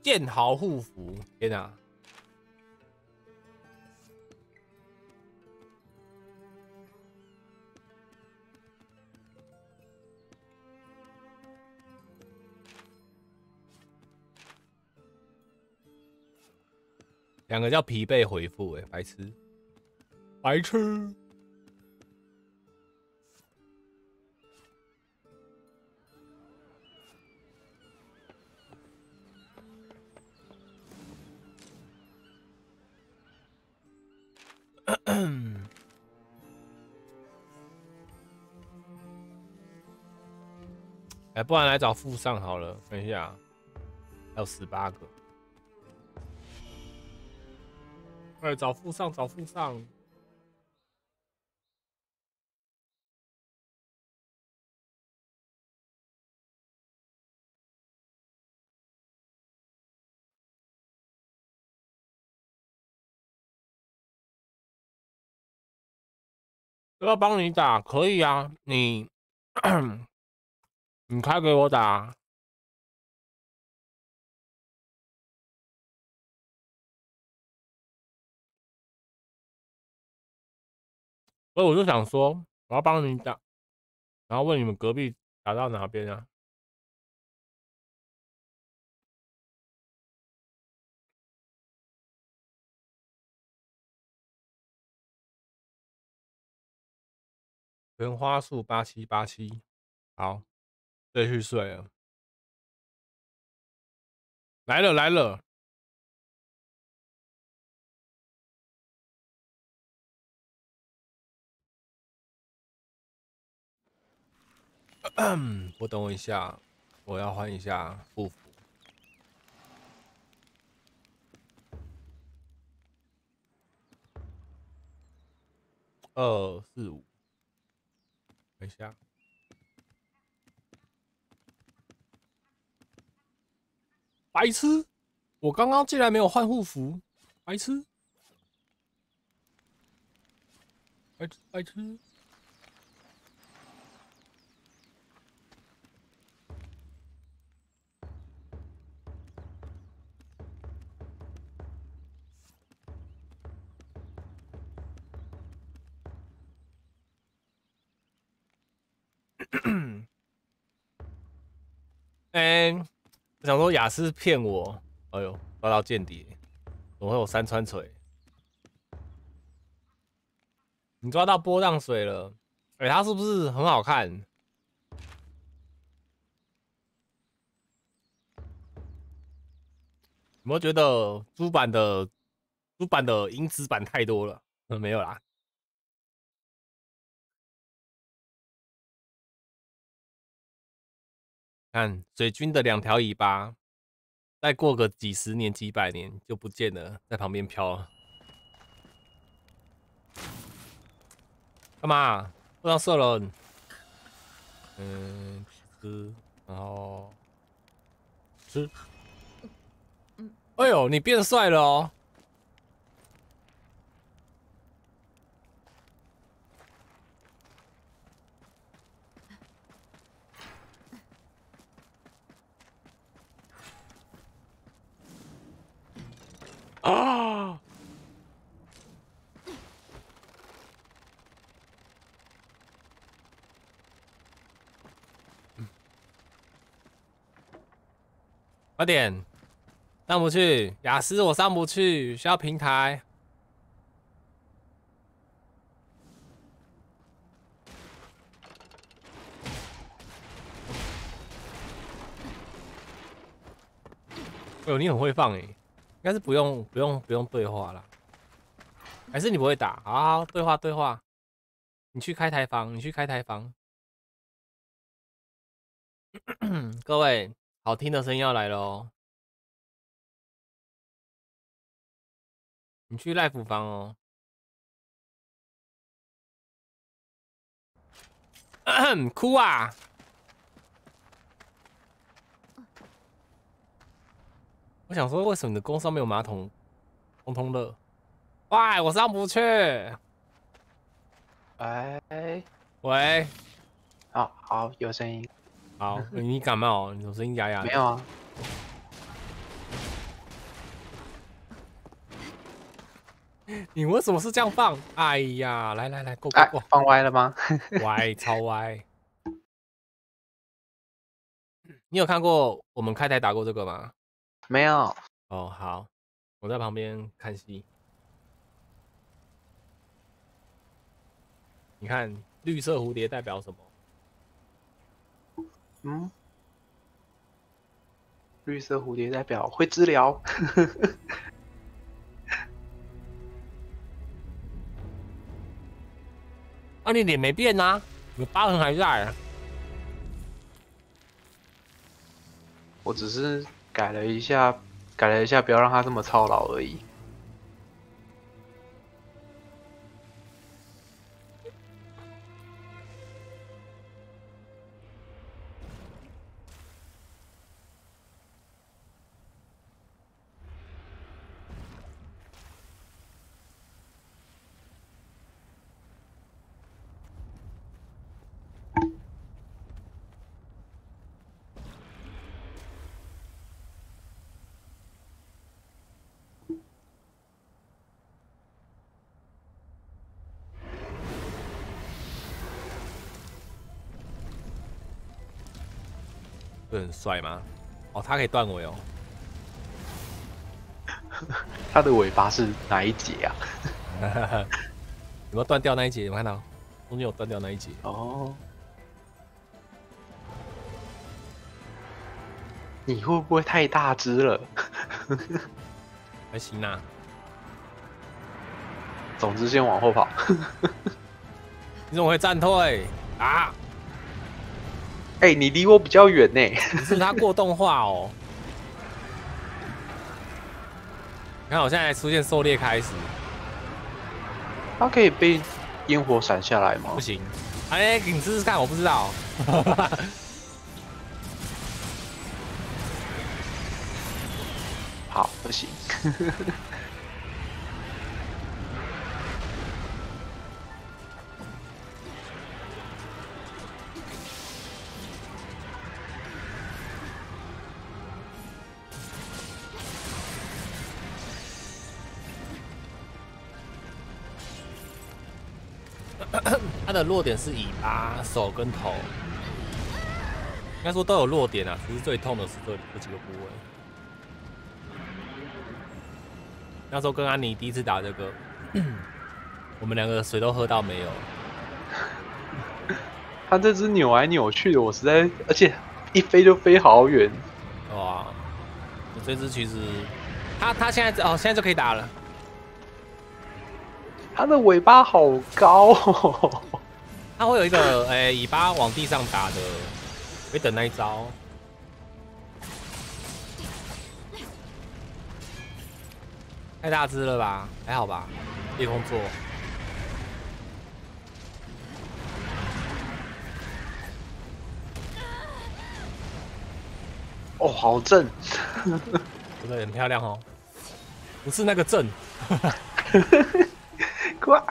剑豪护符，天哪、两个叫疲惫回复，哎，白痴，白痴。哎，不然来找富上好了。等一下，还有十八个。快找副上，找副上。要不要帮你打？可以啊，你 你开给我打。所以我就想说，我要帮你打，然后问你们隔壁打到哪边啊？原花树八七八七，好，再去睡了。来了来了，我等我一下，我要换一下护符。二四五，等一下。白痴！我刚刚竟然没有换护符，白痴！白痴白痴！哎、我想说雅思骗我，哎呦，抓到间谍，怎么会有山川锤？你抓到波浪水了，哎、它是不是很好看？有没有觉得猪版的猪版的银子版太多了？嗯，没有啦。看水军的两条尾巴，再过个几十年、几百年就不见了，在旁边飘了。干嘛？不让射人？嗯，吃，然后吃。哎呦，你变帅了哦！啊！快点上不去雅思我上不去需要平台。哎呦你很会放诶应该是不用不用不用对话了，还是你不会打？好好对话对话，你去开台房，你去开台房。各位，好听的声音要来了！你去赖府房哦。哭啊！我想说，为什么你的工上没有马桶？通通乐。喂，我上不去。喂喂，好好有声音，好，你感冒？你声音哑哑的。没有啊？你为什么是这样放？哎呀，来来来哎 Go Go，，放歪了吗？歪，超歪。你有看过我们开台打过这个吗？没有，哦，好，我在旁边看戏。你看绿色蝴蝶代表什么？嗯，绿色蝴蝶代表会治疗，啊，你脸没变啊，你疤痕还在啊。我只是改了一下，改了一下，不要让他这么操劳而已。很帅吗？哦，他可以断尾哦。它的尾巴是哪一节啊？有没有断掉那一节？有没有看到中间有断掉那一节？哦，你会不会太大只了？还行啊。总之先往后跑。你怎么会战退啊？哎、你离我比较远呢。你是他过动画哦。你看我现在出现狩猎开始，它可以被烟火闪下来吗不？行。哎，你试试看，我不知道。好，不行。的弱点是尾巴、手跟头，应该说都有弱点啊，只是最痛的是这这几个部位。那时候跟安妮第一次打这个，我们两个水都喝到没有。他这只扭来扭去的，我实在，而且一飞就飞好远。哇，我这只其实，他他现在哦，现在就可以打了。他的尾巴好高、哦，它会有一个诶、尾巴往地上打的，可以等那一招。太大只了吧？还好吧？夜空座，哦，好正。真的？很漂亮哦。不是那个正，快！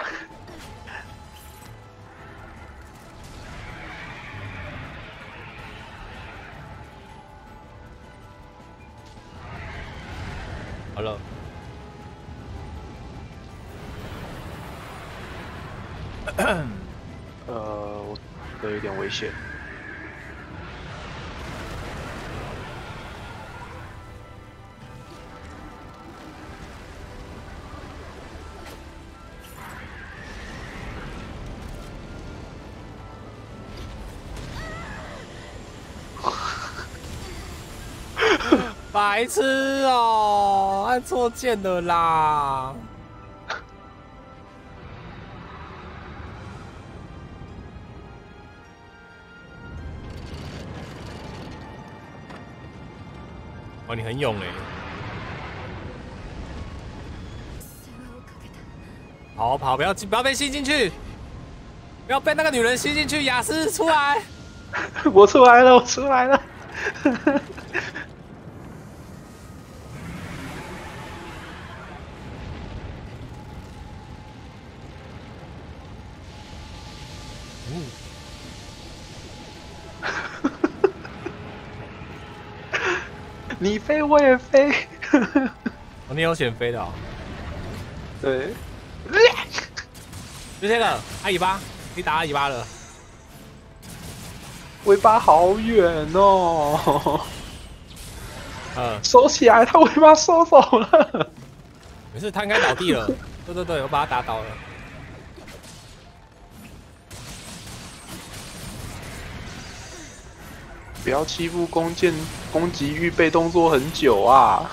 白痴哦按错键了啦。哇，你很勇哎！世話をかけた跑跑，不要进，不要被吸进去，不要被那个女人吸进去。雅思出来，我出来了，我出来了。 飞我也飞，哦，你有选飞的哦。对，就这个，阿尾巴，你打阿尾巴了。尾巴好远哦，嗯，收起来，他尾巴收走了。没事，他应该倒地了。对对对，我把他打倒了。不要欺负弓箭攻击预备动作很久啊！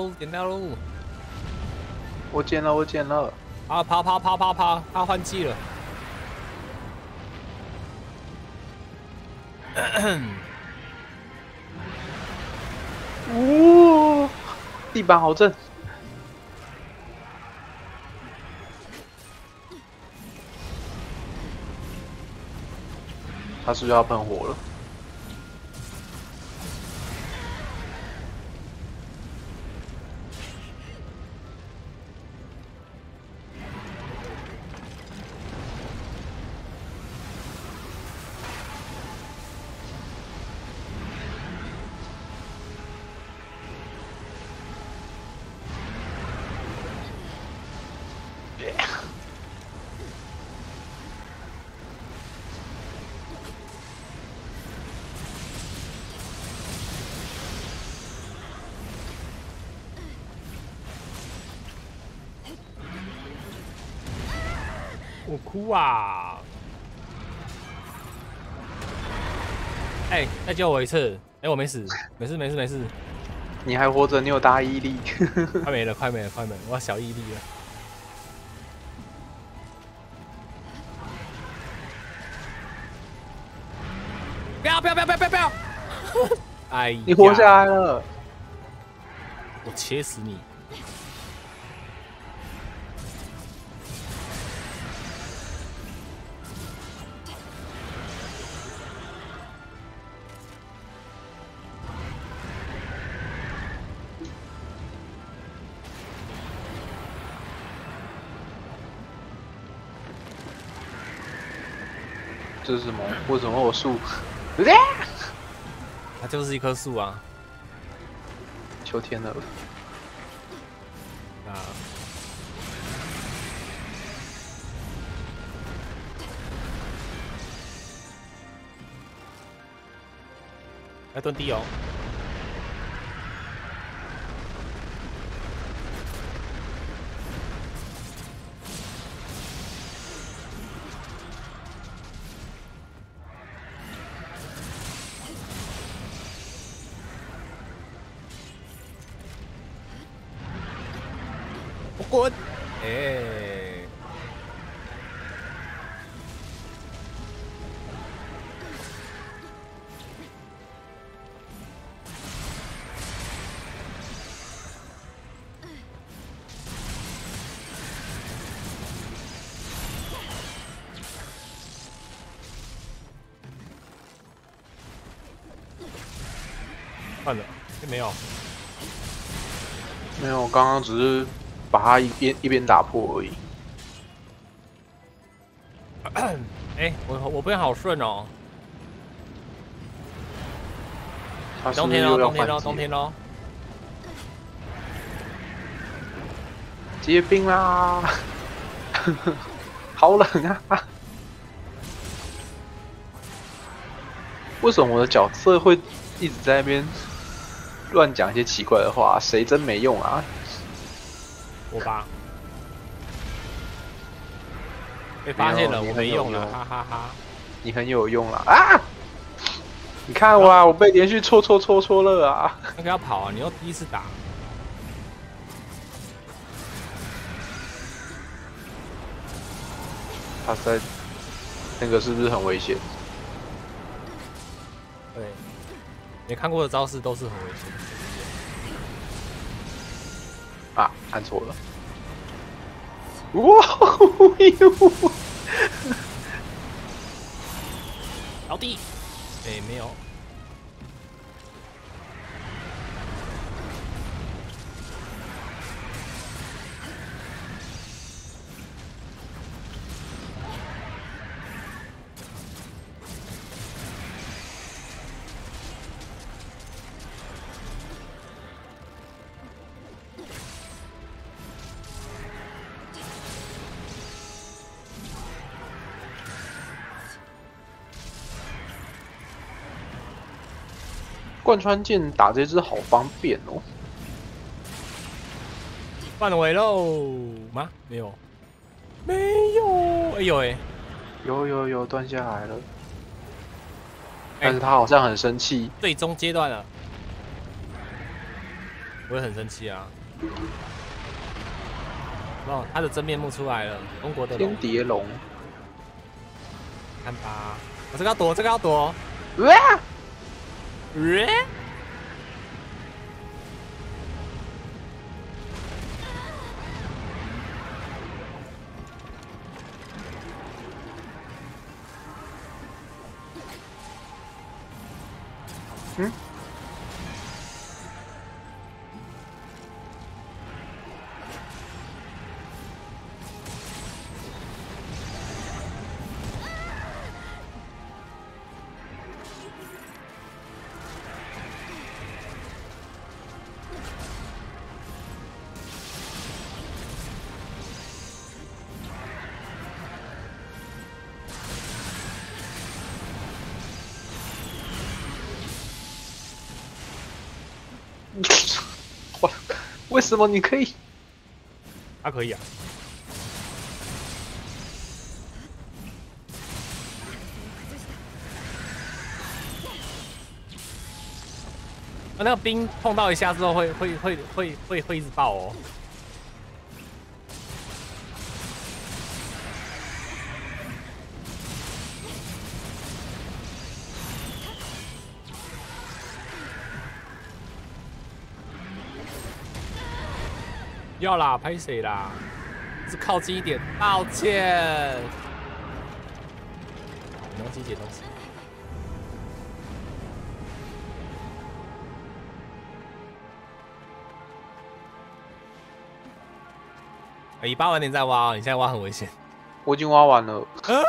喽，点到喽！我捡了，我捡了。啊，跑跑跑跑跑，他换季了。呜、地板好正。他是不是要喷火了？我哭啊！哎、再救我一次！哎、我没死，没事没事没事，你还活着，你有大毅力。快没了快没了快没了，我要小毅力了。不要不要不要不要不要不要！哎呀，你活下来了。我切死你！这是什么？为什么会有树？它就是一棵树啊！秋天了！啊，要蹲地哦。刚刚只是把它一边一边打破而已。哎我我变好顺哦。冬天喽，不是又要冬天喽，换季冬天喽。结冰啦！好冷啊！为什么我的角色会一直在那边乱讲一些奇怪的话？谁真没用啊？我吧。被发现了，我没用了，哈哈哈。你很有用了啊！你看我啊，我被连续戳戳戳戳了啊！那个要跑啊！你又第一次打，他在那个是不是很危险？对，你看过的招式都是很危险按错了。哇！贯穿剑打这只好方便哦。范围喽吗？没有，没有。哎呦哎、有有有断下来了，哎但是他好像很生气。最终阶段了，我也很生气啊。哦，他的真面目出来了，中国的龙天，蝶龙，看吧，我这个要躲，这个要躲。哇！呃为什么你可以？他可以啊。啊那个冰碰到一下之后会会会会会会一直爆哦。要啦，拍谁啦？是靠近一点，抱歉。你忘记捡东西。尾巴晚点再挖哦，你现在挖很危险。我已经挖完了。嗯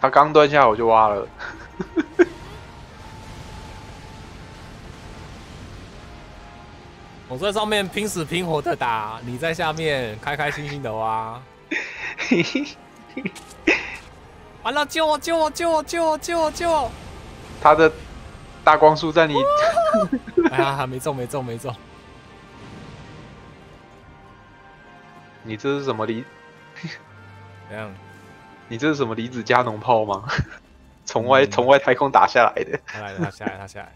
他刚蹲下我就挖了。我在上面拼死拼活的打，你在下面开开心心的挖。完了，救我！救我！救我！救我！救我！救我！他的大光束在你，哎呀，没中，没中，没中。你这是什么离？怎样？你这是什么离子加农炮吗？从外嗯从外太空打下来的。他来了，他下来，他下来。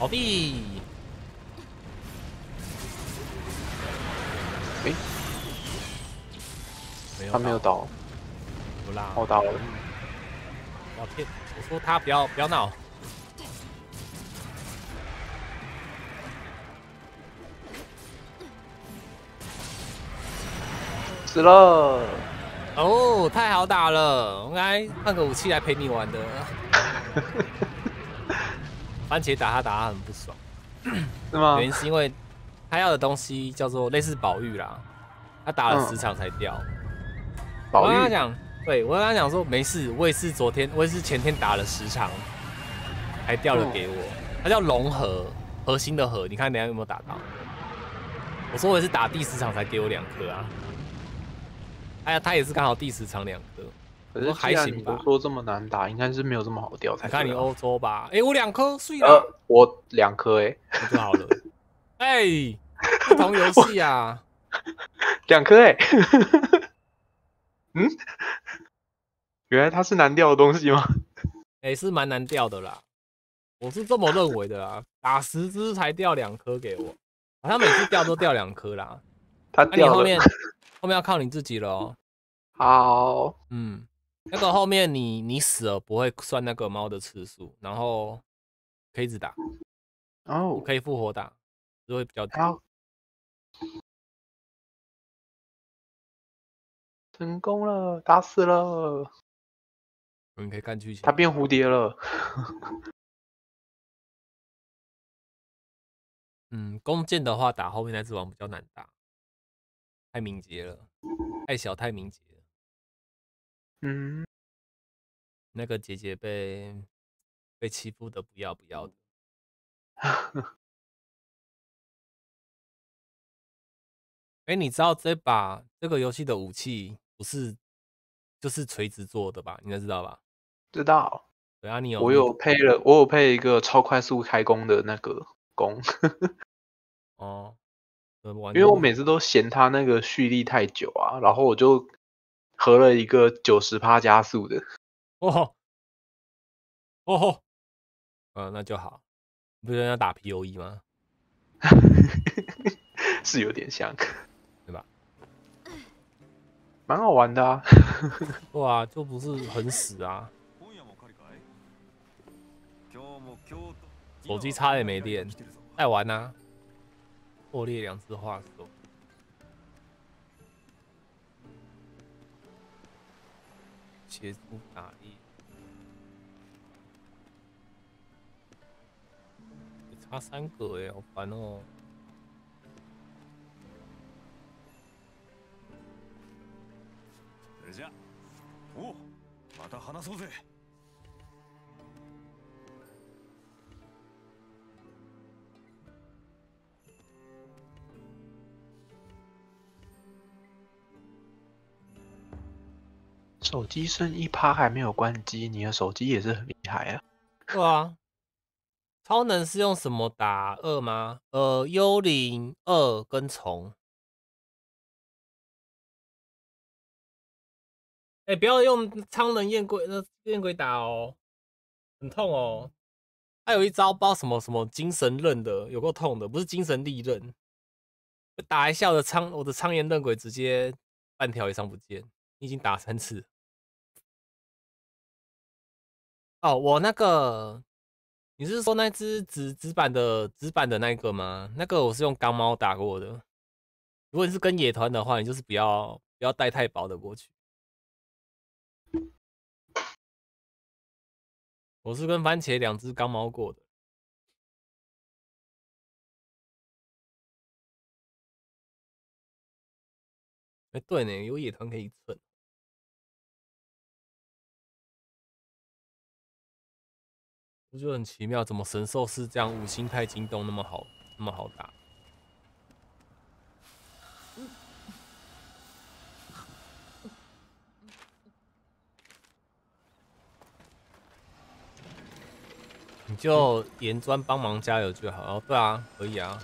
老弟，诶没有，他没有，倒，不啦，我倒了。不要骗，我说他不要不要闹。死了！哦，太好打了！我该换个武器来陪你玩的。番茄打他打他很不爽，是吗原？因是因为他要的东西叫做类似宝玉啦，他打了嗯十场才掉。我跟他讲，对我跟他讲说没事，我也是昨天，我也是前天打了十场，才掉了给我。他叫龙核，核心的核，你看等下有没有打到？我说我也是打第十场才给我两颗啊。哎呀，他也是刚好第十场两颗。可是我还行吧都说这么难打，应该是没有这么好掉才看你欧洲吧，哎、我两颗碎了，呃，我两颗哎，好了。哎、不同游戏啊，两颗哎。嗯，原来它是难掉的东西吗？哎、是蛮难掉的啦。我是这么认为的啦，打十只才掉两颗给我，好像每次掉都掉两颗啦。他、掉了。后面后面要靠你自己了哦。好，嗯，那个后面你你死了不会算那个猫的次数，然后可以一直打，哦，可以复活打，就会比较久。好，成功了，打死了，你可以看剧情。它变蝴蝶了。嗯，弓箭的话打后面那只王比较难打，太敏捷了，太小太敏捷了。嗯，那个姐姐被被欺负的不要不要的。哎、你知道这把这个游戏的武器不是就是锤子做的吧？你应该知道吧？知道。对啊，你有我有配了，我有配一个超快速开弓的那个弓，哦，因为我每次都嫌它那个蓄力太久啊，然后我就合了一个九十趴加速的。哦吼哦吼，嗯，那就好。不是要打 P O E 吗？是有点像，对吧？蛮好玩的啊。对啊，就不是很死啊。今夜も狩りかい今日も京都手机差点没电再玩呐、破裂两只画手。 协助打猎，也差三个哎，好烦哦。それじゃおまた話そうぜ手机剩一趴还没有关机，你的手机也是很厉害啊。对啊，超能是用什么打二吗？呃，幽灵二跟虫。哎、不要用超能焰龟那焰龟打哦，很痛哦。还有一招不知道什么什么精神刃的，有够痛的，不是精神利刃。打一下我的苍我的苍炎刃鬼直接半条以上不见，你已经打三次哦，我那个，你是说那只纸纸板的纸板的那个吗？那个我是用钢猫打过的。如果你是跟野团的话，你就是不要不要带太薄的过去。我是跟番茄两只钢猫过的。哎、对呢，有野团可以蹭。我觉得很奇妙，怎么神兽是这样五星太金都那么好，那么好打？你就岩砖帮忙加油就好。哦，对啊，可以啊。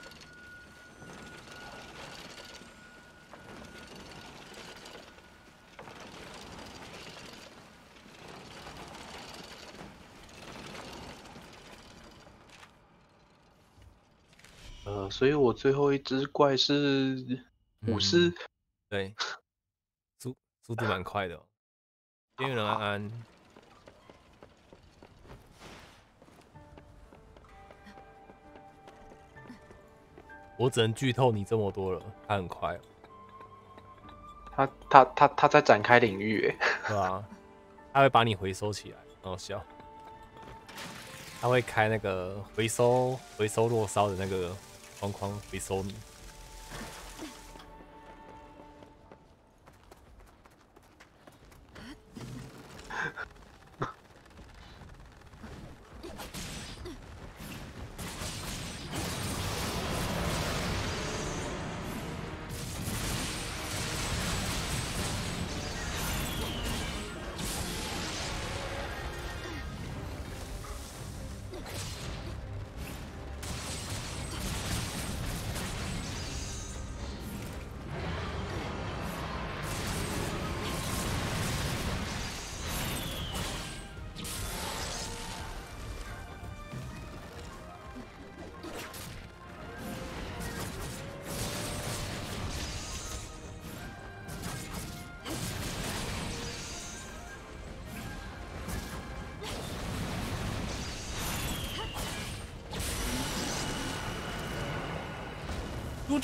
呃，所以我最后一只怪是武士。嗯对，速速度蛮 快的、哦。边缘人安安，我只能剧透你这么多了，他很快、哦。他他他他在展开领域，哎，对吧？他会把你回收起来，很好笑。他会开那个回收回收落烧的那个框框回收你。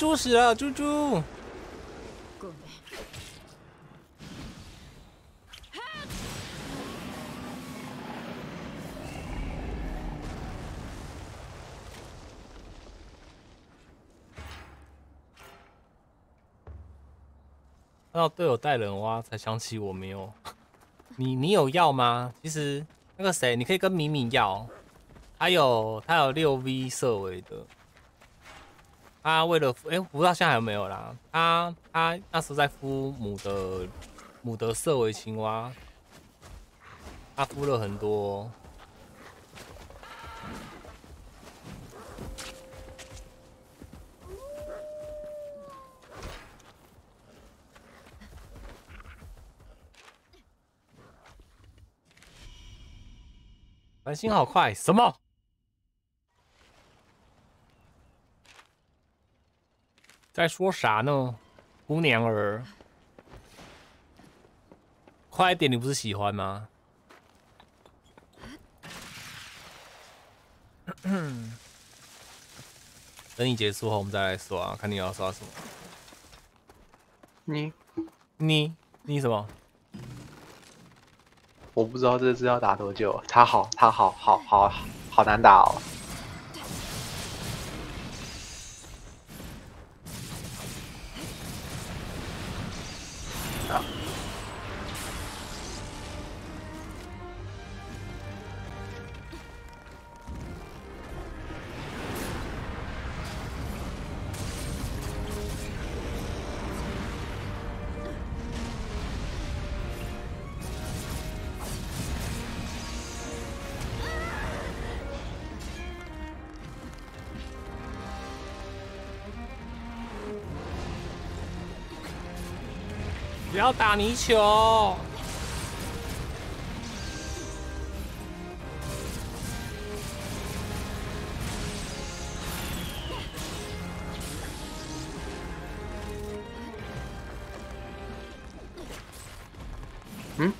猪猪死了，猪猪！ごめん看到队友带人蛙，才想起我没有。你你有药吗？其实那个谁，你可以跟敏敏要，他有他有六 V 色尾的。 他为了哎，不知道现在还有没有啦。他他那时候在孵母的母的色尾青蛙，他孵了很多。繁星好快，什么？在说啥呢，姑娘儿？快点，你不是喜欢吗？等你结束后，我们再来刷，看你要刷什么。你你你什么？我不知道这次要打多久，他好他好好好好难打哦。打泥鳅！嗯？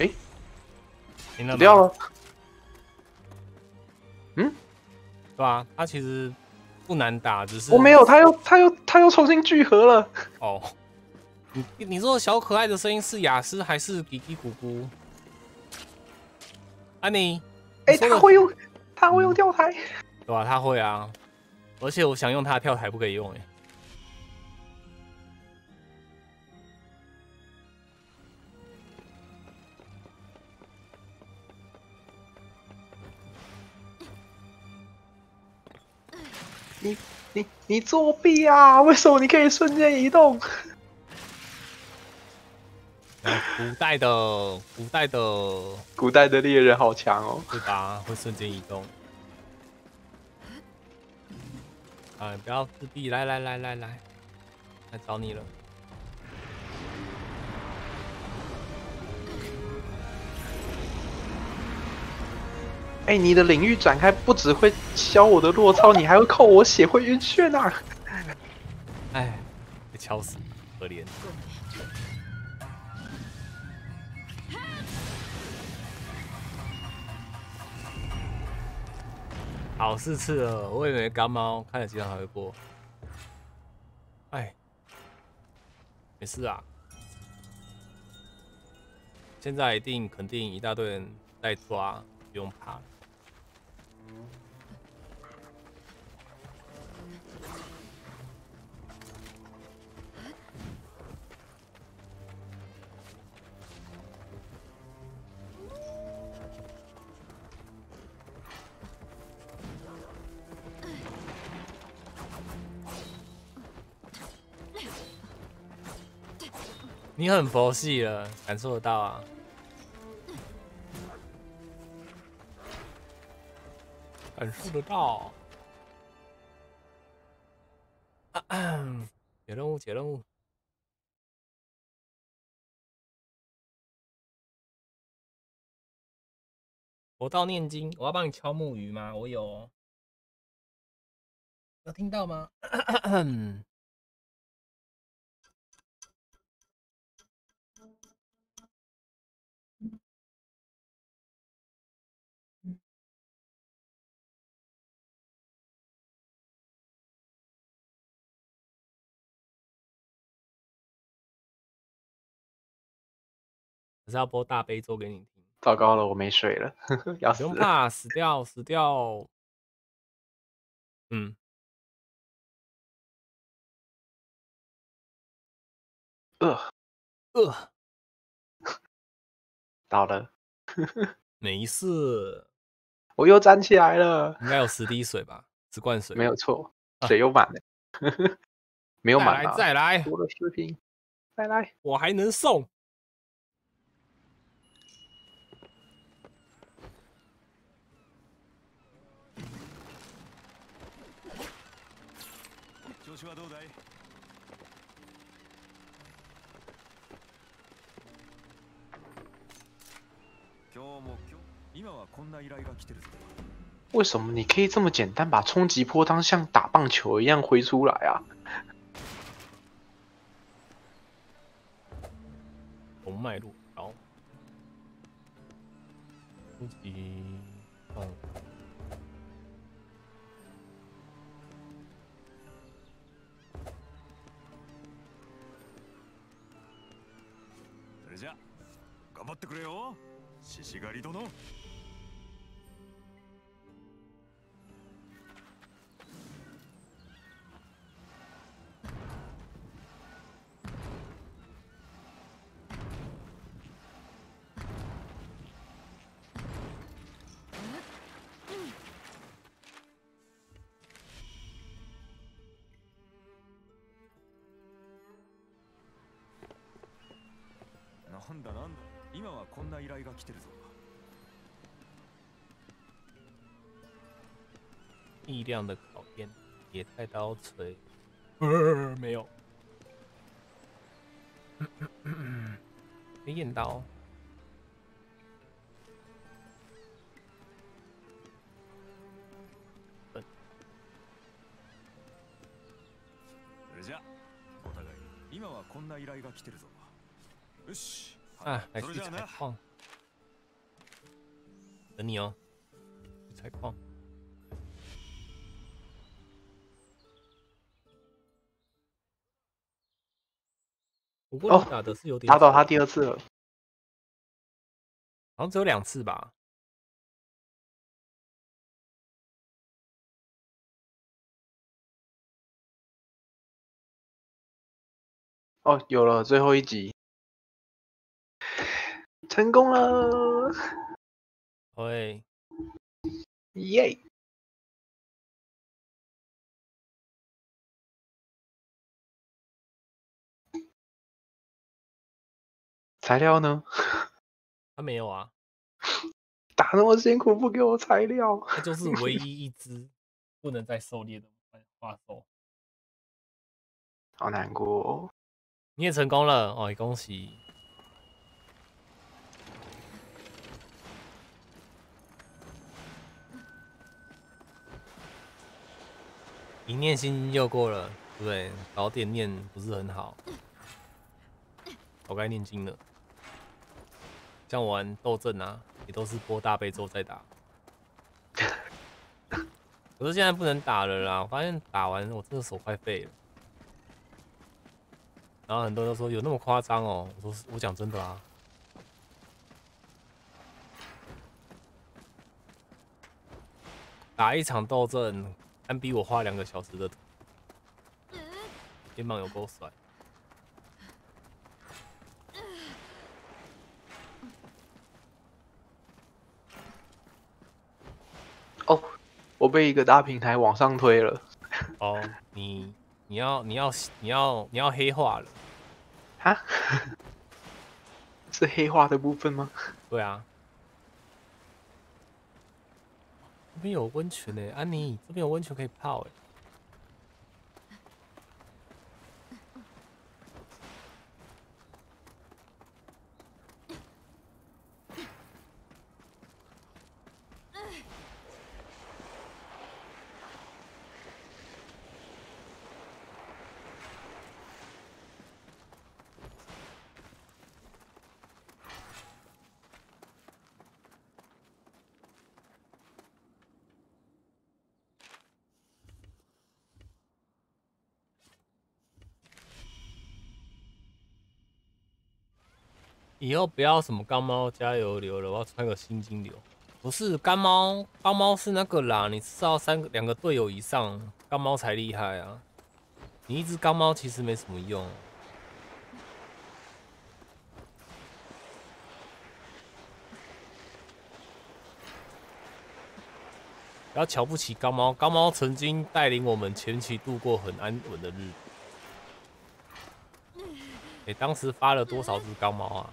哎，赢了吗死掉了。嗯，对吧？他其实不难打，只是我没有，他又他又他又重新聚合了。哦。你你说小可爱的声音是雅思还是嘀嘀咕咕？安妮，哎、他会用他会用跳台。对吧？他会啊，而且我想用他的跳台不可以用哎。你你你作弊啊！为什么你可以瞬间移动？古代的古代的 古代的猎人好强哦。对吧？会瞬间移动。啊，不要自闭，来来来来来，来找你了。哎、你的领域展开不只会消我的落操，你还会扣我血，会晕眩啊！哎，被敲死，可怜。好四次了，我以为干猫看了几场还会过。哎，没事啊。现在一定肯定一大堆人在抓，不用怕。你很佛系了，感受得到啊。感受得到。解任务，解任务。我到念经，我要帮你敲木鱼吗？我有，有听到吗？还是要播大悲咒给你听？糟糕了，我没水了，要不死了。用怕，死掉，死掉。嗯，呃，呃，倒了，没事，我又站起来了，应该有十滴水吧？十罐水没有错，啊水又满了，没有再来满啊，再来，我的视频，再来。我还能送。为什么你可以这么简单把冲击波当像打棒球一样挥出来啊？红脉络高，初级，嗯，それじゃ頑張ってくれよ 獅子狩り殿。なんだなんだ。今はこんな依頼が来てるぞ。力量的考验，野太刀锤，呃，没有，飞燕刀，それじゃお互い今はこんな依頼が来てるぞ。よし啊，来去それじゃあな采矿，等你哦，去采矿。不过哦你打的是有点久打倒他第二次了，好像只有两次吧？哦，有了最后一集， 成功了，喂，耶！材料呢？他没有啊，打那么辛苦不给我材料，他就是唯一一只 不能再狩猎的。好难过、哦。你也成功了哦，恭喜！一念心又过了，对不对？早点念不是很好，我该念经了。像我玩斗阵啊，也都是播大悲咒在打。可是现在不能打了啦，我发现打完我真的手快废了。然后很多人都说有那么夸张哦，我说我讲真的啊。打一场斗阵，单比我花两个小时的图，肩膀有够酸。哦，我被一个大平台往上推了，哦，你你要你要你要你要黑化了，哈，是黑化的部分吗？对啊。这边有温泉呢，安妮，这边有温泉可以泡哎。以后不要什么干猫加油流了，我要穿个心金流。不是干猫，干猫是那个啦，你至少三个两个队友以上，干猫才厉害啊。你一只干猫其实没什么用。不要瞧不起高猫，高猫曾经带领我们前期度过很安稳的日子。哎、当时发了多少只高猫啊？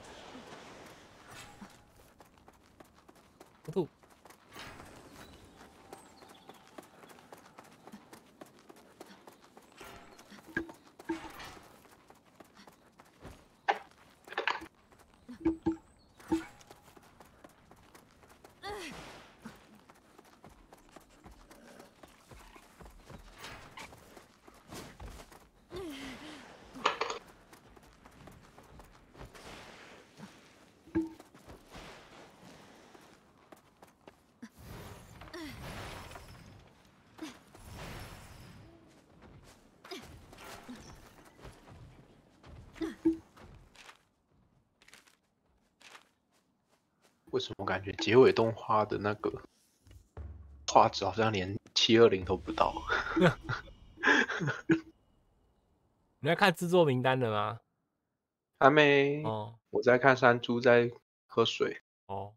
觉结尾动画的那个画质好像连七二零都不到？你在看制作名单的吗？还没，哦我在看山猪在喝水。哦，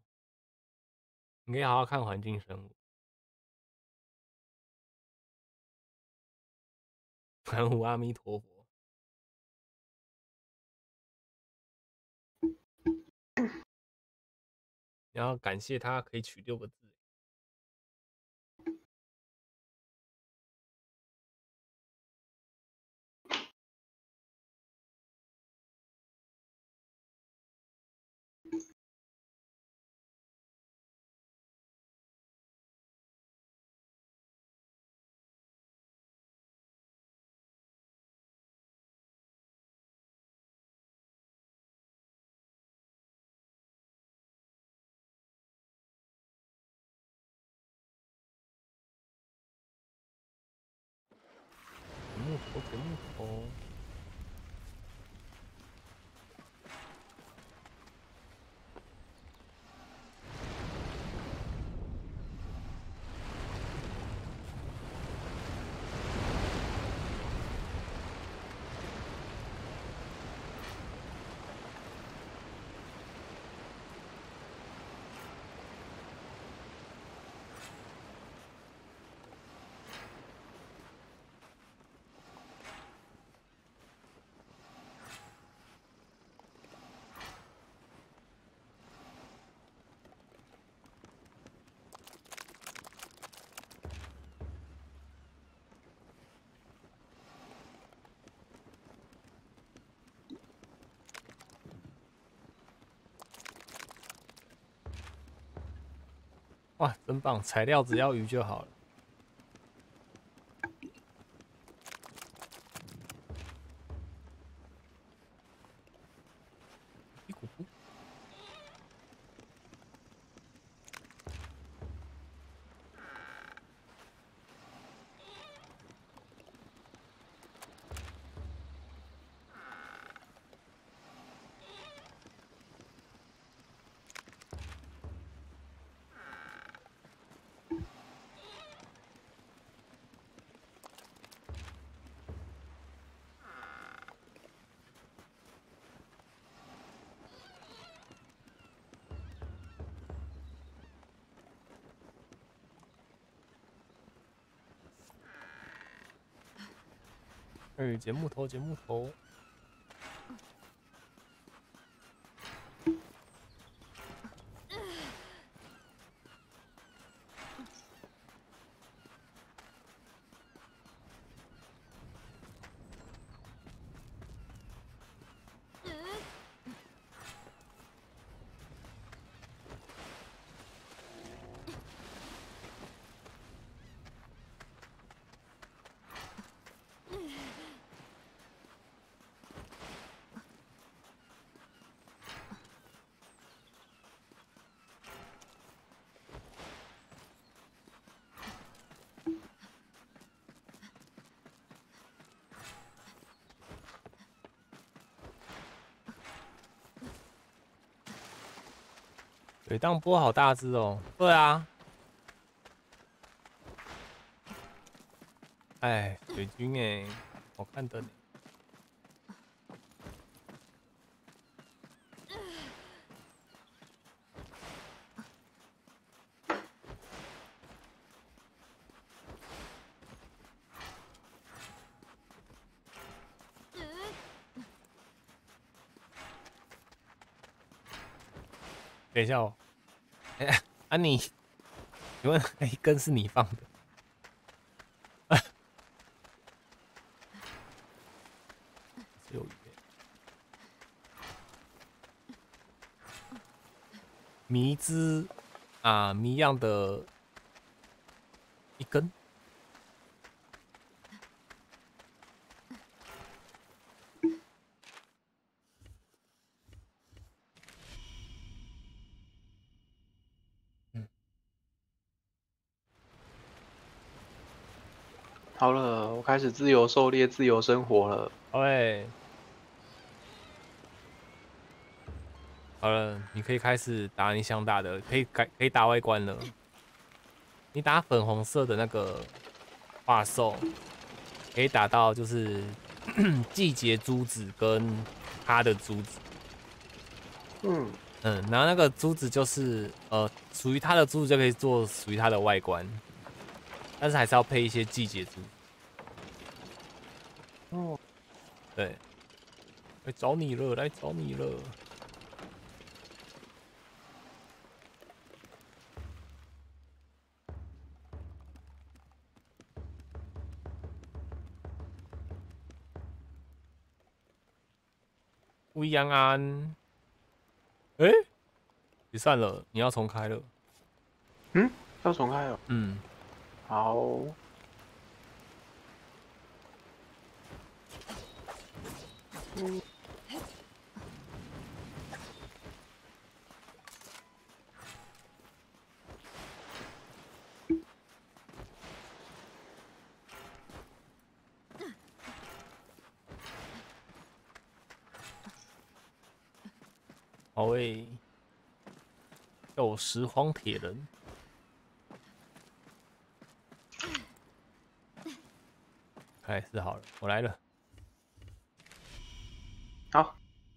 你可以好好看环境生物。南无阿弥陀佛。然后感谢他可以取六个字。木头给木头。哇，真棒！材料只要鱼就好了。哎，节目头，节目头。水荡波好大只哦。对啊。哎，水军哎，好看的呢。等一下哦，啊你，请问那一根是你放的？有鱼迷之啊迷样的一根，好了，我开始自由狩猎、自由生活了。喂，好了，你可以开始打你想打的，可以改可以打外观了。你打粉红色的那个画兽，可以打到就是 季节珠子跟它的珠子。嗯，嗯，然后那个珠子就是呃，属于它的珠子就可以做属于它的外观，但是还是要配一些季节珠。哦，对，来找你了，来找你了。吴阳安，哎、解散了，你要重开了。嗯要重开了。嗯，好，好诶，叫我拾荒铁人。开始好了，我来了。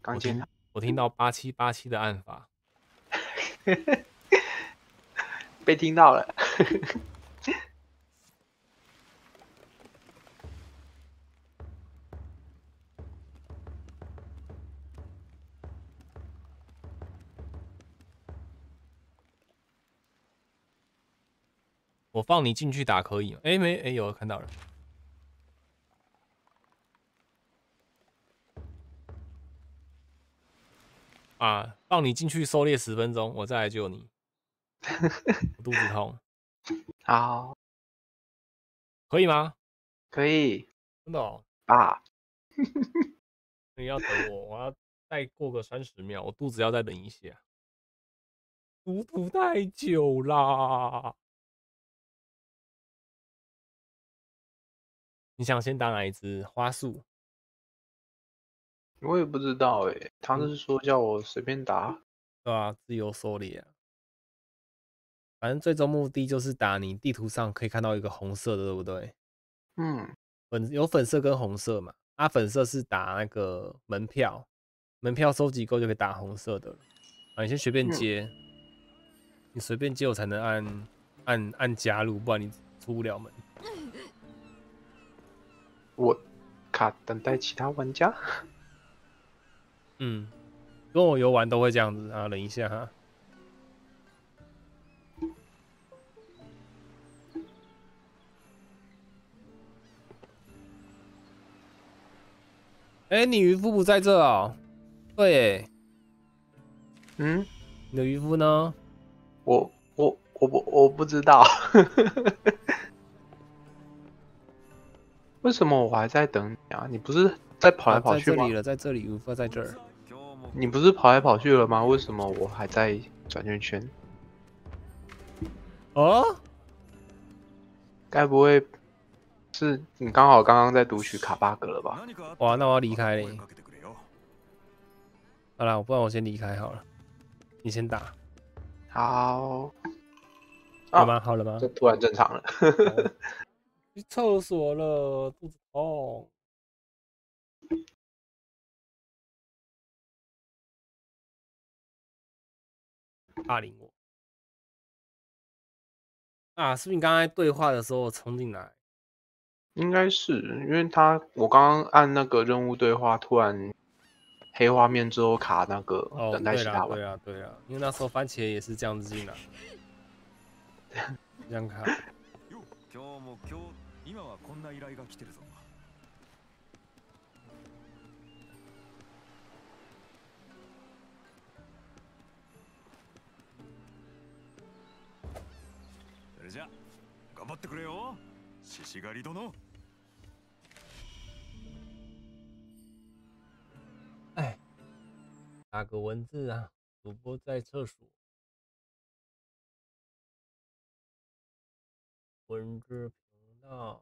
刚我听进来。我听到八七八七的按法，被听到了。我放你进去打可以吗？哎、没哎、有看到了。啊，放你进去狩猎十分钟，我再来救你。我肚子痛，好，可以吗？可以真的哦，吧？你要等我，我要再过个三十秒，我肚子要再等一下。读图太久啦。你想先打哪一只花束？我也不知道诶，他是说叫我随便打。对啊，自由狩猎啊。反正最终目的就是打你地图上可以看到一个红色的，对不对？嗯，粉有粉色跟红色嘛。啊，粉色是打那个门票，门票收集够就可以打红色的了。啊，你先随便嗯接，你随便接我才能按按按加入，不然你出不了门。我卡等待其他玩家。嗯，跟我游玩都会这样子啊。等一下哈。哎、你渔夫不在这哦？对耶，嗯，你的渔夫呢？我我我不我不知道，为什么我还在等你啊？你不是在跑来啊跑去吗在这里？了，在这里，渔夫在这儿。今日も你不是跑来跑去了吗？为什么我还在转圈圈？哦，该不会是你刚好刚刚在读取卡 bug 了吧？何かあった哇，那我要离开嘞。声かけてくれよ好了，不然我先离开好了。你先打，好，好吗？好了吗这？突然正常了。去厕所了，肚子痛。 霸凌我啊！是不是你刚才对话的时候冲进来？应该是因为他，我刚刚按那个任务对话，突然黑画面之后卡那个哦，等待其他玩对啊，对啊，因为那时候番茄也是这样子进来，这样看。れじゃ頑張ってくれよ獅子狩り殿哎，打个文字啊，主播在厕所。文字频道，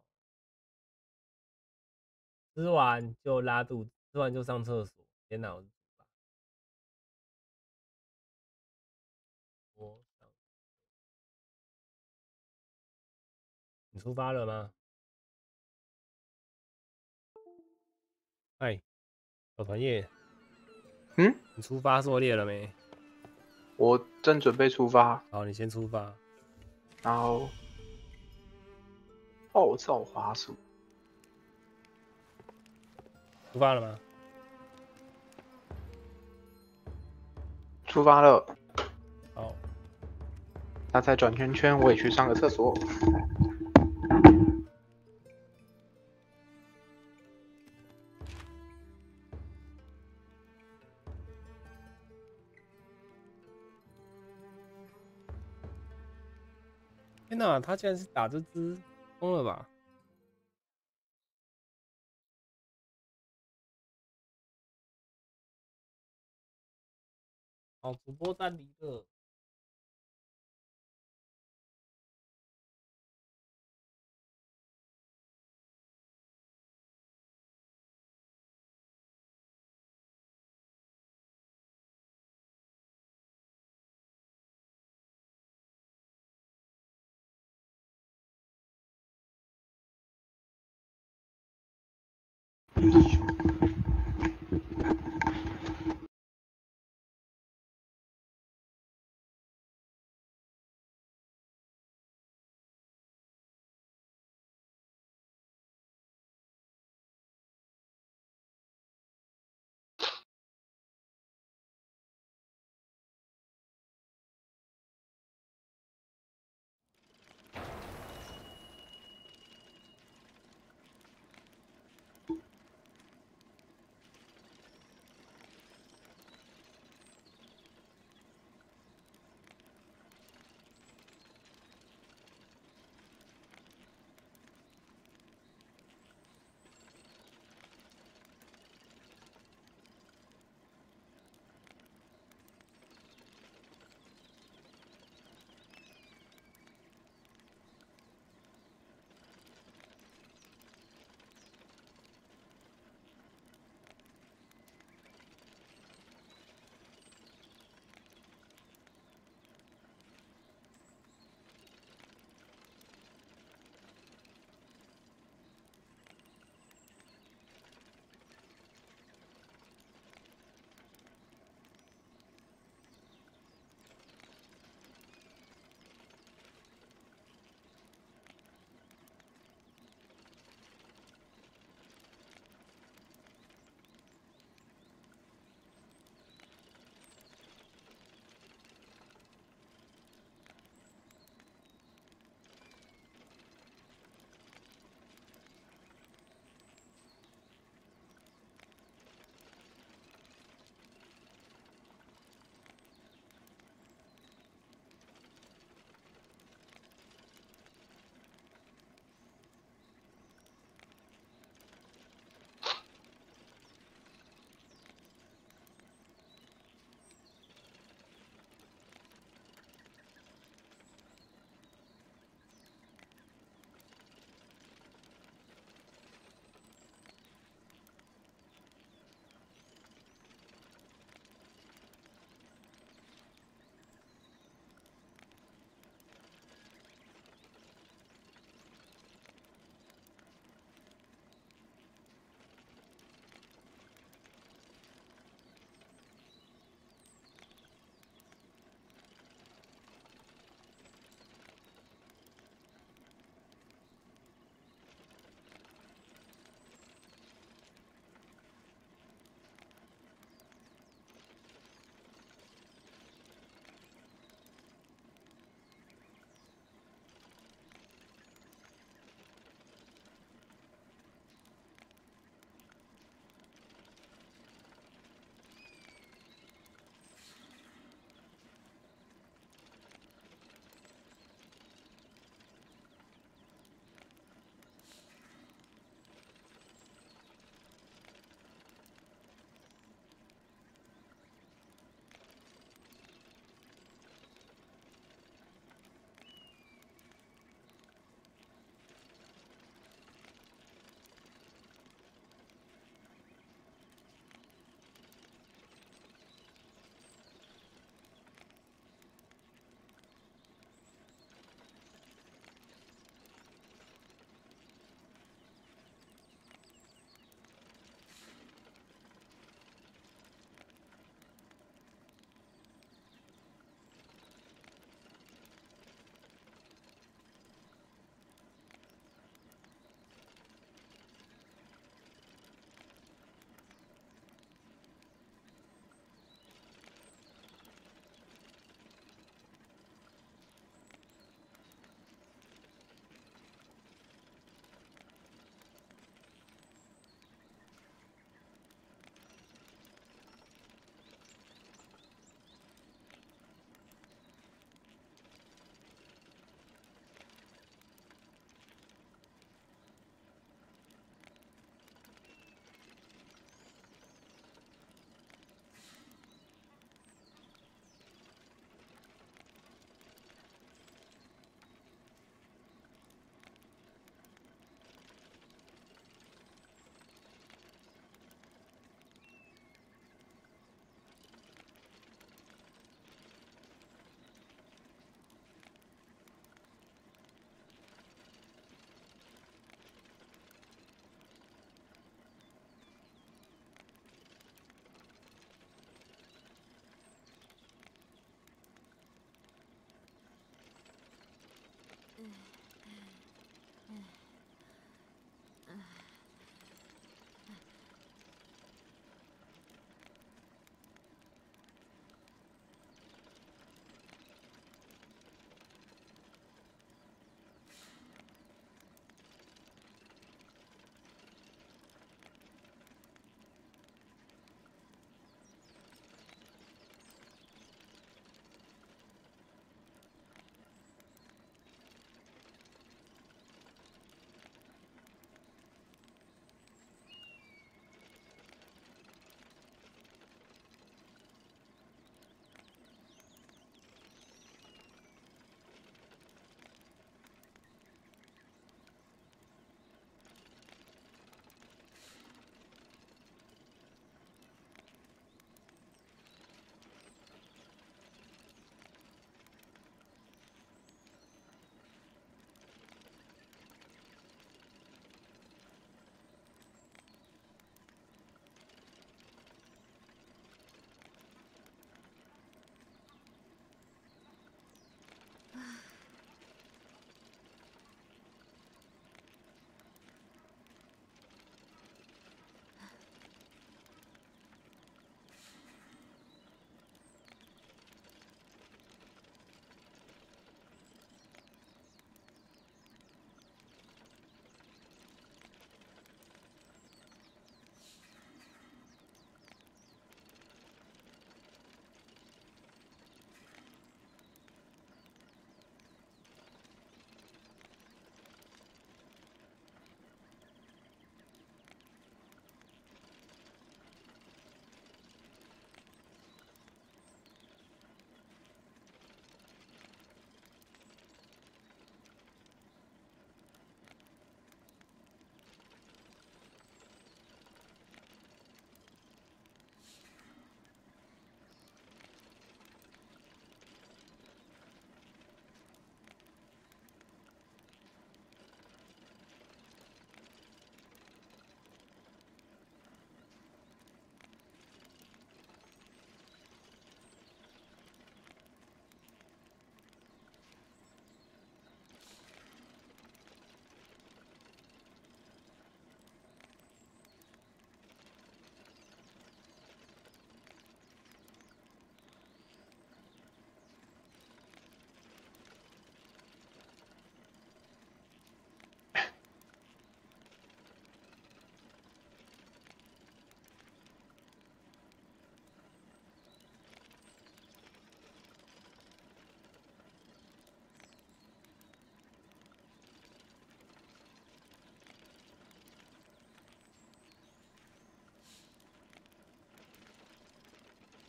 吃完就拉肚子，吃完就上厕所。天哪，我是猪吧？我 你出发了吗？哎，小团叶，嗯，你出发狩猎了没？我正准备出发，好，你先出发。然后暴躁滑鼠，出发了吗？出发了。好，他在转圈圈，我也去上个厕所。哪，他竟然是打这只，疯了吧？好，主播暂离了。Beijo.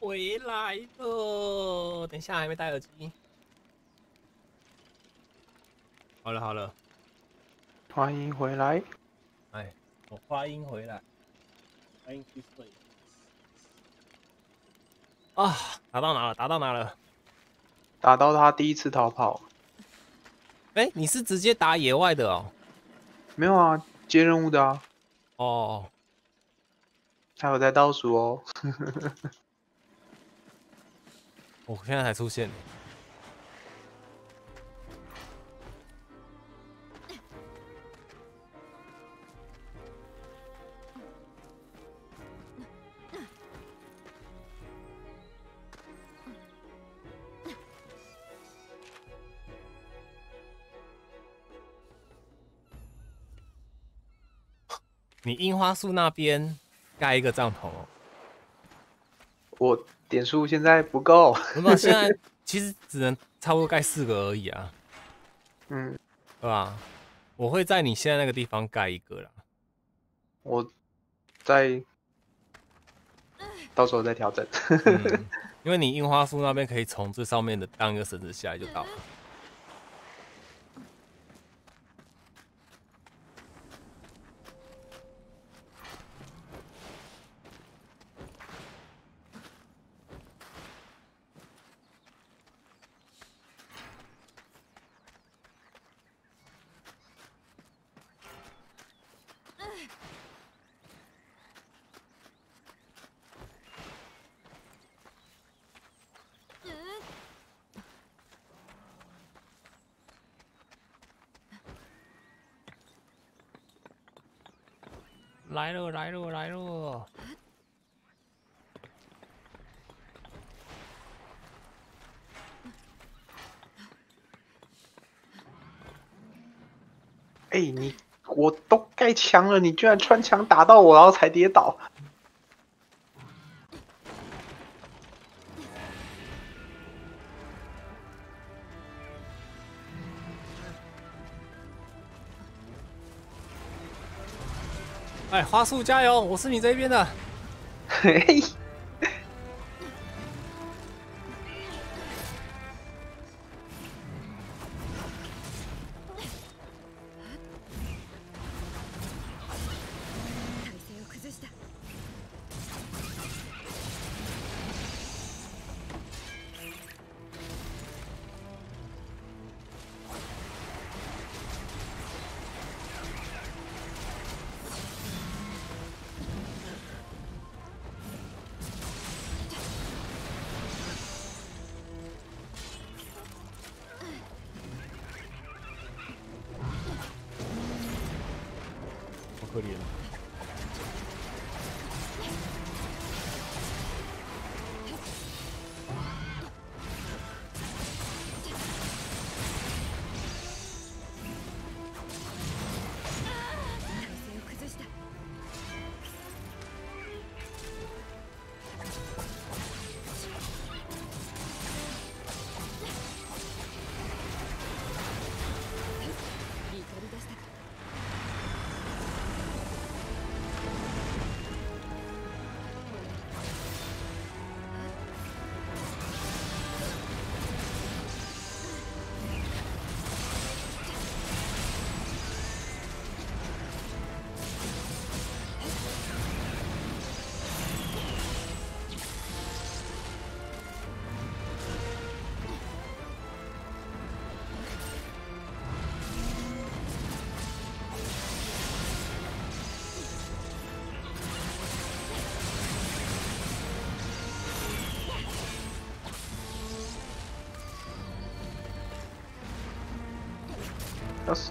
回来了，等一下还没戴耳机。好了好了，欢迎回来。哎，我欢迎回来，欢迎去睡。啊，打到哪了？打到哪了？打到他第一次逃跑，哎、你是直接打野外的哦？没有啊，接任务的啊，哦，还有在倒数哦。我现在才出现。你樱花树那边盖一个帐篷。我点数现在不够，那么现在 其实只能差不多盖四个而已啊，嗯，对吧？我会在你现在那个地方盖一个啦。我在到时候再调整。嗯，因为你樱花树那边可以从这上面的当一个绳子下来就到了。哎、你我都盖墙了，你居然穿墙打到我，然后才跌倒。哎，花束加油，我是你这边的。嘿 嘿，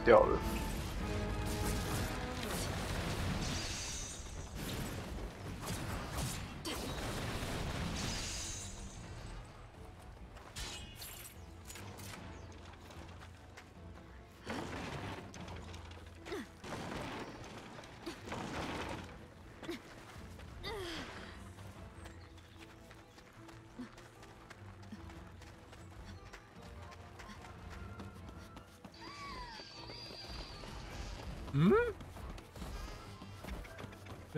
掉了。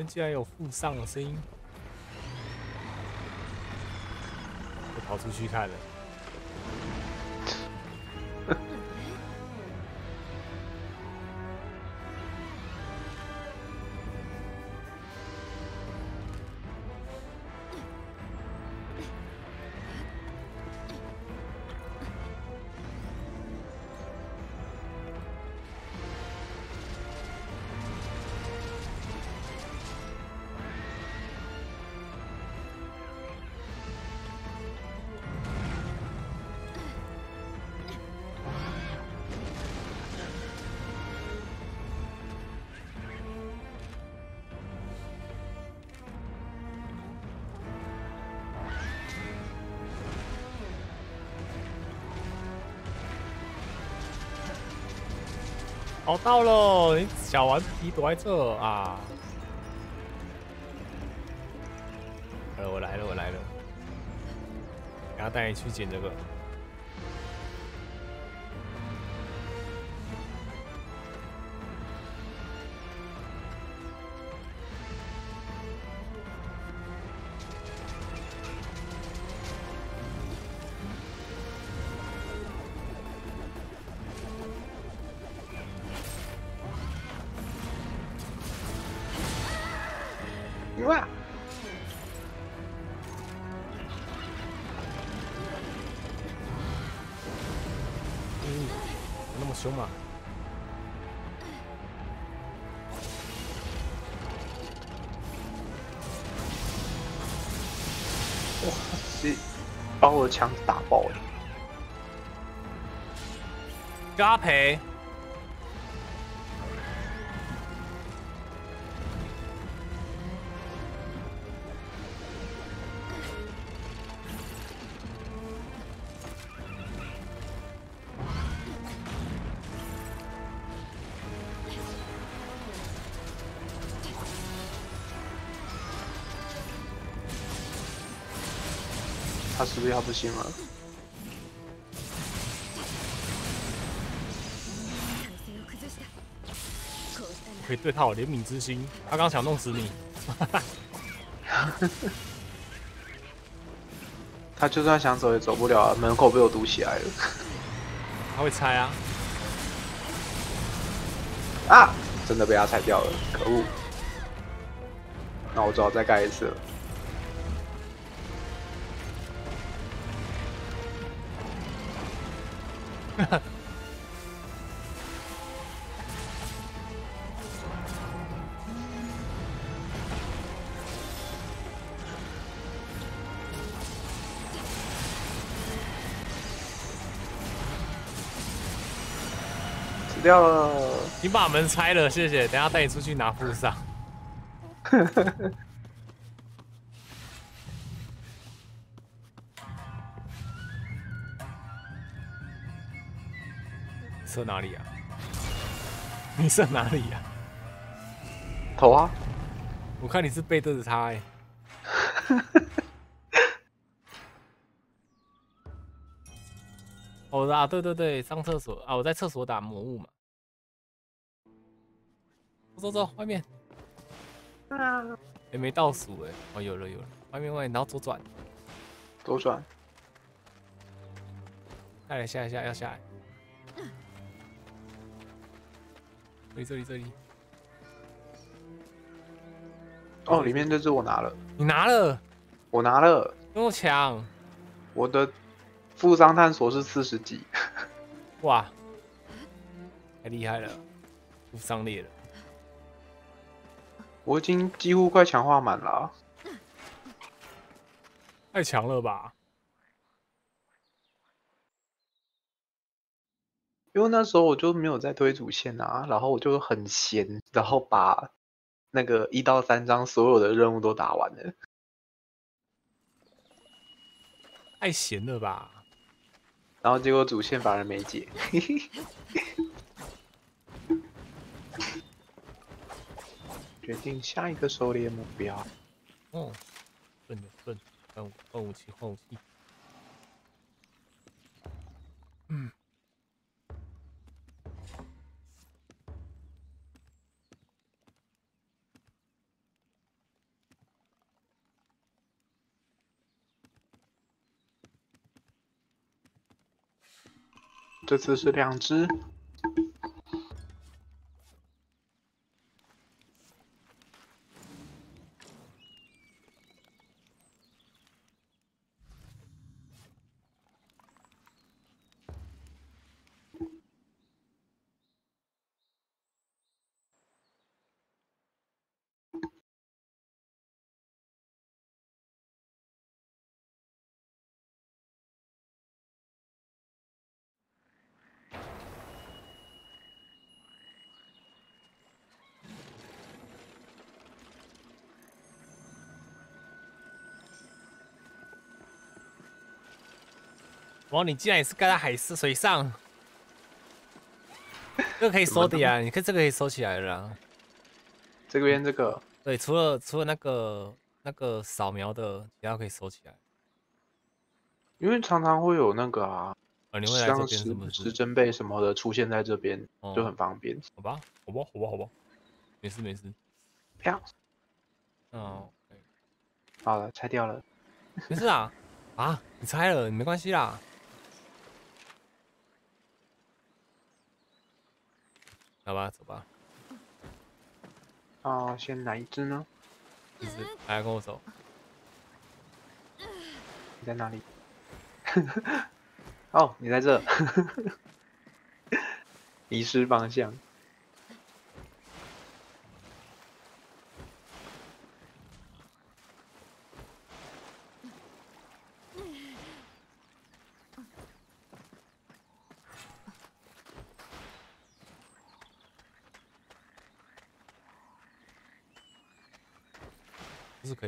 竟然有附上的声音，我跑出去看了。找，到了，你小顽皮躲在这啊！呃，我来了，我来了，然后带你去捡这个。的枪打爆了。加赔。是不是要不行了？体勢を崩したこうした可以对他有怜悯之心。他刚想弄死你，他就算想走也走不了啊，门口被我堵起来了。他会猜啊。啊！真的被他拆掉了，可恶！那我只好再盖一次了。 掉了。你把门拆了，谢谢。等下带你出去拿附上。你射哪里啊？你射哪里呀、头啊！我看你是背对着他哎、哦啊，对对对，上厕所啊，我在厕所打魔物嘛。走走走，外面。啊。也没倒数哎，哦有了有了，外面外面，然后左转，左转。下来下来下来要下来。这里这里这里，哦，里面这只我拿了，你拿了，我拿了，跟我抢，我的负伤探索是四十级，哇，太厉害了，负伤裂了。我已经几乎快强化满了啊。太强了吧？因为那时候我就没有在推主线啊，然后我就很闲，然后把那个一到三章所有的任务都打完了。太闲了吧？然后结果主线反而没解。决定下一个狩猎目标。哦，笨的笨，换武换武器换武器。嗯，这次是两只。哇，你竟然也是盖在海市水上，这个可以收的呀，你看这个可以收起来了啦。这边这个对，除了除了那个那个扫描的，其他可以收起来。因为常常会有那个啊，啊，你会来这像边是不是？时时针贝什么的出现在这边，哦就很方便。好吧，好吧，好吧，好吧，没事没事。啪，哦，OK 好了，拆掉了。没事啊，啊，你拆了，没关系啦。好吧，走吧，哦，先哪一只呢？一只来跟我走。你在哪里？哦，你在这。迷失方向。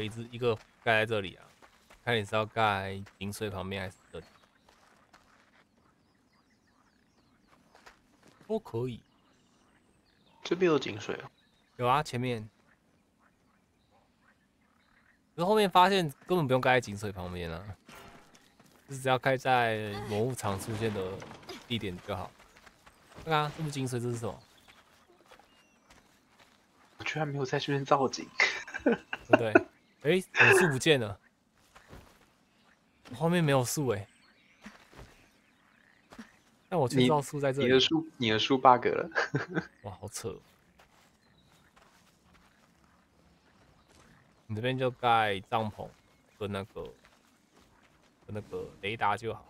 就是可以一一个盖在这里啊，看你是要盖井水旁边还是这里，都可以。这边有井水啊。有啊，前面，可是后面发现根本不用盖在井水旁边啊。就是只要盖在魔物场出现的地点就好。看啊，这么井水，这是什么？我居然没有在这边造景，对不对？哎，树不见了，我后面没有树哎、但我知道树在这里你的。树你的树 bug 了。哇，好扯哦！你这边就盖帐篷和那个跟那个雷达就好。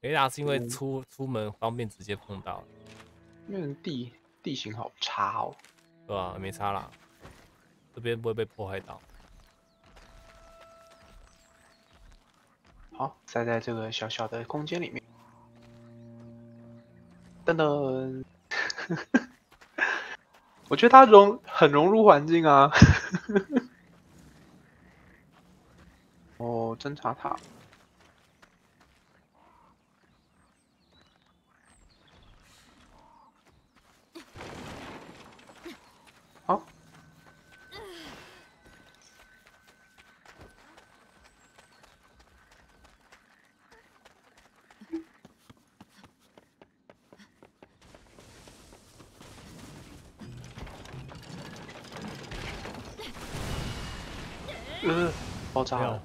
雷达是因为嗯出、出门方便直接碰到，因为地地形好差哦。对啊、没差啦，这边不会被破坏到。好，塞在这个小小的空间里面。噔噔，我觉得它融很融入环境啊。哦，侦察塔，好，呃，爆炸没有了。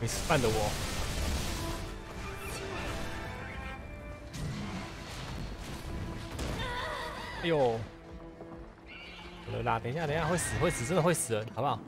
没吃饭的我，哎呦，好了等一下，等一下，会死，会死，真的会死，好不好？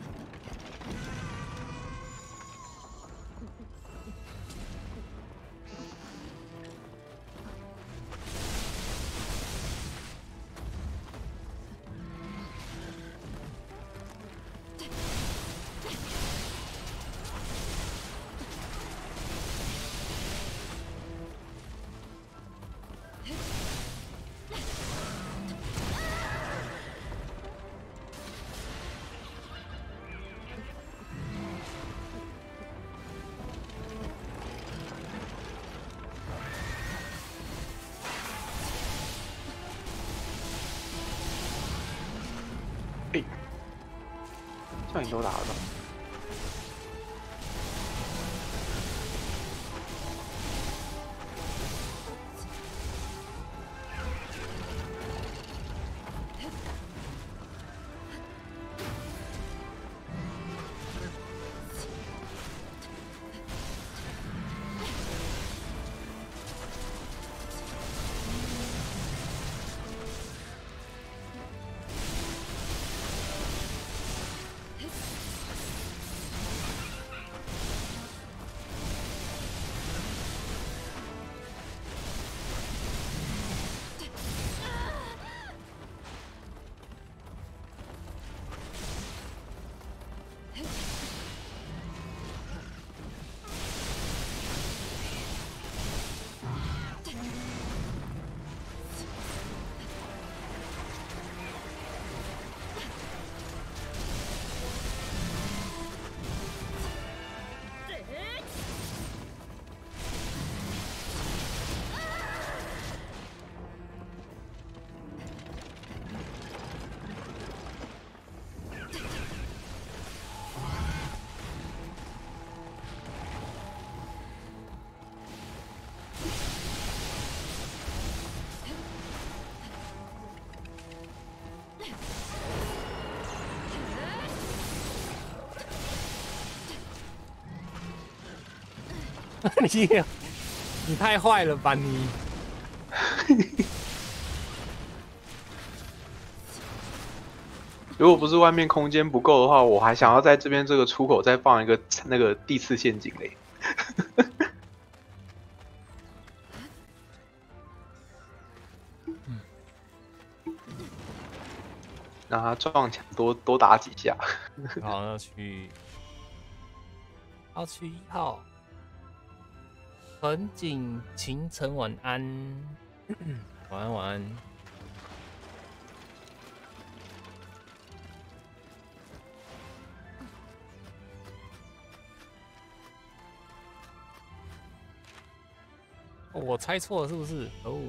你你太坏了吧你！如果不是外面空间不够的话，我还想要在这边这个出口再放一个那个地刺陷阱嘞。让他撞墙多多打几下。好，要去，要去一号。盆景，清晨，晚安。晚安，晚安。我猜错了，是不是？哦。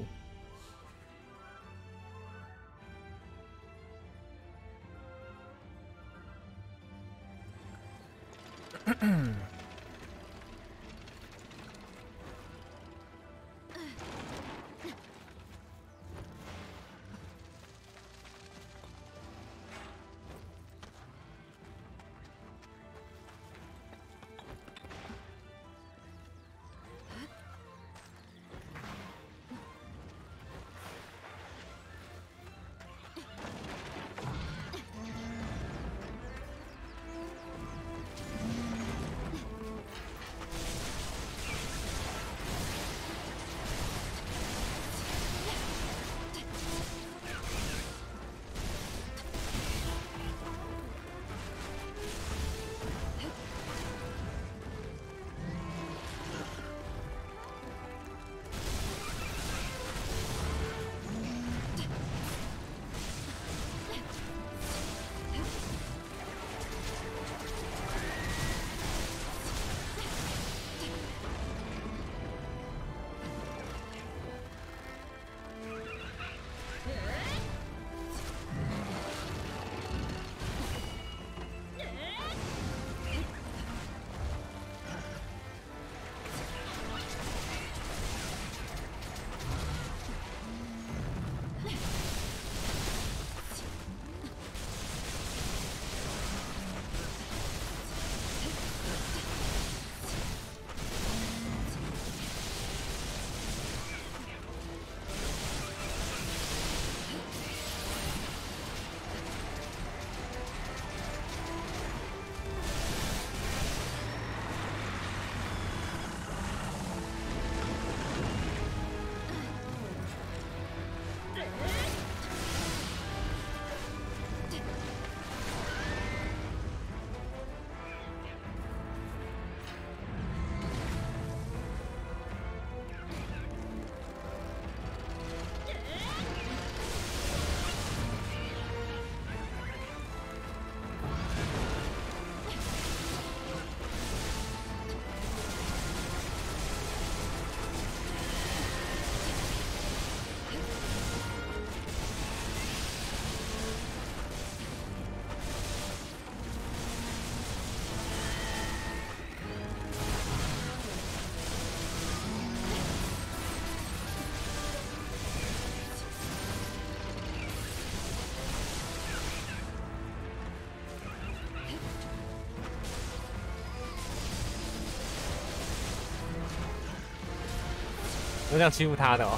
都这样欺负他的哦？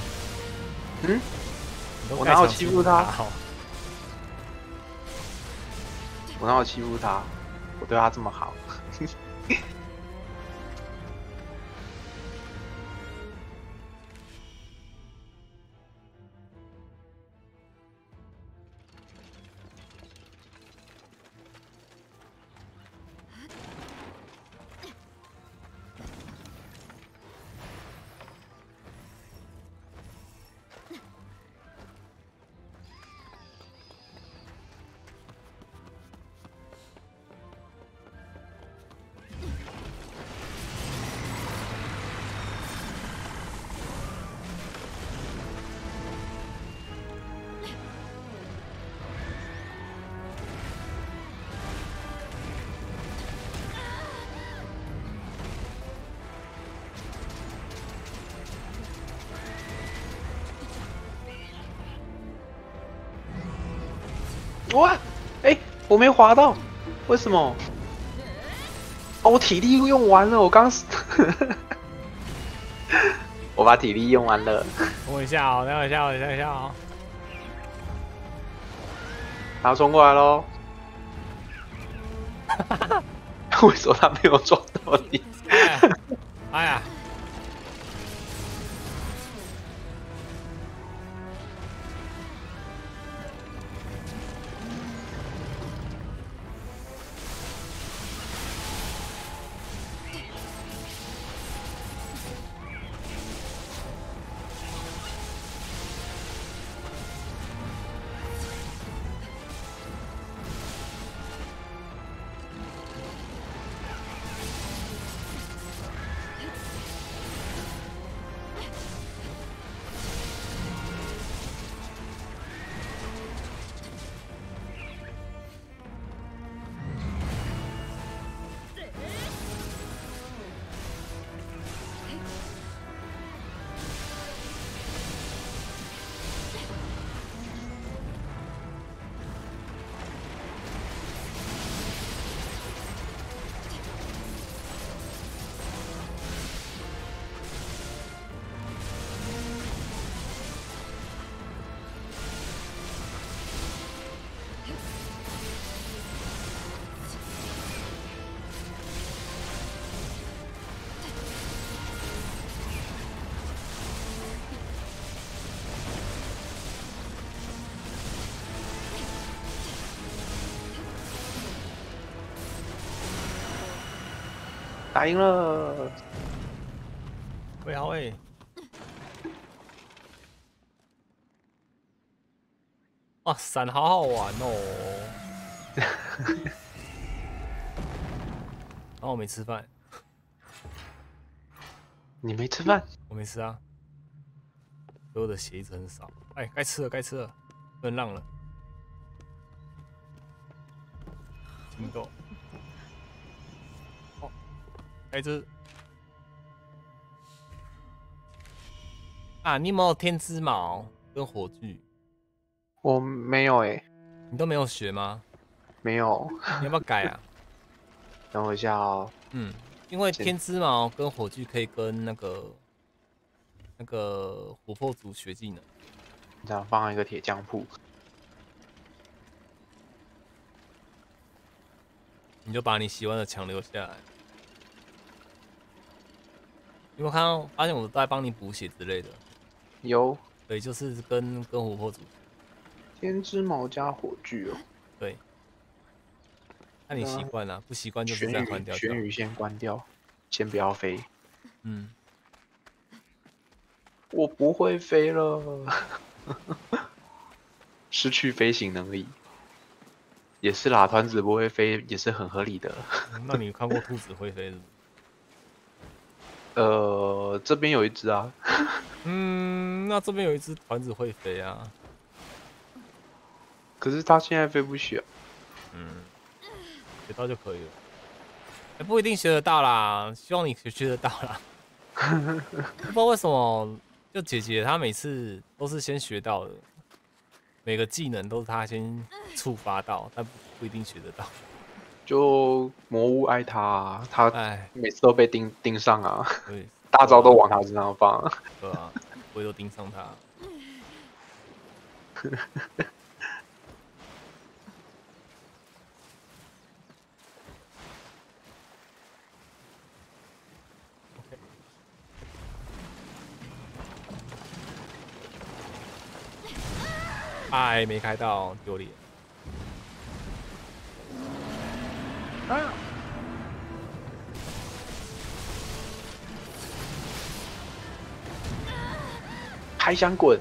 嗯，我哪有欺负他哦我哪有欺负他？我对他这么好。我没滑到，为什么？哦，我体力用完了，我刚，我把体力用完了，等我一下哦，等我一下我，等我一下哦。他要冲过来喽。为什么他没有撞到你？打赢了！喂，好喂。哇，伞好好玩哦。然后我没吃饭，你没吃饭？我没吃啊。所有的血一直很少。哎，该吃了，该吃了，不能浪了。青豆。哦，该吃。啊，你有没有天之矛跟火炬？我没有哎、你都没有学吗？没有。你要不要改啊？等我一下哦。嗯，因为天之矛跟火炬可以跟那个那个琥珀族学技能。这样放一个铁匠铺。你就把你喜欢的墙留下来。有没有看到？发现我都在帮你补血之类的。有对，就是跟跟琥珀组。天之矛加火炬哦。对。那你习惯了，不习惯就是玄再换掉。玄羽先关掉，先不要飞。嗯，我不会飞了，失去飞行能力。也是啦，团子不会飞也是很合理的。那你有看过兔子会飞的吗？呃，这边有一只啊，嗯，那这边有一只团子会飞啊。可是它现在飞不起啊。嗯，学到就可以了。也不一定学得到啦，希望你学学得到啦。不知道为什么，就姐姐她每次都是先学到的，每个技能都是她先触发到，但不不一定学得到。就魔物爱他啊，他哎，每次都被盯盯上啊，对，大招都往他身上放。对啊，我也都盯上他。哎，没开到，丢脸。还想滚，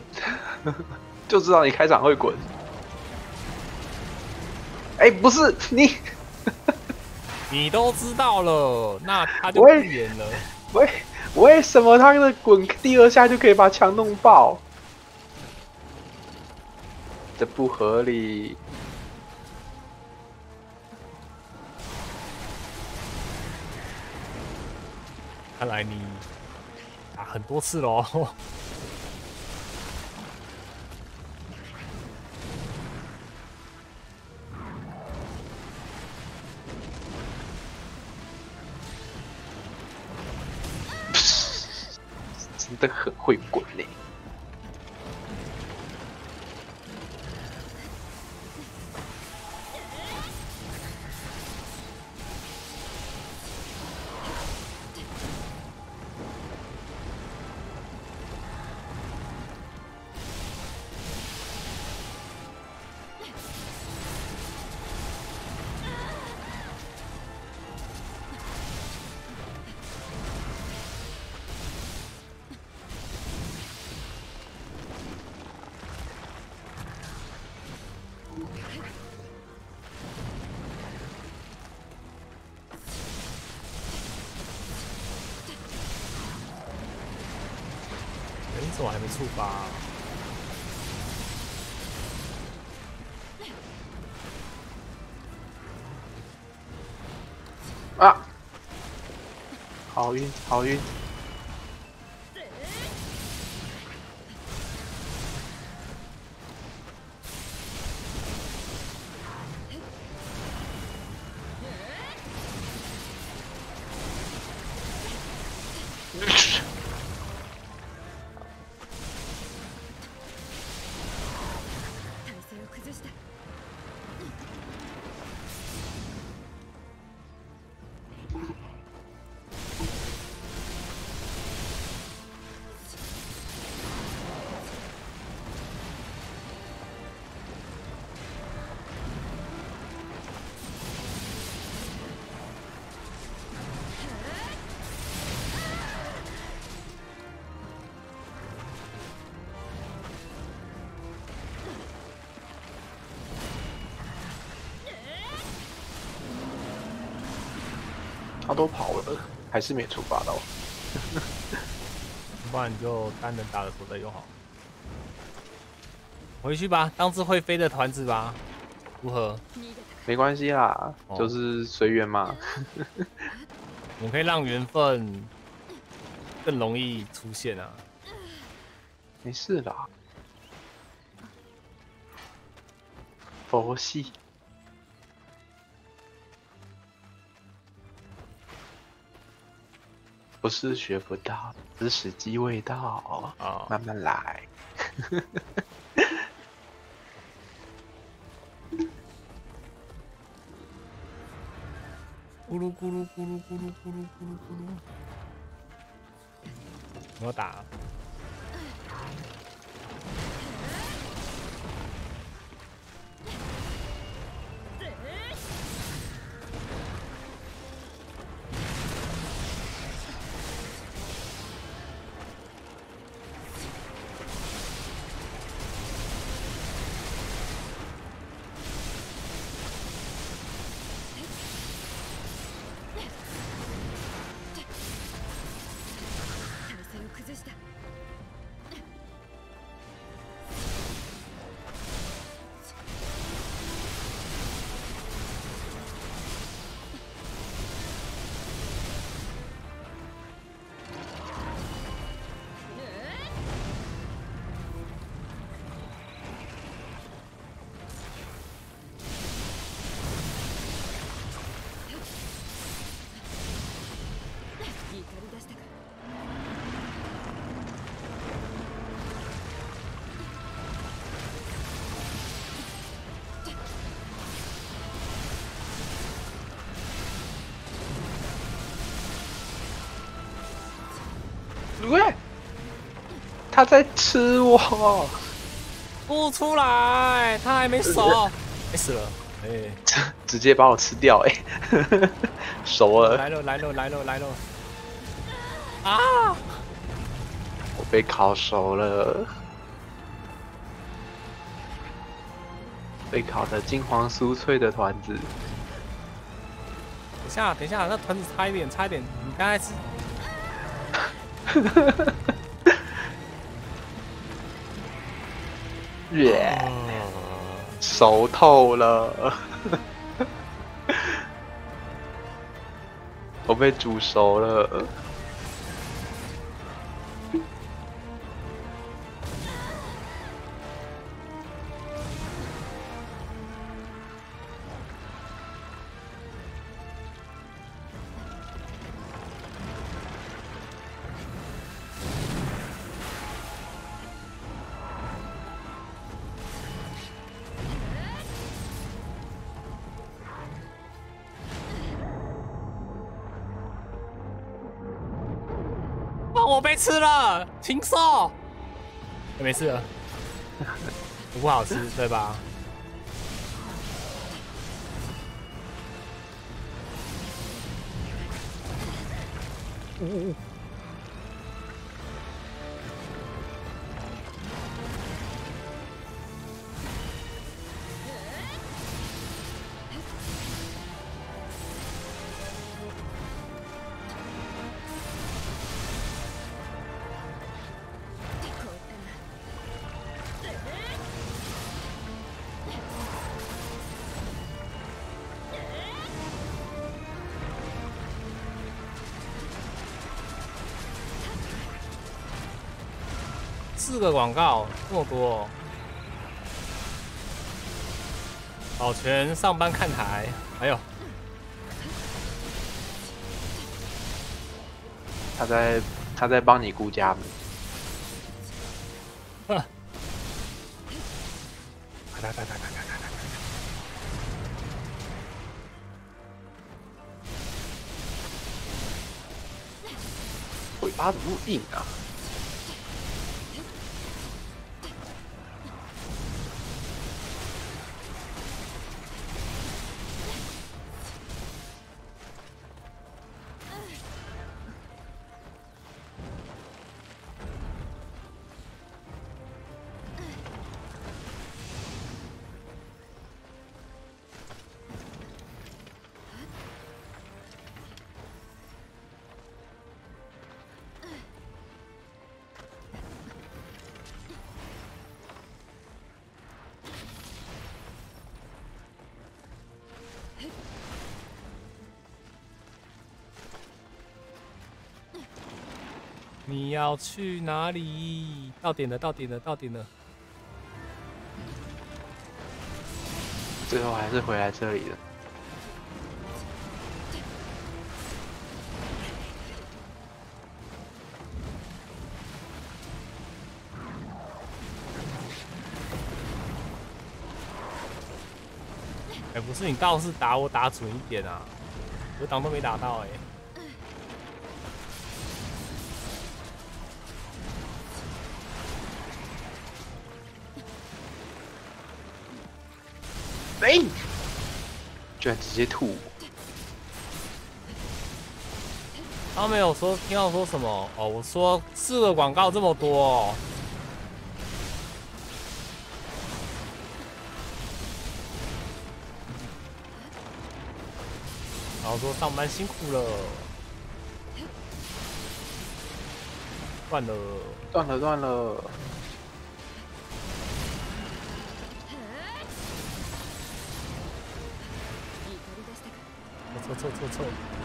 就知道你开场会滚。哎、不是你，你都知道了，那他就不喂演了。为为什么他的滚第二下就可以把墙弄爆？这不合理。看来你打很多次喽。真的很会滚嘞、你怎么还没触发、啊？啊！好晕，好晕。还是没触发到。不然你就单人打的时候再用好。回去吧，当只会飞的团子吧，如何？没关系啦，哦就是随缘嘛。我们可以让缘分更容易出现啊。没事啦。佛系。不是学不到，只是时机未到，啊，慢慢来。咕噜咕噜咕噜咕噜咕噜咕噜咕噜。我打。他在吃我，不出来，他还没熟，没死了。哎、直接把我吃掉、欸，哎，熟了，来了来了来了来了！啊！我被烤熟了，被烤的金黄酥脆的团子，等一下等一下，那团子差一点差一点，你刚才是 熟透了，我被煮熟了。吃了，禽兽！没事了，不好吃对吧？四个广告，这么多、哦。保全上班看台，哎呦，他在他在帮你顾家门。哼，哒哒哒哒哒哒哒尾巴怎么那么硬啊？要去哪里？到点了，到点了，到点了。最后还是回来这里了。哎、不是你倒是打我打准一点啊！我挡都没打到哎、哎、居然直接吐我！他没有说听到说什么。哦，我说四个广告这么多、哦，然后说上班辛苦了，断了，断了断了，错错错。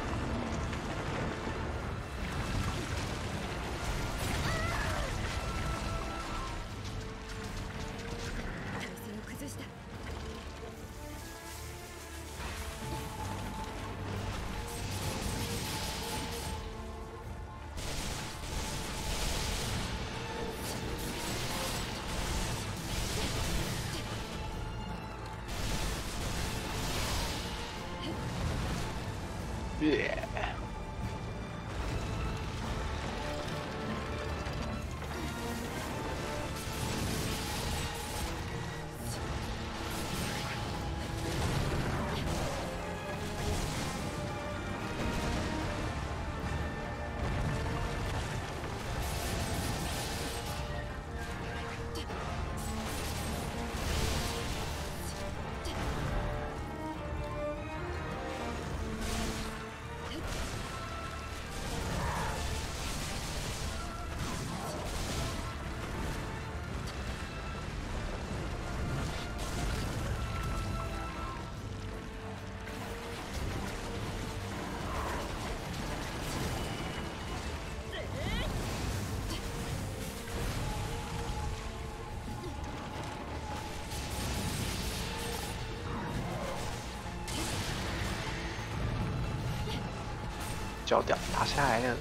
脚掉打下来了，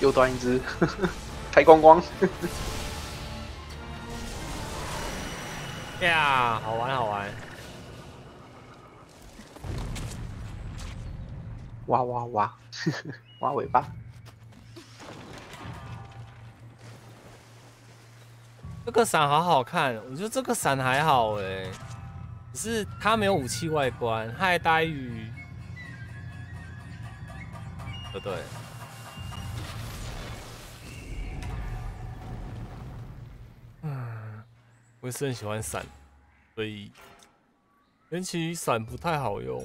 又断一只，开光光。呀，好玩好玩，哇哇哇，挖尾巴。这个伞好好看，我觉得这个伞还好哎，只是它没有武器外观，它还带鱼，对不对？嗯，我也是很喜欢伞，所以前期伞不太好用，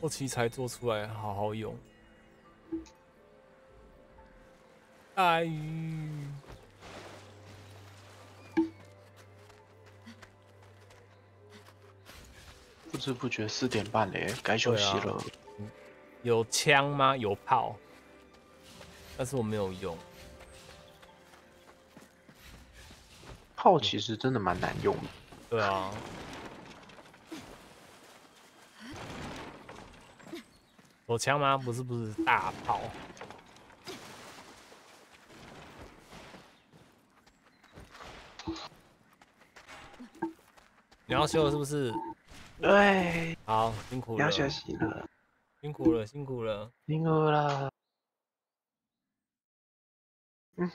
后期才做出来好好用。带鱼。不知不觉四点半嘞，该休息了。有枪吗？有炮，但是我没有用。炮其实真的蛮难用的，对啊，有枪吗？不是，不是大炮。你要修了是不是？对，好，辛苦了，要休息了，辛苦了，辛苦了。辛苦了。嗯。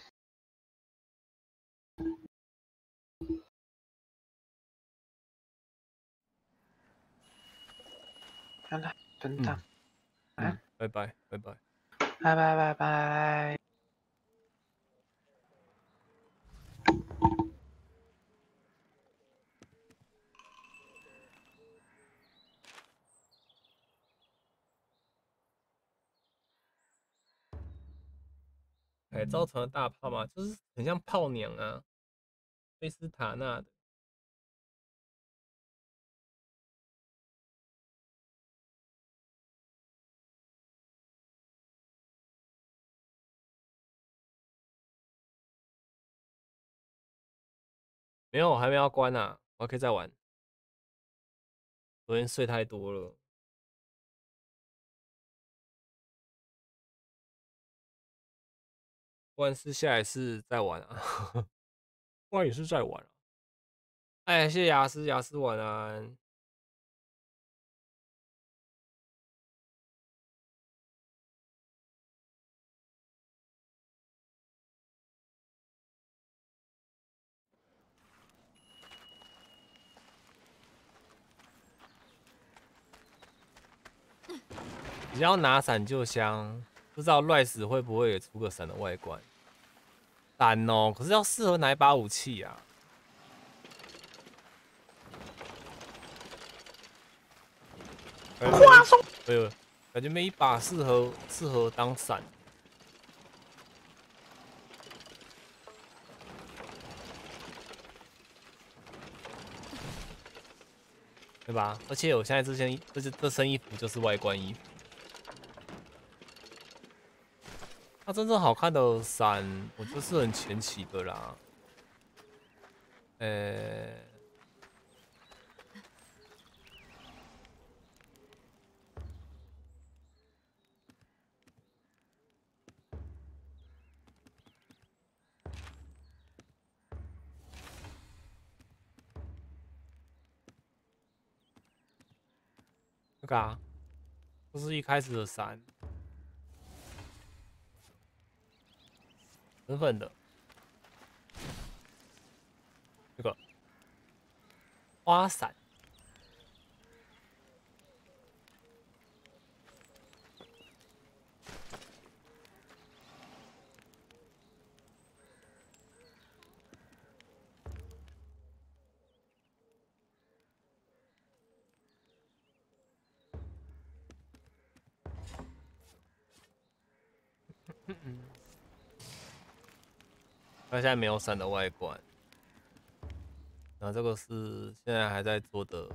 好了，等等，嗯，拜拜，拜拜。拜拜拜拜。改造成了大炮吗就是很像炮娘啊贝斯塔纳的。没有我还没有关啊我可以再玩。昨天睡太多了。不然是下来是在玩啊，不然也是在玩啊。哎，谢谢雅思，雅思晚安。只要拿伞就香，不知道 Rise 会不会也出个伞的外观？伞哦，可是要适合哪一把武器啊？花松，对了，感觉没一把适合适合当伞。对吧？而且我现在这件这这身衣服就是外观衣服。它真正好看的伞，我就是很前期的啦。呃、那个啊，这是一开始的伞，身份的。这个花伞，它现在没有伞的外观。然后这个是现在还在做的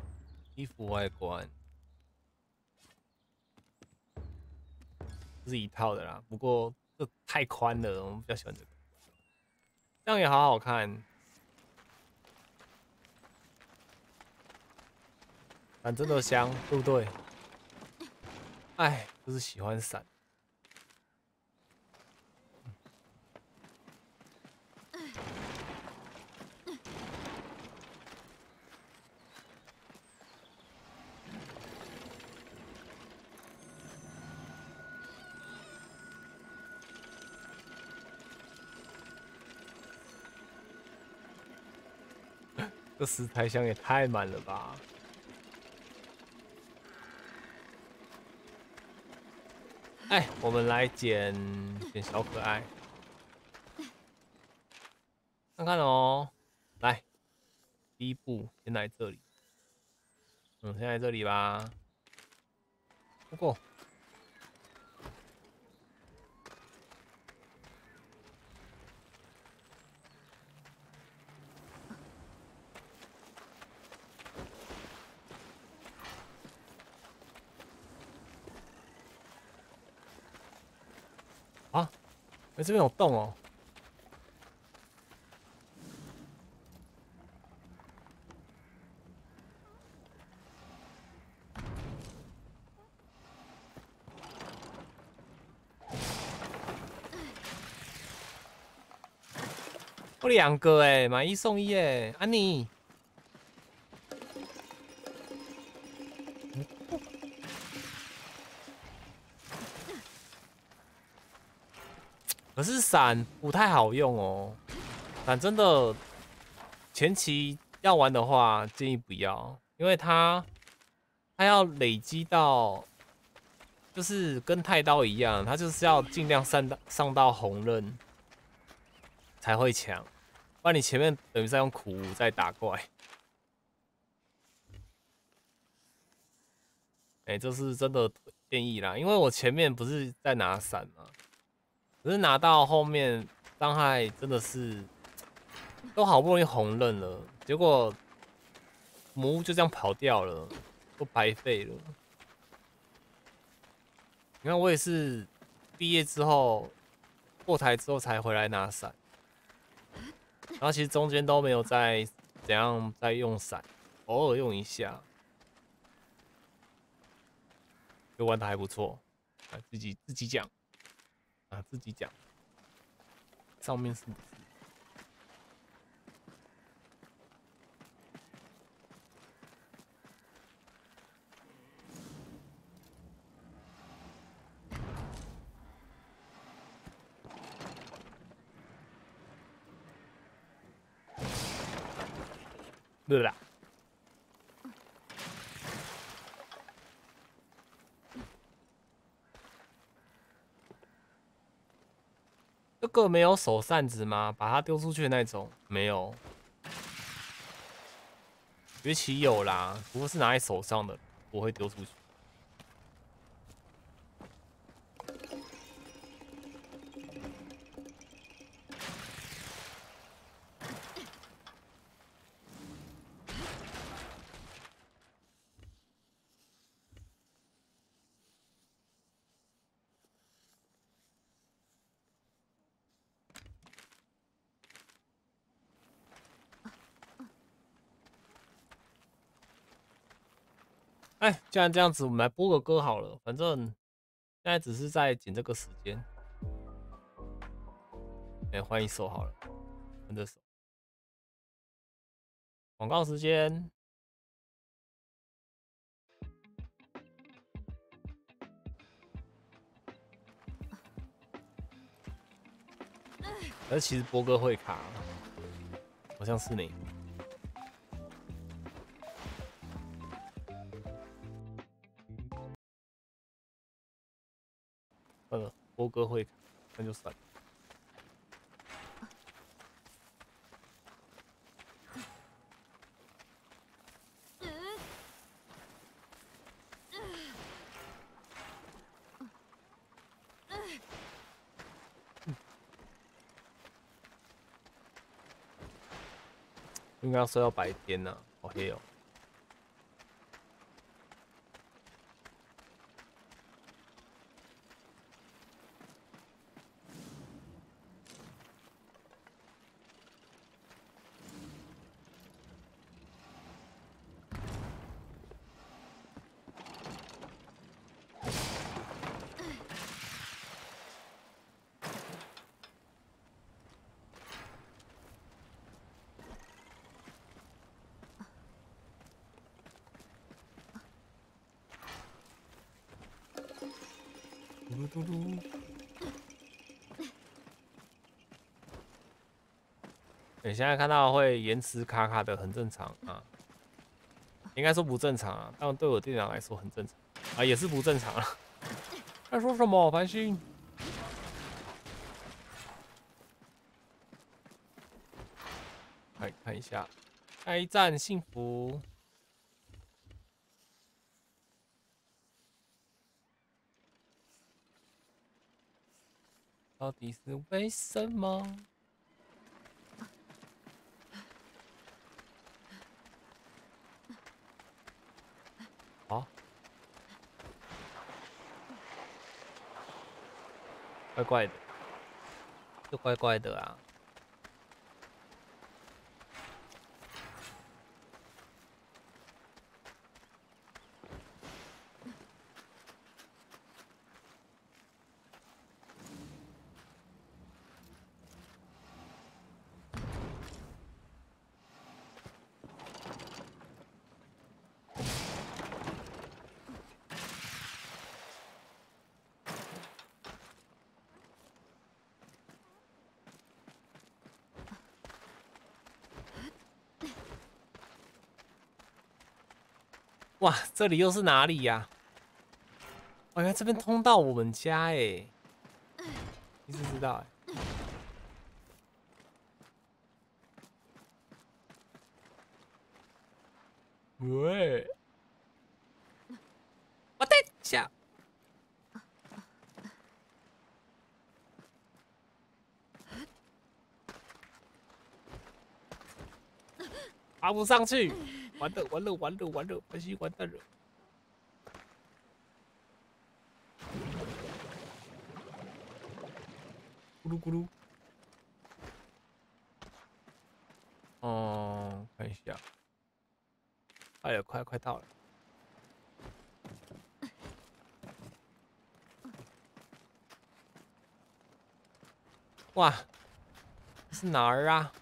衣服外观，这是一套的啦。不过这太宽了，我们比较喜欢这个，这样也好好看。伞真的香，对不对？哎，就是喜欢伞。这石材箱也太满了吧！哎，我们来捡捡小可爱，看看哦。来，第一步先来这里，嗯，先来这里吧。不过，啊，哎、这边有洞哦。我两个哎，买一送一哎，安妮。可是伞不太好用哦，伞真的前期要玩的话，建议不要，因为它它要累积到，就是跟太刀一样，它就是要尽量上到上到红刃才会强，不然你前面等于在用苦无在打怪。哎、这是真的建议啦，因为我前面不是在拿伞吗？可是拿到后面伤害真的是都好不容易红刃了，结果魔物就这样跑掉了，都白费了。你看我也是毕业之后过台之后才回来拿伞，然后其实中间都没有在怎样在用伞，偶尔用一下，就玩的还不错。自己自己讲，啊，自己讲，上面是不是？对啦。个没有手扇子吗？把它丢出去的那种没有。崛起有啦，不过是拿在手上的，不会丢出去。哎，既然这样子，我们来播个歌好了。反正现在只是在剪这个时间。哎，换一首好了，换这首。广告时间。而其实波哥会卡，好像是你。哥，会，那就算了。应该要睡到白天呢、好黑哦。你现在看到会延迟卡卡的，很正常啊。应该说不正常啊，但对我电脑来说很正常啊，也是不正常啊。在说什么，繁星？来看一下，下一站幸福。到底是为什么？怪怪的，就怪怪的啊。哇，这里又是哪里呀、哦，原来这边通到我们家哎，你知不知道哎？喂，我等一下。爬不上去，完了完了完了完了，可惜完蛋了。咕噜咕噜。哦，看一下，哎呀，快快到了。哇，是哪儿啊？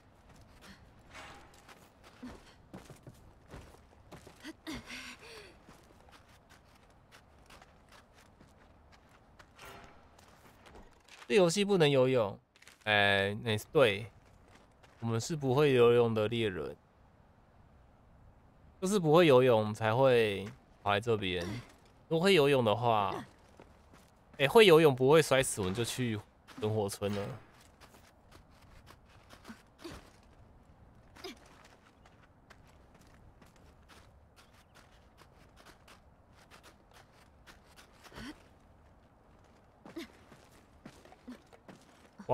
游戏不能游泳，哎、那是对，我们是不会游泳的猎人，就是不会游泳才会跑来这边。如果会游泳的话，哎、会游泳不会摔死，我们就去灯火村了。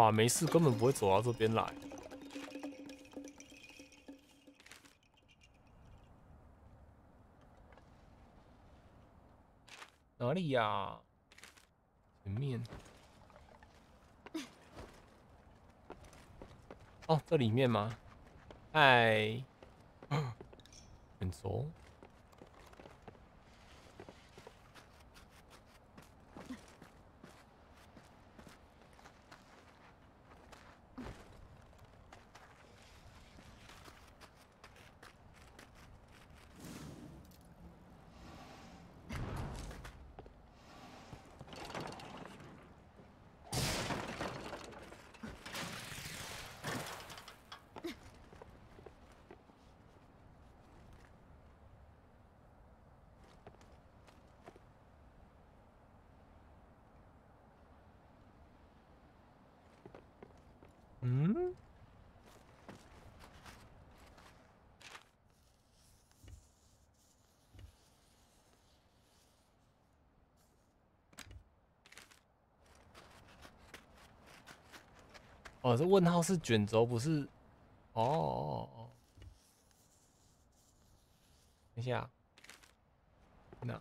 哇，没事，根本不会走到这边来。哪里呀、前面。哦，这里面吗？嗨，很熟。嗯，我，这问号是卷轴，不是？哦哦哦，等一下，那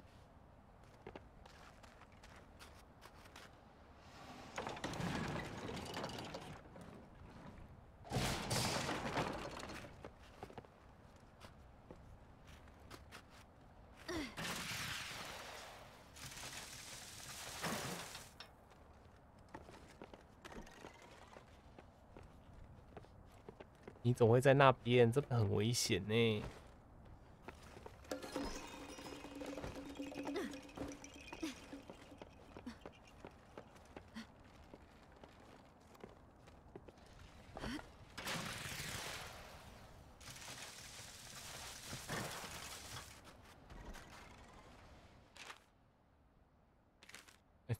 总会在那边，这边很危险呢。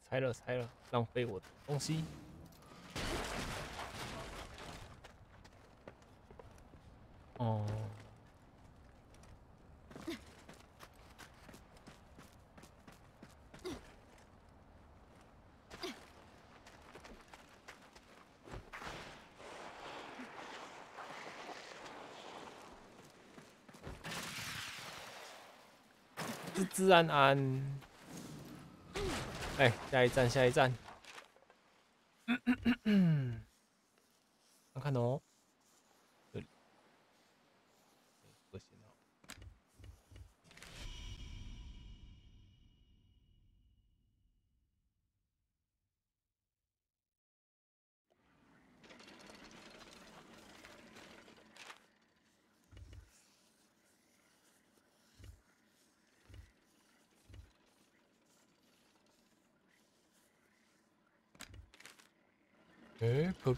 拆了拆了，浪费我的东西。哦，自然安安。哎，下一站，下一站。看看哦，这里。这个信号。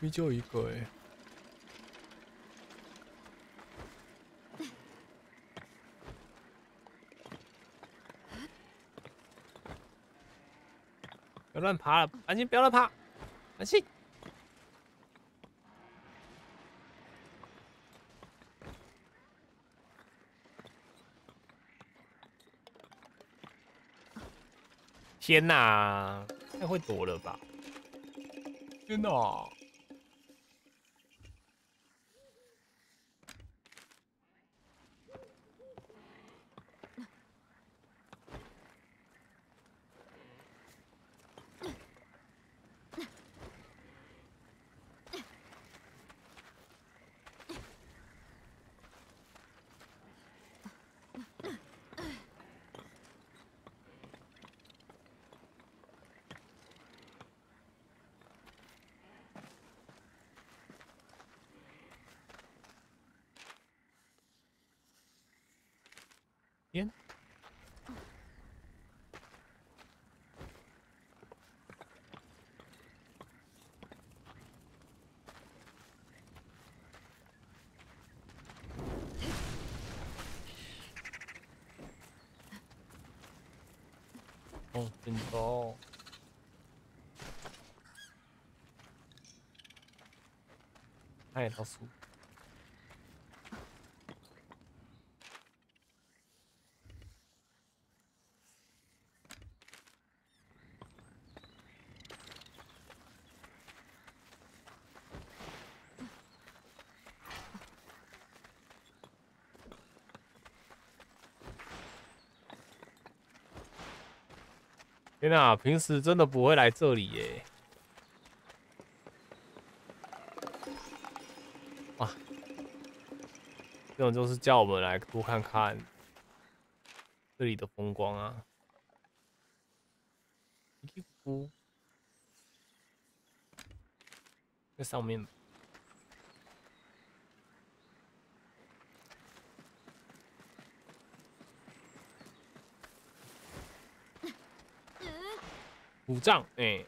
壁就一个哎。别乱爬了，安心，不要乱爬，安心。天哪，太会躲了吧！天哪！哎，老鼠。天哪，平时真的不会来这里耶！这种就是叫我们来多看看这里的风光啊！衣服，在上面。五脏，哎、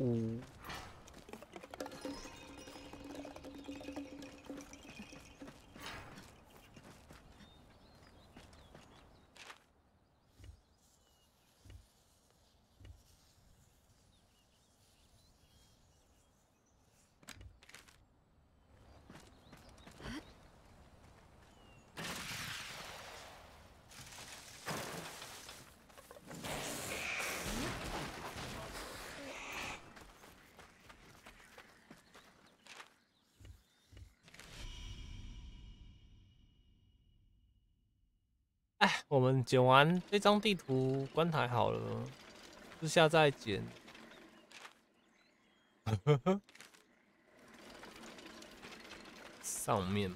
五。哎，我们剪完这张地图关台好了，私下再剪。上面，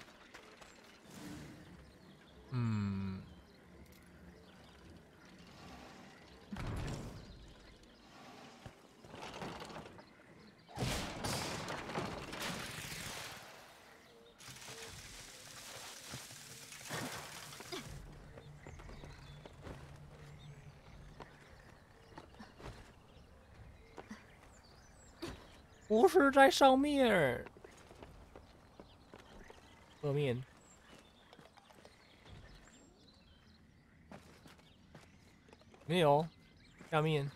不是在上面，侧面。没有，下面，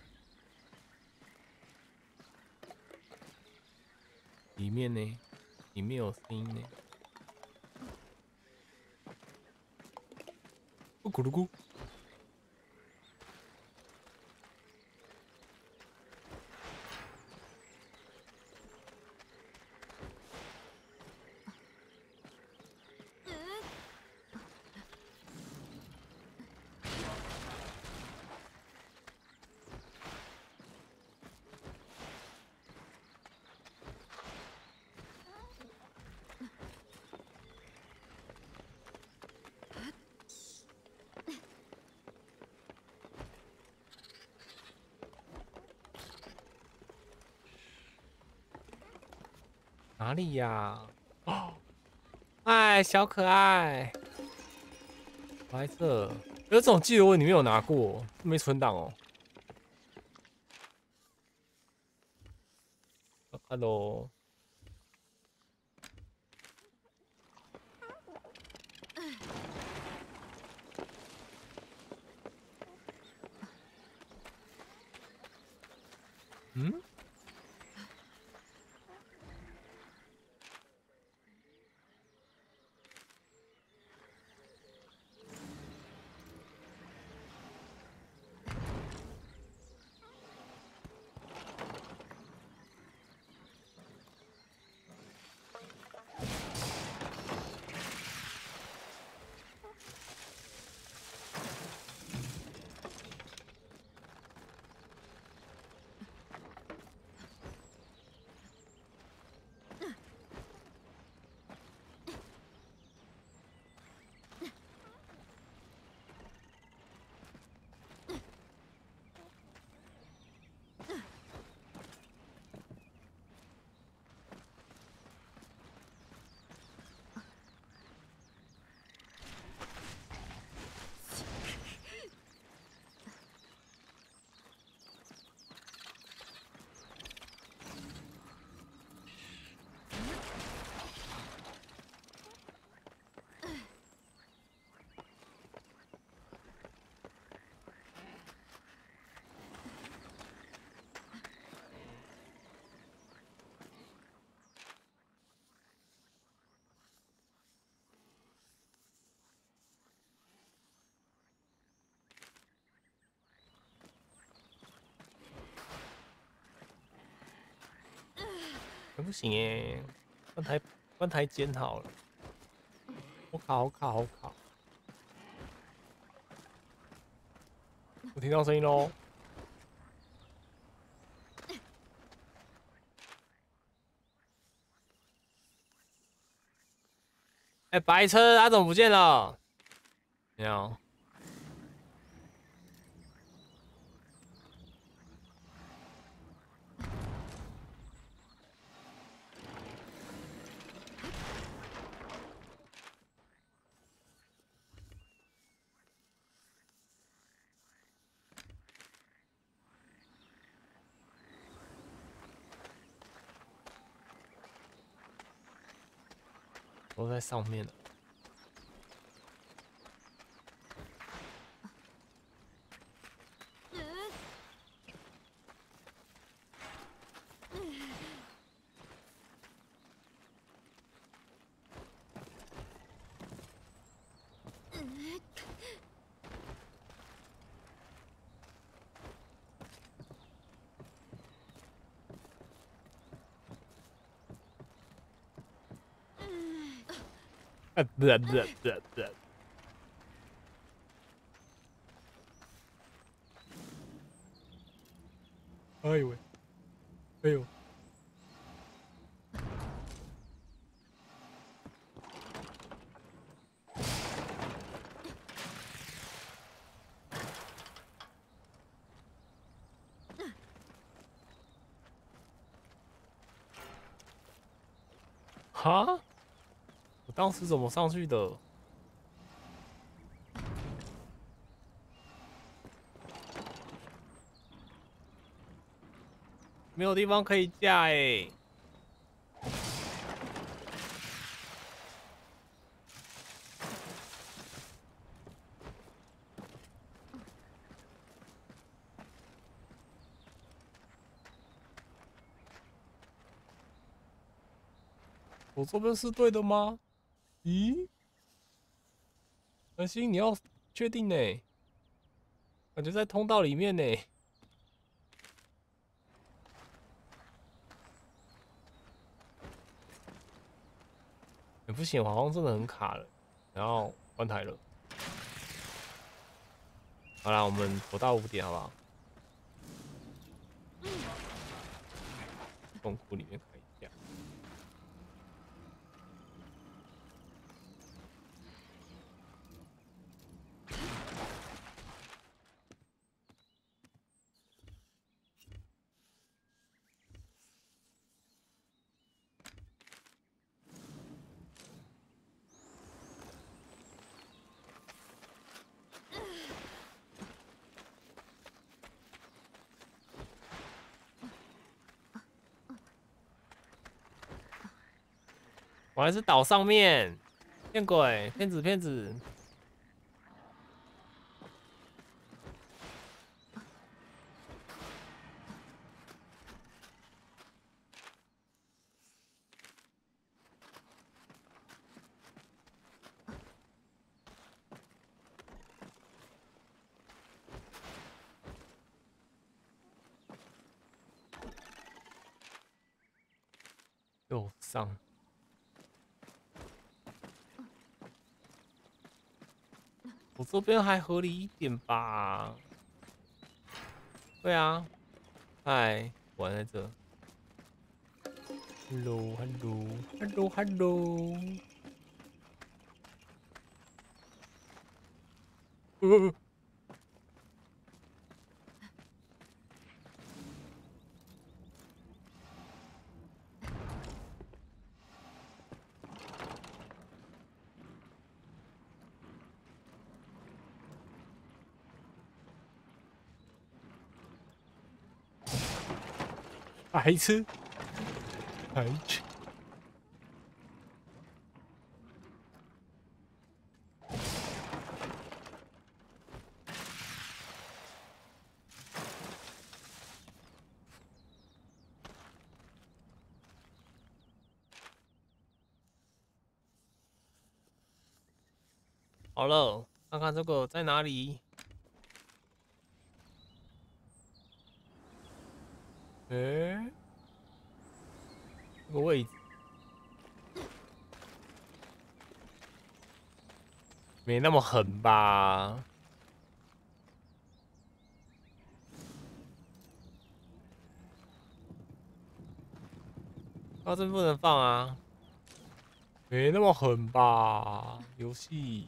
里面呢？里面有声音呢。咕噜咕。哪里呀？哦，哎，小可爱，白色，有这种记录你没有拿过，没存档哦。Hello，不行哎，关台关台监好了，我卡好卡好卡，我听到声音喽。哎，白车他怎么不见了？没有。都在上面了。呃，不不不不。哎呦喂！哎呦！哈？我当时怎么上去的？没有地方可以架哎！我这边是对的吗？咦？蓝心，你要确定呢？感觉在通道里面呢。也不行，好像真的很卡了，然后关台了。好啦，我们不到五点，好不好？洞窟里面可以下。我还是岛上面，骗鬼，骗子，骗子。右上。我这边还合理一点吧？对啊，嗨，玩在这。Hello，Hello，Hello，Hello。呃。白痴，白痴。好了，看看这个在哪里。诶，个位置没那么狠吧？啊，真不能放啊！没那么狠吧？游戏。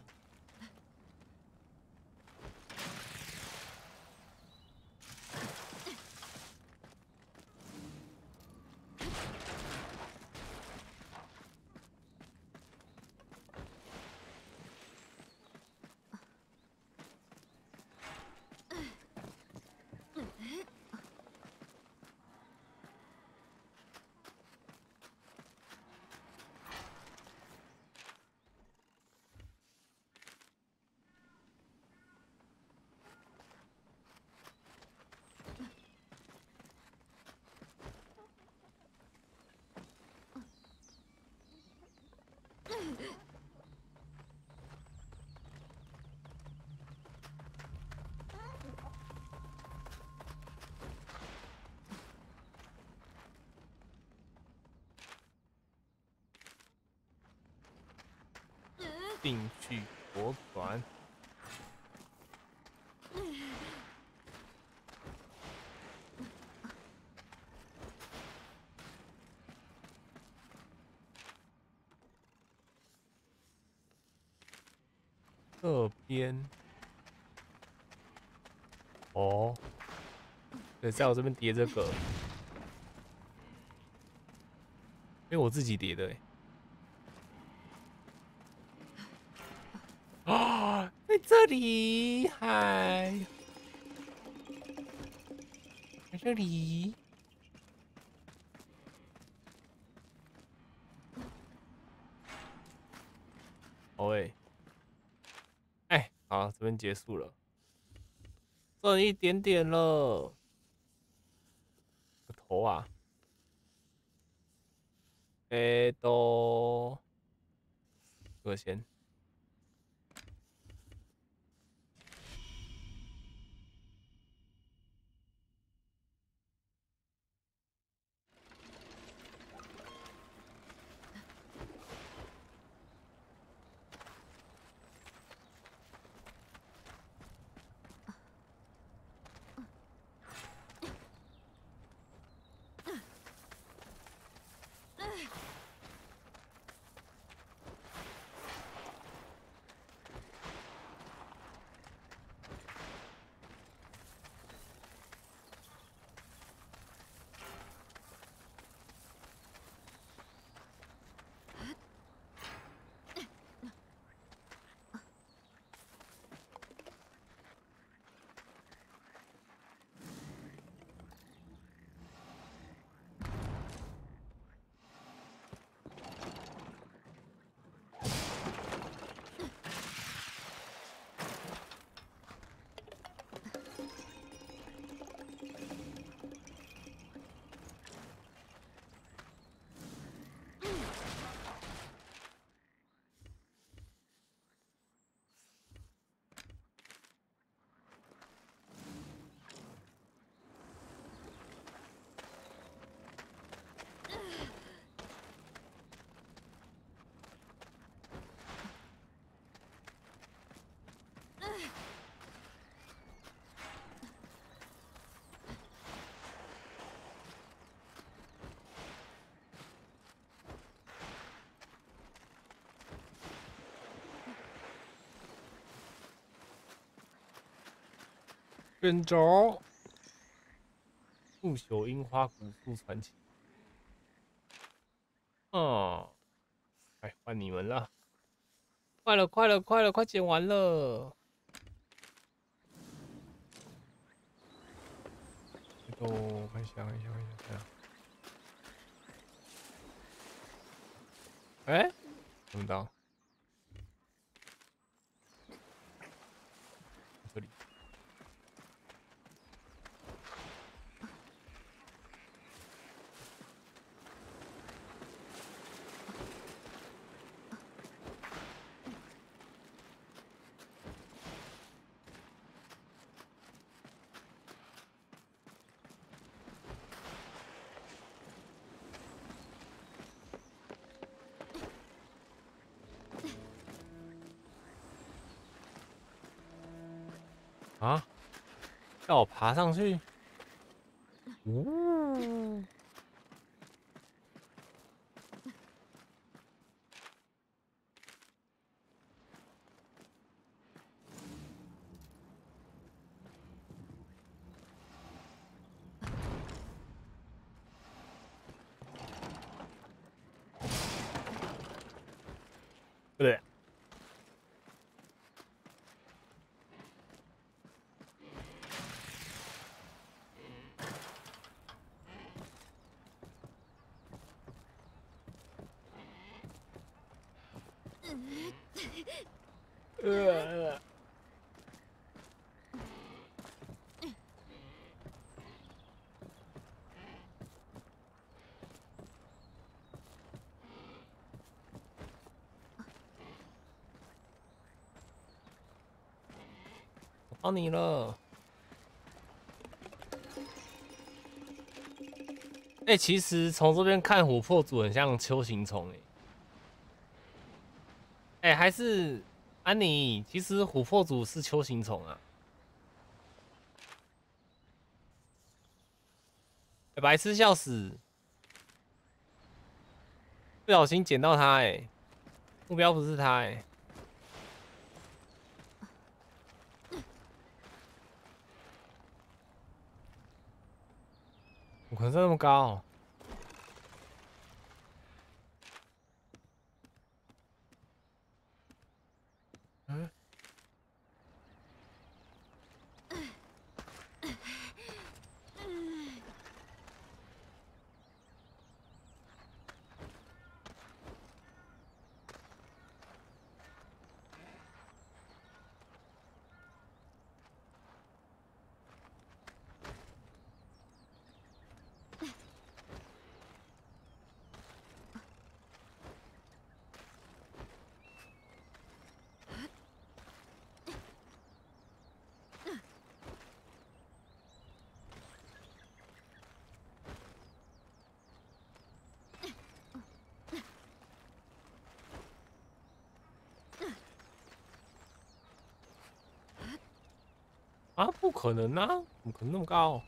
定去博馆。这边，哦，在我这边叠这个，因为我自己叠的、欸，啊，在这里，嗨，在这里，好诶、哎，好，这边结束了，剩一点点了，卷轴，不朽樱花古树传奇。哦，哎，换你们了，快了，快了，快了，快剪完了。要我爬上去？呜、不对，呃，我帮你了。哎、其实从这边看琥珀组很像秋行虫哎。哎、还是安妮，其实琥珀组是秋行虫啊。白痴笑死！不小心捡到它哎、目标不是它哎、我可能这么高、啊，不可能啊！怎么可能那么高？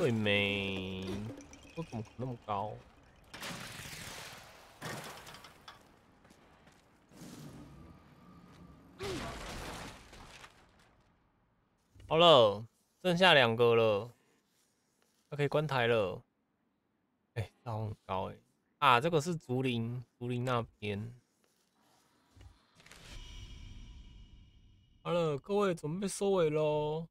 对没？我怎么可能那么高？好了，剩下两个了，那可以关台了。哎、欸，好很高哎、啊，这个是竹林，竹林那边。好了，各位准备收尾喽。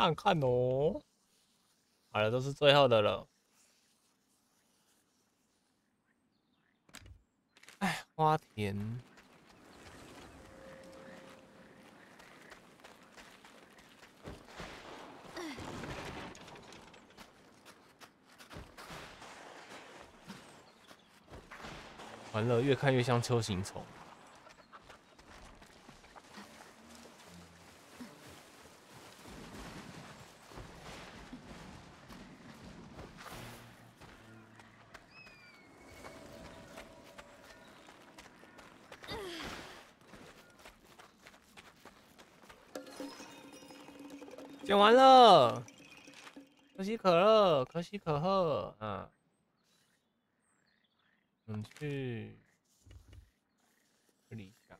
看看哦。好了，都是最后的了。哎，花田。完了，越看越像秋行虫。剪完了，可喜可乐，可喜可贺，嗯，嗯，去这里一下。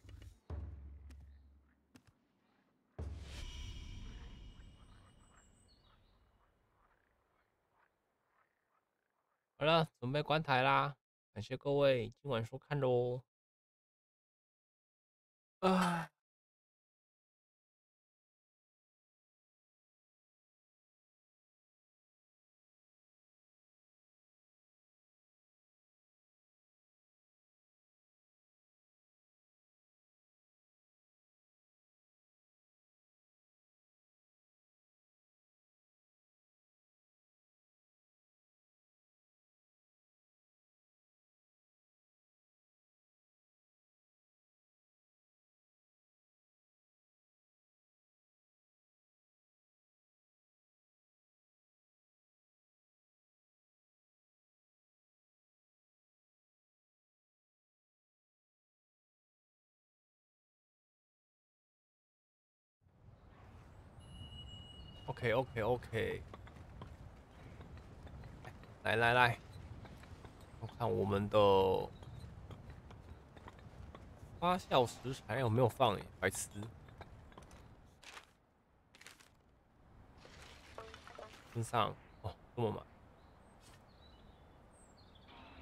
好了，准备关台啦！感谢各位今晚收看喽。OK OK OK，来来来，我看我们的发酵食材有没有放？哎，白痴，身上。哦，这么满，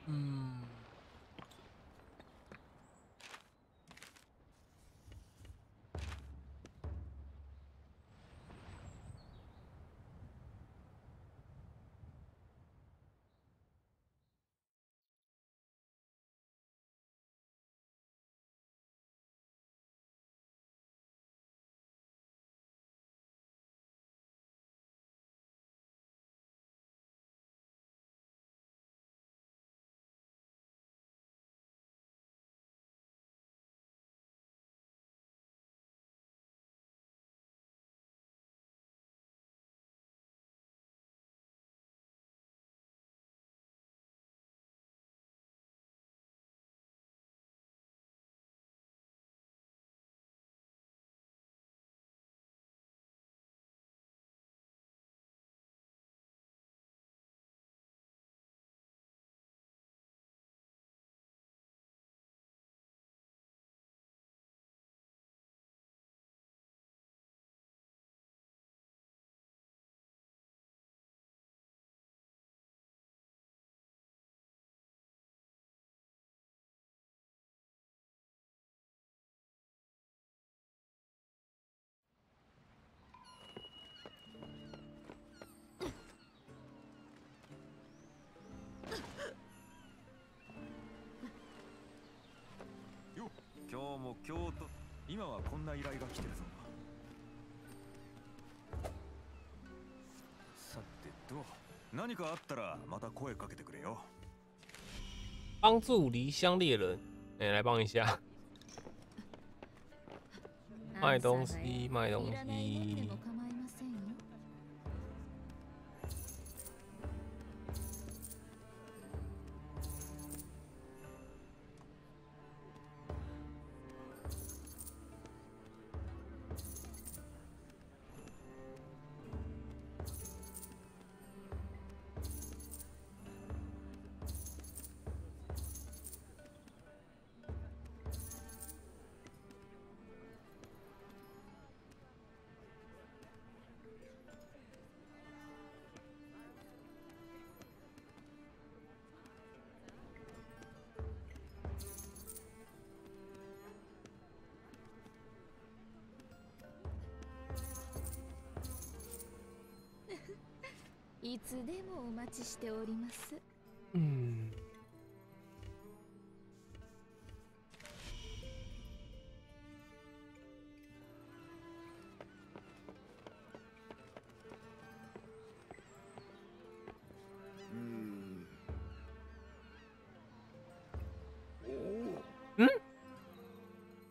嗯。今日も今日と今はこんな依頼が来てるぞ。さてと何かあったらまた声かけてくれよ。帮助离乡猎人，哎、来帮一下，卖东西，卖东西。お待ちしております嗯，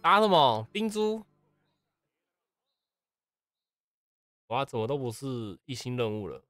打什么冰珠？哇，怎么都不是一星任务了？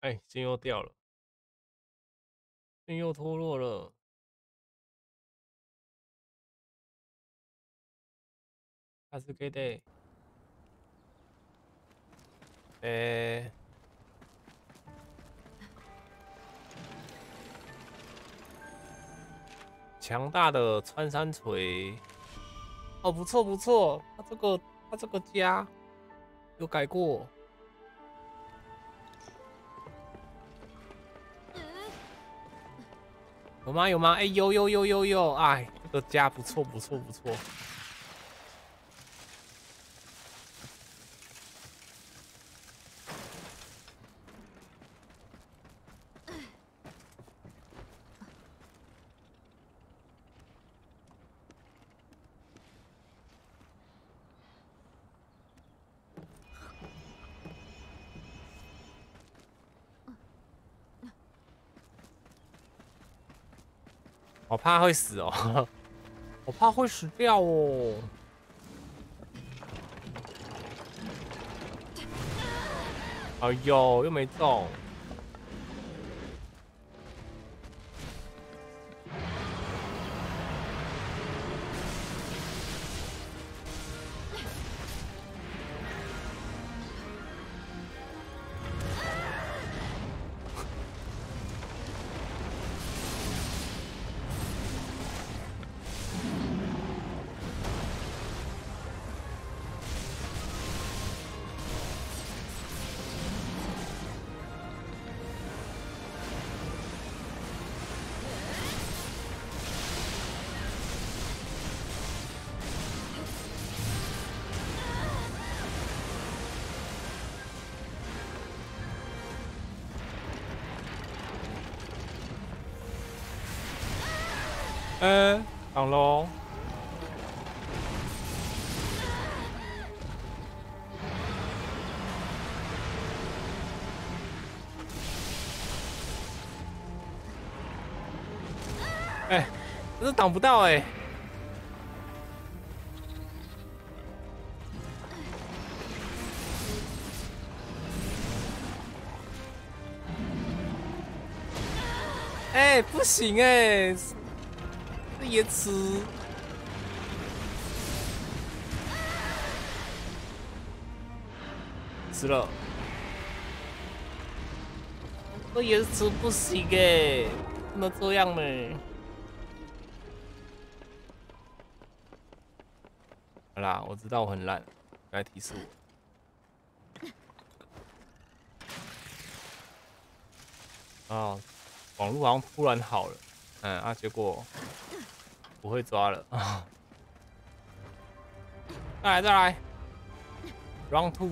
哎，线又掉了，线又脱落了。还是给的。诶，强大的穿山锤，哦，不错不错，他这个他这个家有改过。有吗？有吗？哎，有有有有有！哎，这个家不错不错不错。怕会死哦，我怕会死掉哦。哎呦，又没中。挡不到哎。哎，不行哎，这延迟。死了，这延迟不行哎，不能这样呢。我知道我很烂，来提示我。啊，网络好像突然好了，嗯啊，结果不会抓了 啊！再来再来，round two。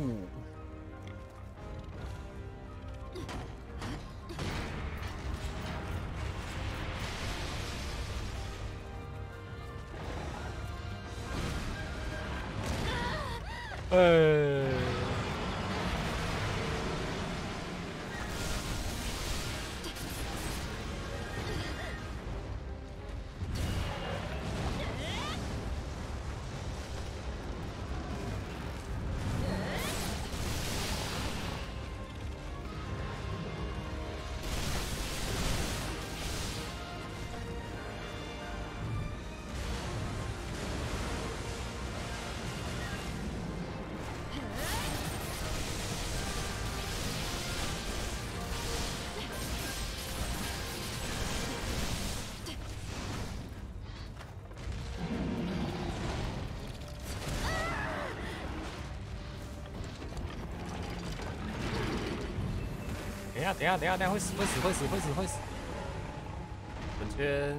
等下等下等下会死会死会死会死会死。本圈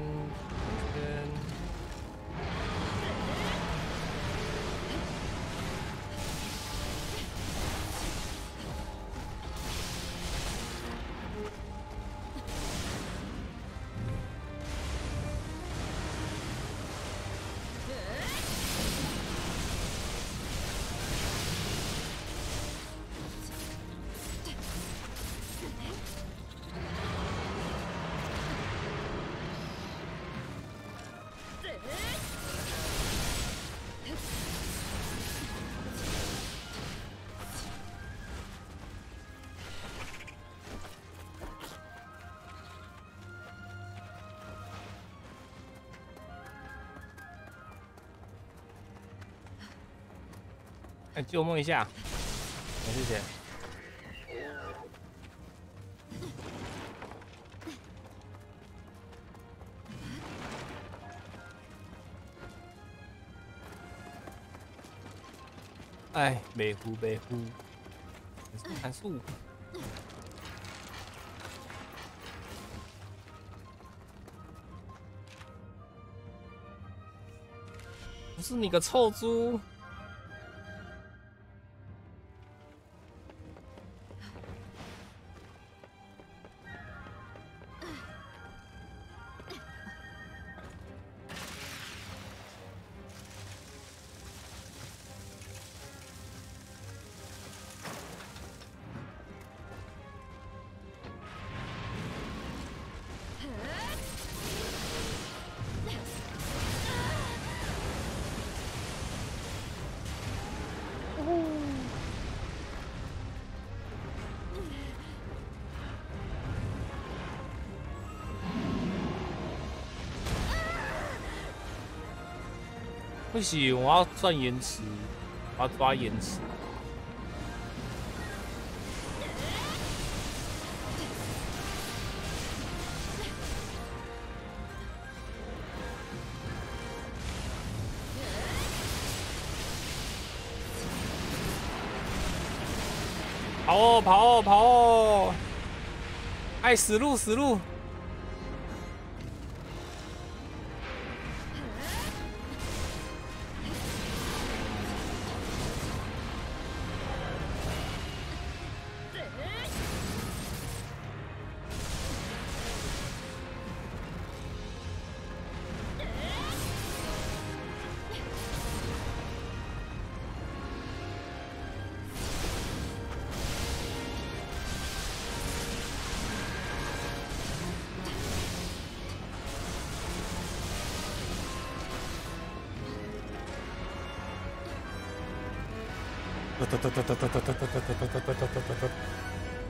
救梦一下，没事。哎，美虎美虎，砍树不是你个臭猪。不行，我要算延迟，我要抓延迟。跑哦，跑哦，跑哦！哎，死路，死路！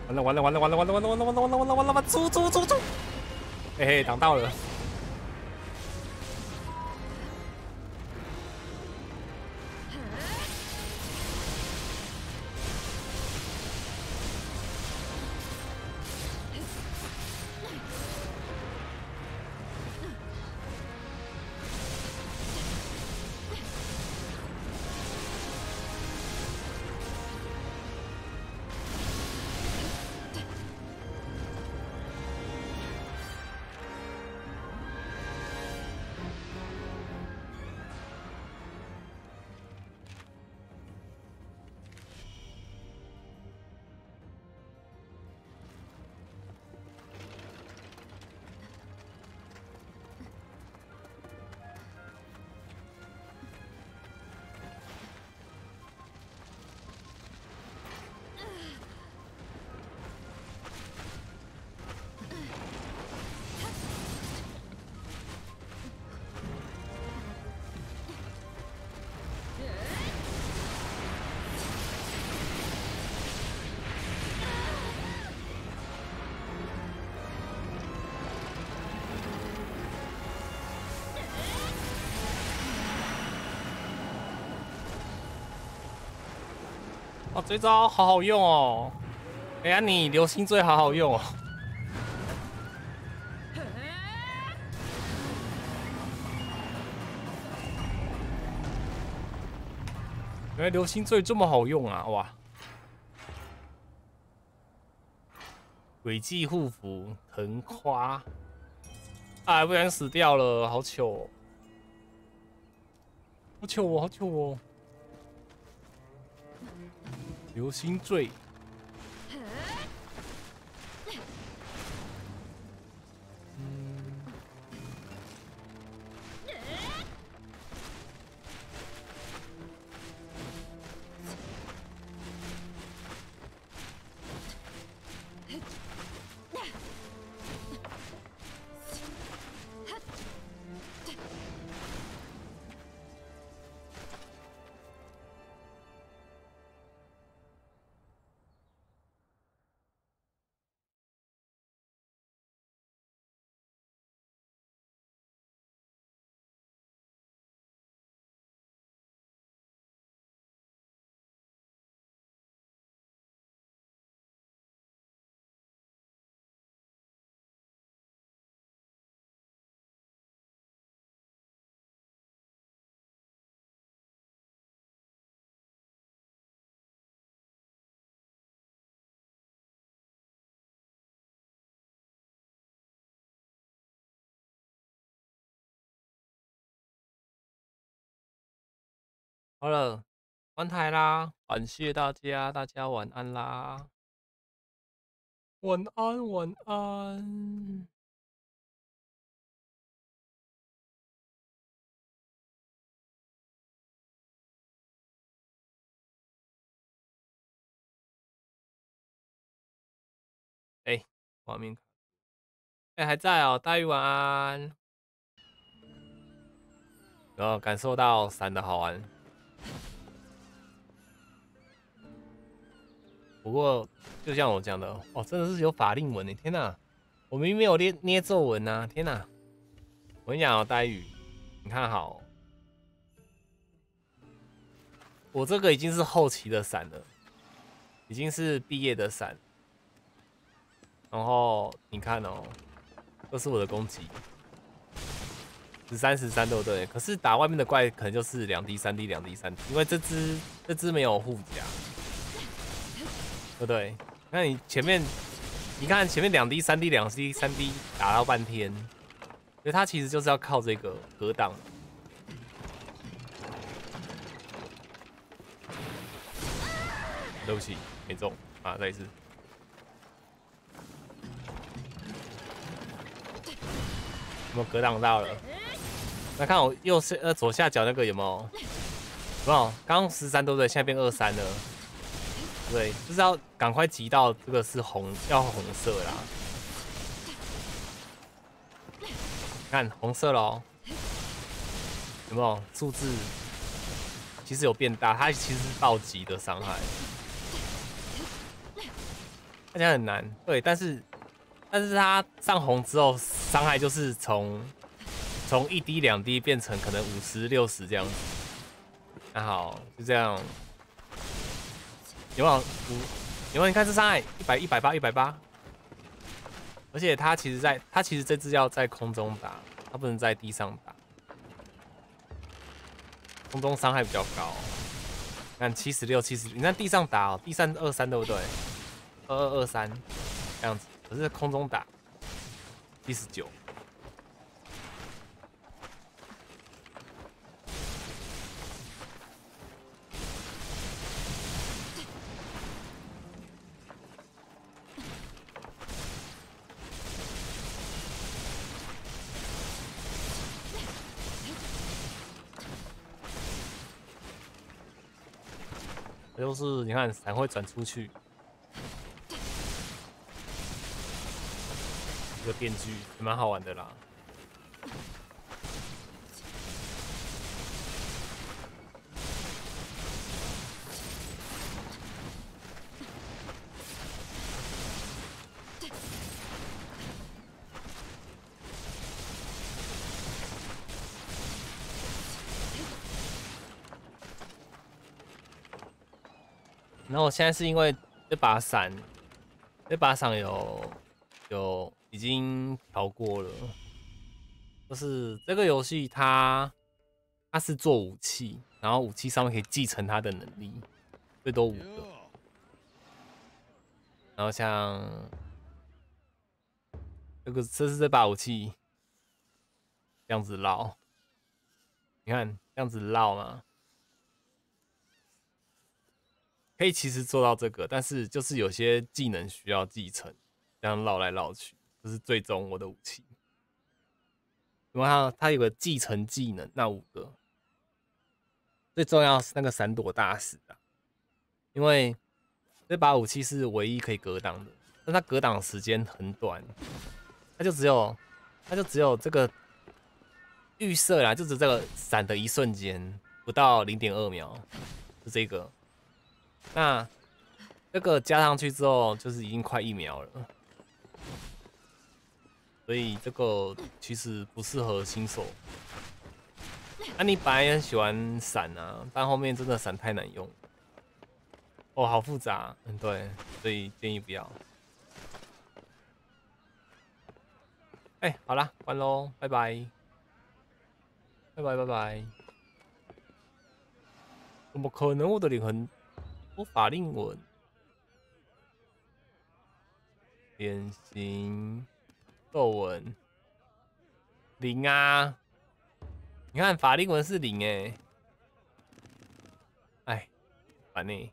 完了完了完了完了完了完了完了完了完了完了完了完了！走走走走！嘿嘿，挡到了。这招好好用哦！哎呀，你流星坠好好用哦！原来流星坠这么好用啊！哇！轨迹护符横夸，哎，不然死掉了，好糗、哦，好糗哦，好糗哦。流星坠，好了，关台啦，感谢大家，大家晚安啦，晚安，晚安。哎，画面卡，哎，还在哦，大鱼晚安。然后感受到伞的好玩。不过，就像我讲的，哦，真的是有法令纹的，天哪！我明明有捏捏皱纹呐，天哪！我跟你讲哦，呆宇，你看好，我这个已经是后期的伞了，已经是毕业的伞。然后你看哦，这是我的攻击，十三十三对不对？可是打外面的怪可能就是两滴三滴两滴三滴因为这只这只没有护甲。对不对？那你前面，你看前面两滴、三滴、两滴、三滴打到半天，所以他其实就是要靠这个格挡。对不起，没中啊！再一次，有没有格挡到了？那看我右是呃左下角那个有没有？有没有？刚刚十三对不对？现在变二三了。对，就是要赶快集到这个是红，要红色啦。看红色喽，有没有数字？其实有变大，它其实是暴击的伤害，看起来很难。对，但是但是它上红之后，伤害就是从从一滴两滴变成可能五十六十这样子。那好，就这样。有没有？有没有？你看这伤害一百一百八一百八，而且他其实在他其实这只要在空中打，他不能在地上打，空中伤害比较高。看七十六七十，你看地上打哦，地上二三对不对？二二二三这样子，可是空中打七十九。都是你看才会转出去，一个电锯也蛮好玩的啦。然后我现在是因为这把伞，这把伞有有已经调过了，就是这个游戏它它是做武器，然后武器上面可以继承它的能力，最多五个。然后像这个这是这把武器，这样子绕，你看这样子绕嘛，可以其实做到这个，但是就是有些技能需要继承，这样绕来绕去，这是最终我的武器。因为它它有个继承技能，那五个最重要是那个闪躲大使啊，因为这把武器是唯一可以格挡的，但它格挡时间很短，它就只有它就只有这个预设啦，就只这个闪的一瞬间，不到零点二秒，就这个。那这个加上去之后，就是已经快一秒了。所以这个其实不适合新手。那你本来也很喜欢闪啊，但后面真的闪太难用。哦，好复杂，嗯，对，所以建议不要。哎，好啦，关喽，拜拜，拜拜拜拜。怎么可能？我的灵魂，我法令纹，脸型。皱纹零啊！你看法令纹是零哎，哎，烦呢。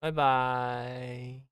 拜拜。